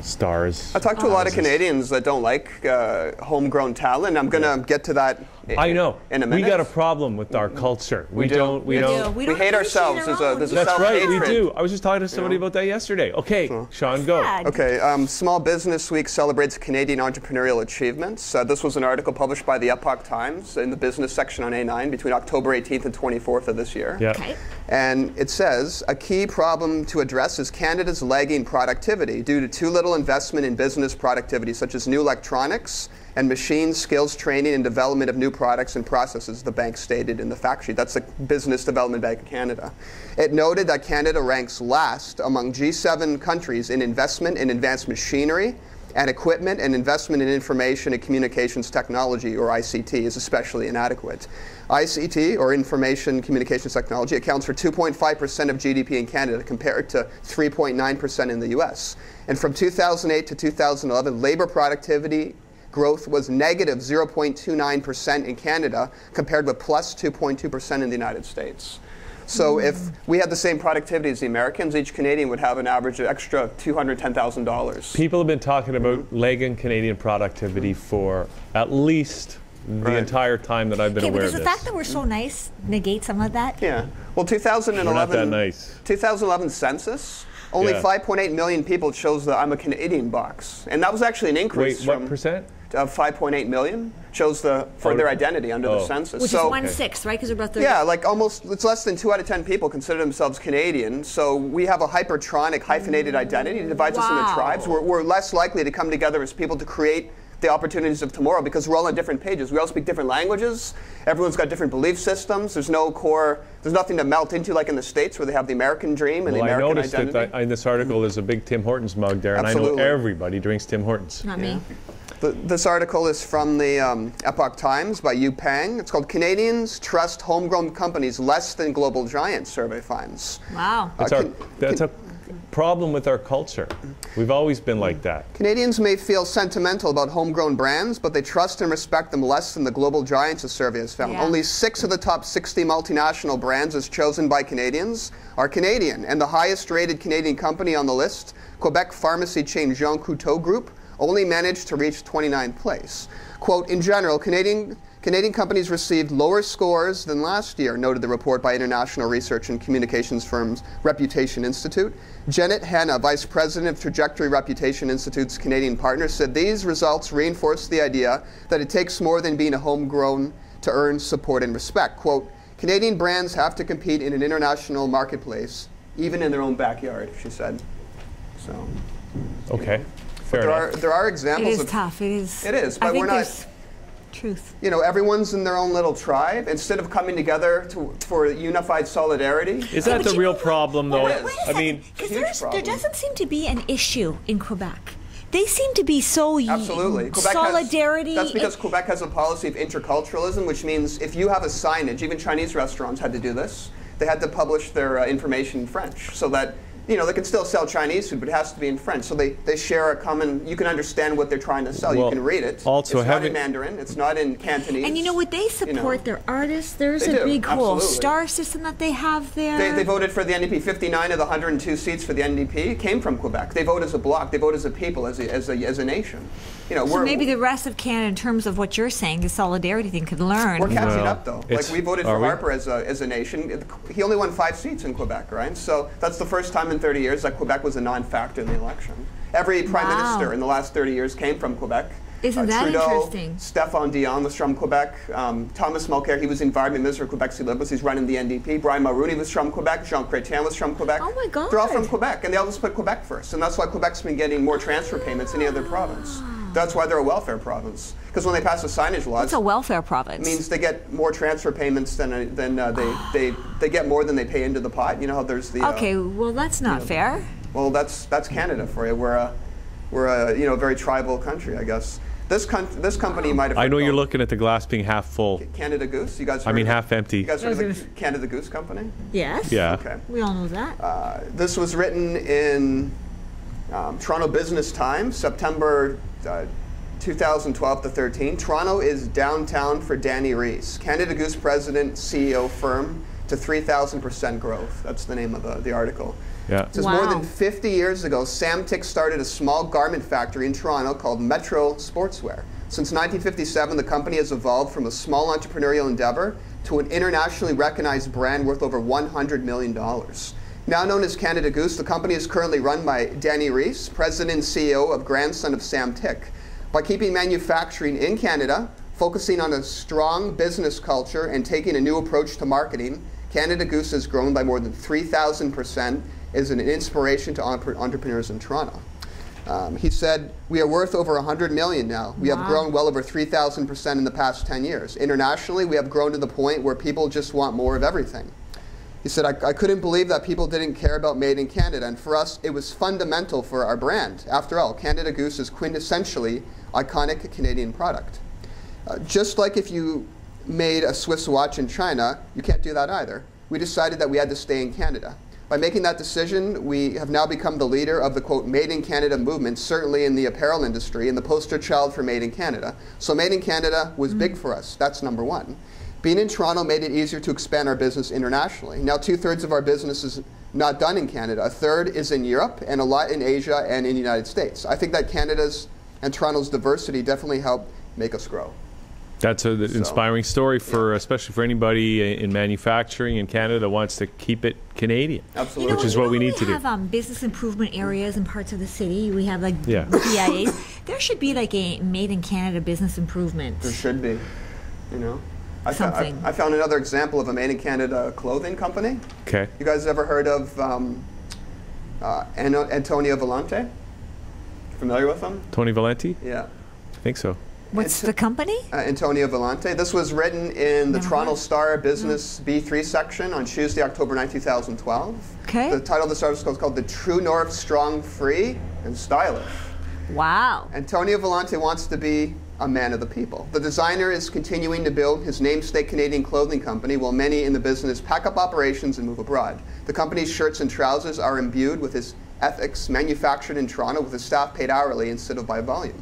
stars. I talked to a lot of. Canadians that don't like uh, homegrown talent. I'm going to get to that i- I know. in a We got a problem with our culture. We, We do. don't. We We don't. do. We We don't hate ourselves. our There's a- there's a That's right. We do. I was just talking to somebody about that yesterday. Okay, Shawn, go. Okay, um, Small Business Week celebrates Canadian entrepreneurial achievements. Uh, this was an article published by the Epoch Times in the business section on A9 between October 18th and 24th of this year. Yeah. Okay. And it says a key problem to address is Canada's lagging productivity due to too little investment in business productivity, such as new electronics and machine skills training and development of new products and processes, the bank stated in the fact sheet. That's the Business Development Bank of Canada. It noted that Canada ranks last among G7 countries in investment in advanced machinery and equipment and investment in information and communications technology, or ICT, is especially inadequate. ICT, or Information Communications Technology, accounts for 2.5% of GDP in Canada compared to 3.9% in the US. And from 2008 to 2011, labor productivity growth was negative 0.29% in Canada compared with plus 2.2% in the United States. So hmm. if we had the same productivity as the Americans, each Canadian would have an average of extra $210,000. People have been talking about lagging Canadian productivity hmm. for at least the Right. entire time that I've been Okay, but aware does of the fact that we're so nice negate some of that? Yeah. Well, 2011. We're not that nice. 2011 census. Only Yeah. 5.8 million people chose the "I'm a Canadian" box, and that was actually an increase Wait, what percent? Uh, of 5.8 million chose the for Oh, their identity under oh. the census. Which so is one sixth, right? Because we're about 30. yeah, like almost it's less than two out of ten people consider themselves Canadian. So we have a hypertronic, hyphenated identity. that divides us into tribes. We're, we're less likely to come together as people to create the opportunities of tomorrow because we're all on different pages. We all speak different languages. Everyone's got different belief systems. There's no core. There's nothing to melt into like in the states where they have the American dream and Well, the American I noticed uh, identity. that in this article there's a big Tim Hortons mug there, and I know everybody drinks Tim Hortons. Not me. The, this article is from the um, Epoch Times by Yu Pang. It's called Canadians Trust Homegrown Companies Less Than Global Giants, survey finds. Wow. That's, Uh, our, can- a problem with our culture. We've always been like that. Canadians may feel sentimental about homegrown brands, but they trust and respect them less than the global giants, a survey has found. Yeah. Only six of the top 60 multinational brands as chosen by Canadians are Canadian, and the highest rated Canadian company on the list, Quebec pharmacy chain Jean Coutu Group, only managed to reach 29th place. Quote, in general, Canadian Canadian companies received lower scores than last year, noted the report by international research and communications firms Reputation Institute. Janet Hanna, vice president of Trajectory Reputation Institute's Canadian partner, said these results reinforce the idea that it takes more than being a homegrown to earn support and respect. Quote, Canadian brands have to compete in an international marketplace, even in their own backyard, she said. So Okay, fair there enough. are there are It examples is of tough. It is. It is, I but think we're not- Truth. you know, everyone's in their own little tribe. Instead of coming together to, for unified solidarity, Is that the real problem, though? It is. I mean, Because there doesn't seem to be an issue in Quebec. They seem to be so y- Absolutely. Quebec solidarity. Has, that's because it- Quebec has a policy of interculturalism, which means if you have a signage, even Chinese restaurants had to do this. They had to publish their uh, information in French so that you know they can still sell Chinese food, but it has to be in French. So they, they share a common. You can understand what they're trying to sell. Well, you can read it. also it's not having- in Mandarin. It's not in Cantonese. and you know what? They support know. their artists. There's They a do, big whole absolutely. star system that they have there. They, they voted for the NDP. 59 of the 102 seats for the NDP came from Quebec. They vote as a bloc. They vote as a people, as a, as a, as a nation. You know, so we're, maybe the rest of Canada, in terms of what you're saying, the solidarity thing, could learn. We're catching Well, up though. Like we voted for we? Harper as a, as a nation. He only won five seats in Quebec, right? So that's the first time in 30 years that Quebec was a non-factor in the election. Every prime Wow. minister in the last 30 years came from Quebec. Isn't that Trudeau, interesting? Stéphane Dion was from Quebec. Um, Thomas Mulcair, he was environment minister of Quebec City Liberals. He's running the NDP. Brian Mulroney was from Quebec. Jean Chrétien was from Quebec. Oh my God. They're all from Quebec, and they all just put Quebec first. And that's why Quebec's been getting more transfer payments than any other province. That's why they're a welfare province. because when they pass the signage laws, It's a welfare province. it means they get more transfer payments than uh, than uh, they they they get more than they pay into the pot. You know how there's the uh, okay, well that's not fair. well, that's that's Canada for you. We're a we're a you know very tribal country, I guess. This con- this company might have. I know you're looking at the glass being half full. Canada Goose. You guys. I mean, of- half empty. You guys heard of the Canada Goose company? Yes. Yeah. Okay. We all know that. Uh, this was written in um, Toronto Business Times, September uh, 2012 to 13. Toronto is downtown for Dani Reiss, Canada Goose president, CEO firm to 3,000% growth. That's the name of the, the article. Yeah. It says more than 50 years ago, Sam Tick started a small garment factory in Toronto called Metro Sportswear. Since 1957, the company has evolved from a small entrepreneurial endeavor to an internationally recognized brand worth over $100 million. Now known as Canada Goose, the company is currently run by Dani Reiss, president and CEO of grandson of Sam Tick. By keeping manufacturing in Canada, focusing on a strong business culture, and taking a new approach to marketing, Canada Goose has grown by more than 3,000%, is an inspiration to entrepreneurs in Toronto. Um, he said, "We are worth over 100 million now. We have grown well over 3,000 percent in the past 10 years. Internationally, we have grown to the point where people just want more of everything." He said, I, I couldn't believe that people didn't care about Made in Canada, and for us, it was fundamental for our brand. After all, Canada Goose is quintessentially iconic Canadian product. Uh, just like if you made a Swiss watch in China, you can't do that either. We decided that we had to stay in Canada. By making that decision, we have now become the leader of the quote Made in Canada movement, certainly in the apparel industry, and the poster child for Made in Canada. So Made in Canada was big for us. That's number one. Being in Toronto made it easier to expand our business internationally. Now, two thirds of our business is not done in Canada. A third is in Europe, and a lot in Asia and in the United States. I think that Canada's and Toronto's diversity definitely helped make us grow. That's an inspiring story for, especially for anybody in manufacturing in Canada that wants to keep it Canadian. Absolutely. Which is what we need to do. we do. have um, business improvement areas in parts of the city. We have like Yeah. BIAs. there should be like a made in Canada business improvement. There should be, you know. I, fo- I, I found another example of a made in Canada clothing company. Okay. You guys ever heard of um, uh, Ano- Antonio Volante? Familiar with him? Tony Valenti? Yeah. I think so. What's the company? Uh, Antonio Volante. This was written in the Toronto Star Business B3 section on Tuesday, October 9, 2012. Okay. The title of this article is called The True North Strong, Free, and Stylish. Wow. Antonio Volante wants to be a man of the people. The designer is continuing to build his namesake Canadian clothing company while many in the business pack up operations and move abroad. The company's shirts and trousers are imbued with his ethics, manufactured in Toronto with his staff paid hourly instead of by volume.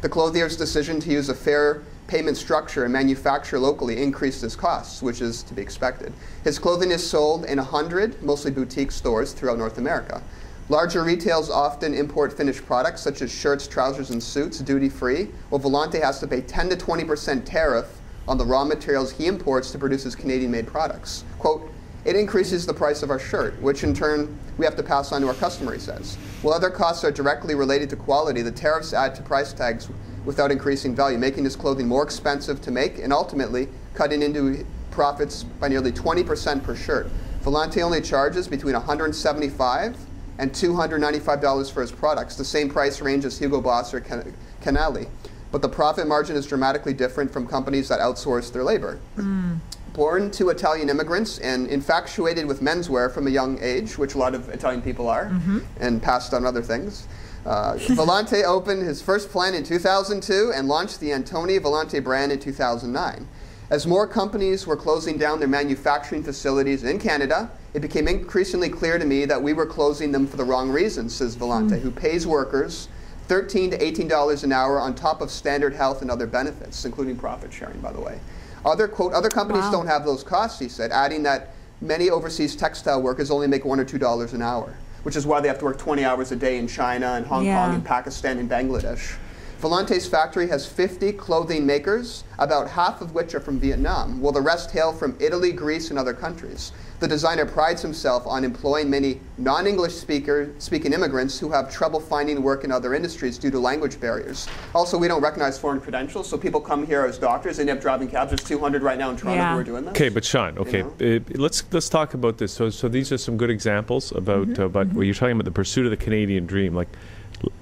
The clothier's decision to use a fair payment structure and manufacture locally increased his costs, which is to be expected. His clothing is sold in 100, mostly boutique stores throughout North America. Larger retails often import finished products such as shirts, trousers, and suits duty free, while Volante has to pay 10 to 20% tariff on the raw materials he imports to produce his Canadian made products. Quote, it increases the price of our shirt, which in turn we have to pass on to our customer, he says. While other costs are directly related to quality, the tariffs add to price tags without increasing value, making his clothing more expensive to make and ultimately cutting into profits by nearly 20% per shirt. Volante only charges between 175 and $295 for his products, the same price range as Hugo Boss or Can- Canali. But the profit margin is dramatically different from companies that outsource their labor. Born to Italian immigrants and infatuated with menswear from a young age, which a lot of Italian people are, and passed on other things. Uh, Volante opened his first plant in 2002 and launched the Antoni Volante brand in 2009. As more companies were closing down their manufacturing facilities in Canada, it became increasingly clear to me that we were closing them for the wrong reasons, says Volante, hmm. who pays workers 13 to 18 dollars an hour on top of standard health and other benefits, including profit sharing, by the way. Other quote other companies Wow. don't have those costs, he said, adding that many overseas textile workers only make one or two dollars an hour, which is why they have to work 20 hours a day in China and Hong Yeah. Kong and Pakistan and Bangladesh. Volante's factory has 50 clothing makers, about half of which are from Vietnam, while the rest hail from Italy, Greece, and other countries. The designer prides himself on employing many non-English speaker, speaking immigrants who have trouble finding work in other industries due to language barriers. Also, we don't recognize foreign credentials, so people come here as doctors, they end up driving cabs. There's 200 right now in Toronto Yeah. who are doing this. Okay, but Shawn, okay, uh, let's let's talk about this. So, so these are some good examples about Mm-hmm. uh, about where you're talking about the pursuit of the Canadian dream. Like,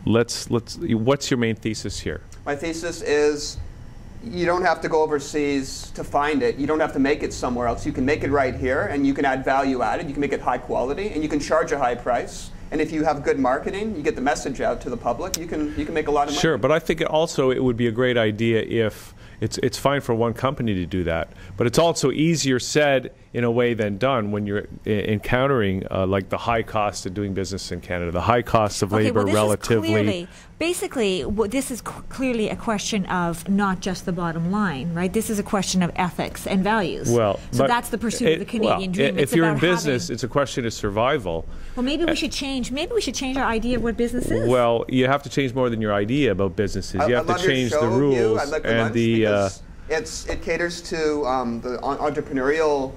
let's let's. What's your main thesis here? My thesis is you don't have to go overseas to find it. You don't have to make it somewhere else. You can make it right here, and you can add value added. You can make it high quality, and you can charge a high price. And if you have good marketing, you get the message out to the public. You can you can make a lot of money. Sure, but I think it also it would be a great idea if it's it's fine for one company to do that, but it's also easier said in a way than done when you're encountering uh, like the high cost of doing business in Canada, the high cost of Okay, labor well, relatively. Clearly, basically, w- this is c- clearly a question of not just the bottom line, right? This is a question of ethics and values. well, so that's the pursuit of the Canadian well, dream. i- It's If you're in business, having- it's a question of survival. well, maybe Uh, we should change. Maybe we should change our idea of what business is. Well, you have to change more than your idea about businesses. I- you I have to love your change the Hugh. rules I like the and lunch the. Uh, it's it caters to um, the entrepreneurial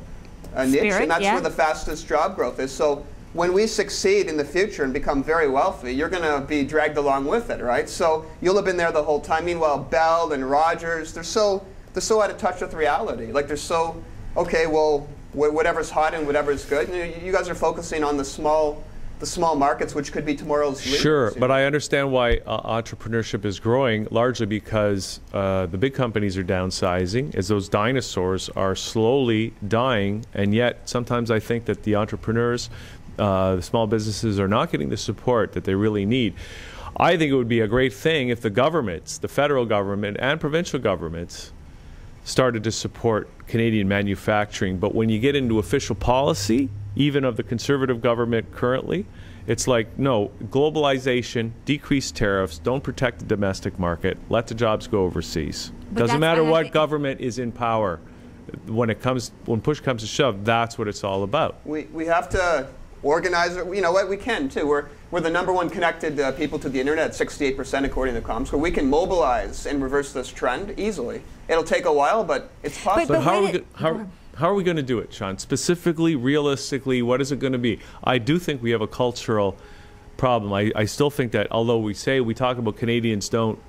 uh, niche, Spirit, and that's yeah. where the fastest job growth is. So when we succeed in the future and become very wealthy, you're going to be dragged along with it, right? So you'll have been there the whole time. Meanwhile, Bell and Rogers, they're so they're so out of touch with reality. Like they're so okay. Well, wh- whatever's hot and whatever's good. You, you guys are focusing on the small. The small markets, which could be tomorrow's leaders, Sure, but? I understand why uh, entrepreneurship is growing, largely because uh, the big companies are downsizing, as those dinosaurs are slowly dying, and yet sometimes I think that the entrepreneurs, uh, the small businesses, are not getting the support that they really need. I think it would be a great thing if the governments, the federal government and provincial governments, started to support Canadian manufacturing. But when you get into official policy, even of the conservative government currently, it's like, no, globalization, decrease tariffs, don't protect the domestic market, let the jobs go overseas. But Doesn't matter why I what think- government is in power. When it comes, when push comes to shove, that's what it's all about. We, we have to organize it. You know what? We can too. We're, we're the number one connected uh, people to the internet, 68% according to ComScore. We can mobilize and reverse this trend easily. It'll take a while, but it's possible. But, how, are we, go- how, how are we going to do it, Shawn? Specifically, realistically, what is it going to be? I do think we have a cultural problem. I, I still think that although we say we talk about Canadians don't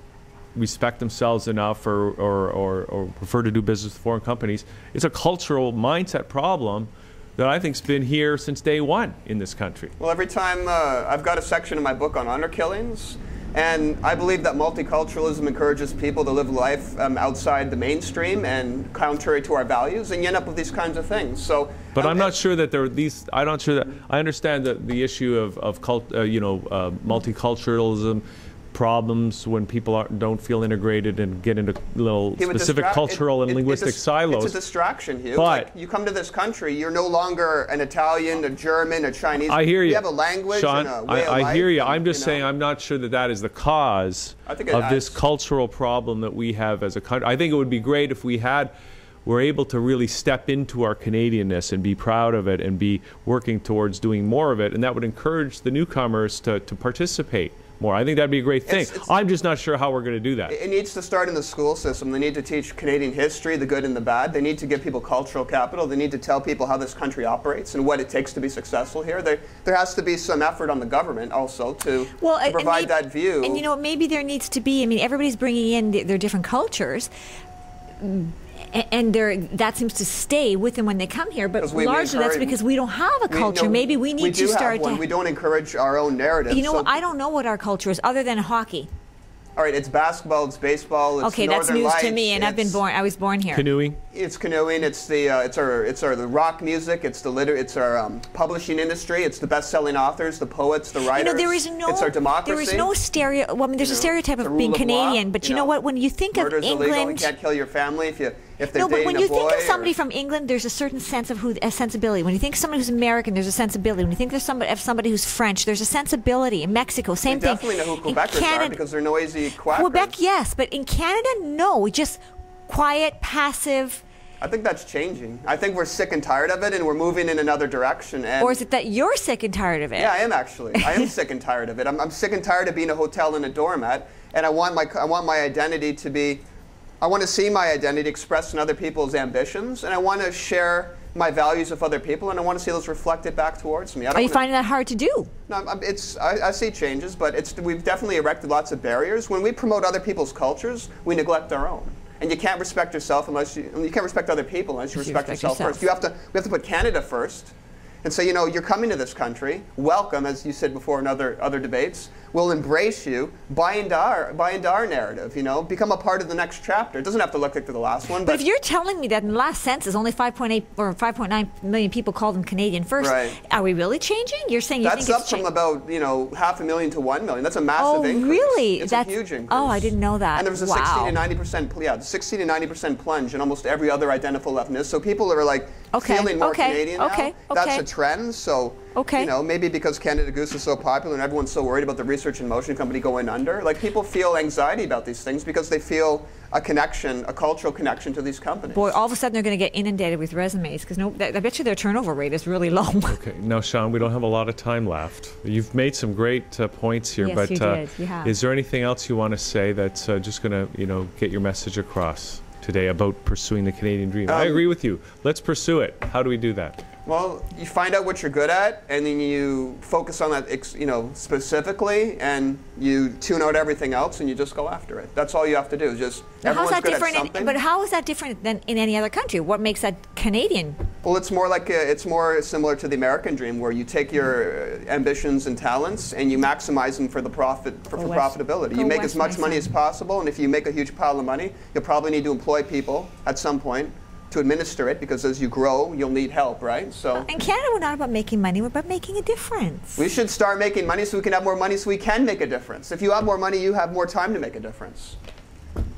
respect themselves enough or, or, or, or prefer to do business with foreign companies, it's a cultural mindset problem that I think's been here since day one in this country. Well, every time uh, I've got a section in my book on honor killings, and I believe that multiculturalism encourages people to live life um, outside the mainstream and contrary to our values, and you end up with these kinds of things. So, But I'm not sure that there are these. I'm not sure that I understand the, the issue of of cult, uh, you know, uh, multiculturalism problems when people don't feel integrated and get into little specific cultural it- and it- linguistic silos. It's a distraction, Hugh. But- like, you come to this country, you're no longer an Italian, a German, a Chinese. I hear you. You have a language Shawn. a I, I hear you. and, I'm just you saying. I'm not sure that that is the cause I think it- of this cultural problem that we have as a country. I think it would be great if we had were able to really step into our Canadianness and be proud of it and be working towards doing more of it, and that would encourage the newcomers to, to participate more. I think that'd be a great thing. It's- it's- I'm just not sure how we're going to do that. It needs to start in the school system. They need to teach Canadian history, the good and the bad. They need to give people cultural capital. They need to tell people how this country operates and what it takes to be successful here. There, there has to be some effort on the government also to, well, to provide may- that view. And you know, maybe there needs to be. I mean, everybody's bringing in their, their different cultures. A- And they're, that seems to stay with them when they come here, But we- we largely that's because we don't have a We- culture. no, Maybe we need we to start have one. to. We don't encourage our own narrative. you know so- I don't know what our culture is other than hockey. all right, it's basketball, it's baseball, it's okay, that's Northern news to me, and I've been born. I was born here. Canoeing. It's canoeing. It's the uh, it's our it's our the rock music. It's the liter- It's our um, publishing industry. It's the best-selling authors, the poets, the You writers. know, there is no. It's our democracy. There is no stereo. Well, I mean, there's You a stereotype the of being of law, Canadian, but you, you know, know, what? When you think of Murder's illegal. You can't kill your family if you if they're no, but when you think of or- somebody from England, there's a certain sense of who a sensibility. When you think of somebody who's American, there's a sensibility. When you think there's somebody of somebody who's French, there's a sensibility. In Mexico, same thing. definitely know who Quebecers are because they're noisy quackers. Quebec, yes, but in Canada, no. We just quiet, passive. I think that's changing. I think we're sick and tired of it, and we're moving in another direction. And Or is it that you're sick and tired of it? Yeah, I am actually. I am sick and tired of it. I'm, I'm sick and tired of being a hotel and a doormat, and I want my I want my identity to be. I want to see my identity expressed in other people's ambitions, and I want to share my values with other people, and I want to see those reflected back towards me. Are you finding that hard to do? no, it's, I, I see changes, but it's, we've definitely erected lots of barriers. When we promote other people's cultures, we neglect our own. And you can't respect yourself unless you, you can't respect other people unless you respect, respect yourself, yourself. first. You have to, we have to put Canada first, and say, you know, you're coming to this country, welcome, as you said before in other, other debates, we'll embrace you, buy into, our, buy into our narrative, you know, become a part of the next chapter. It doesn't have to look like the last one, But if you're telling me that in the last census only 5.8 or 5.9 million people called them Canadian first, Right. are we really changing? You're saying you That's up from about you know half a million to one million. That's a massive Oh, increase. really? It's That's a huge increase. Oh, I didn't know that. And there was a wow. 60 to 90 percent, pl- yeah, 60 to 90 percent plunge in almost every other identifiable ethnicity. So people are like Okay, feeling more okay, Canadian now. okay, That's okay. a trend. So Okay. you know maybe because Canada Goose is so popular and everyone's so worried about the Research and Motion company going under, like people feel anxiety about these things because they feel a connection, a cultural connection to these companies. Boy, all of a sudden they're going to get inundated with resumes because no, I bet you their turnover rate is really low. Okay, now Shawn, we don't have a lot of time left. You've made some great uh, points here, Yes, but you uh, did. You is there anything else you want to say that's uh, just going to, you know, get your message across today about pursuing the Canadian dream? I Um, agree with you. Let's pursue it. How do we do that? Well, you find out what you're good at, and then you focus on that, ex- you know, specifically, and you tune out everything else, and you just go after it. That's all you have to do. is Just Now, everyone's that good different? at In, but how is that different than in any other country? What makes that Canadian? well, it's more like a, it's more similar to the American dream, where you take your uh, ambitions and talents and you maximize them for the profit for, for profitability. Go You make as much money as possible, and if you make a huge pile of money, you'll probably need to employ people at some point to administer it, because as you grow, you'll need help, right? So. In Canada, we're not about making money; we're about making a difference. We should start making money so we can have more money so we can make a difference. If you have more money, you have more time to make a difference.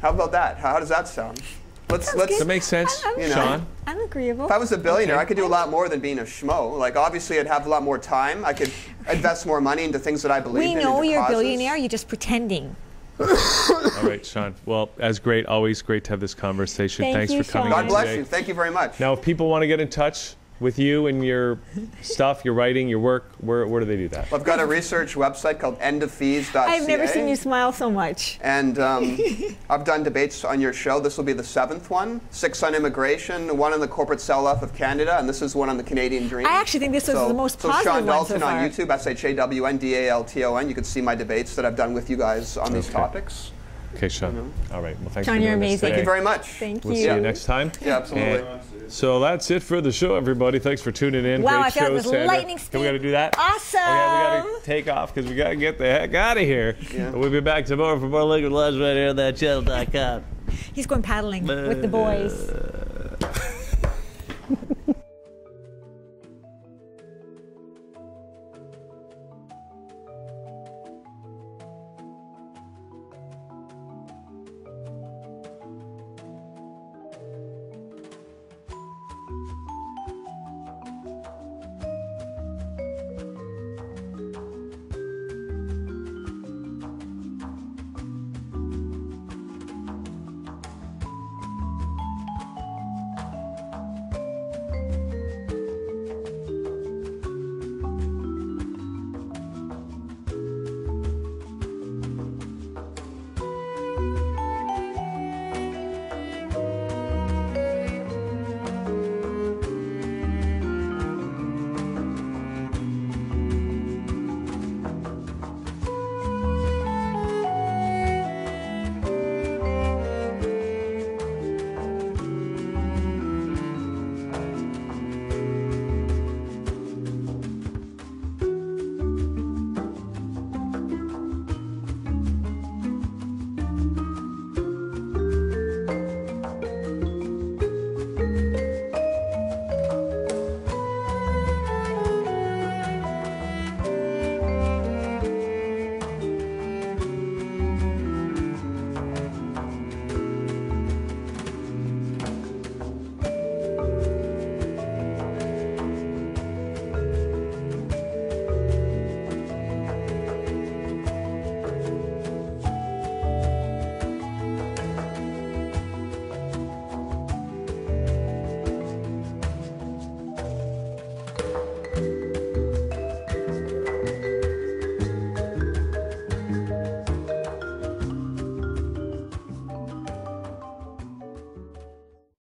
How about that? How, how does that sound? Let's let's. Does that make sense, You know, Shawn? I'm agreeable. If I was a billionaire, Okay. I could do a lot more than being a schmo. Like obviously, I'd have a lot more time. I could invest more money into things that I believe we in. We know you're a billionaire. You're just pretending. All right, Shawn. Well, as great, always great to have this conversation. Thank Thanks you, for coming Shawn. God bless today. you. Thank you very much. Now, if people want to get in touch with you and your stuff, your writing, your work, where, where do they do that? I've got a research website called endofees.ca. I've never seen you smile so much. And um, I've done debates on your show. This will be the seventh one. Six on immigration, one on the corporate sell-off of Canada, and this is one on the Canadian dream. I actually think this was so, the most so positive Shawn one so Dalton on. YouTube, S-H-A-W-N-D-A-L-T-O-N. You can see my debates that I've done with you guys on these Okay. topics. Okay, Shawn. All right. Well, thanks Shawn, for you're doing amazing. Thank you very much. Thank We'll you. see you next time. Yeah, absolutely. And so that's it for the show, everybody. Thanks for tuning in. Wow, Great I feel show, it was Sandra. lightning Okay, we got to do that. Awesome. Oh, okay, we got to take off because we got to get the heck out of here. Yeah. We'll be back tomorrow for more Liquid Lunch right here on that channel.com. He's going paddling with the uh, boys.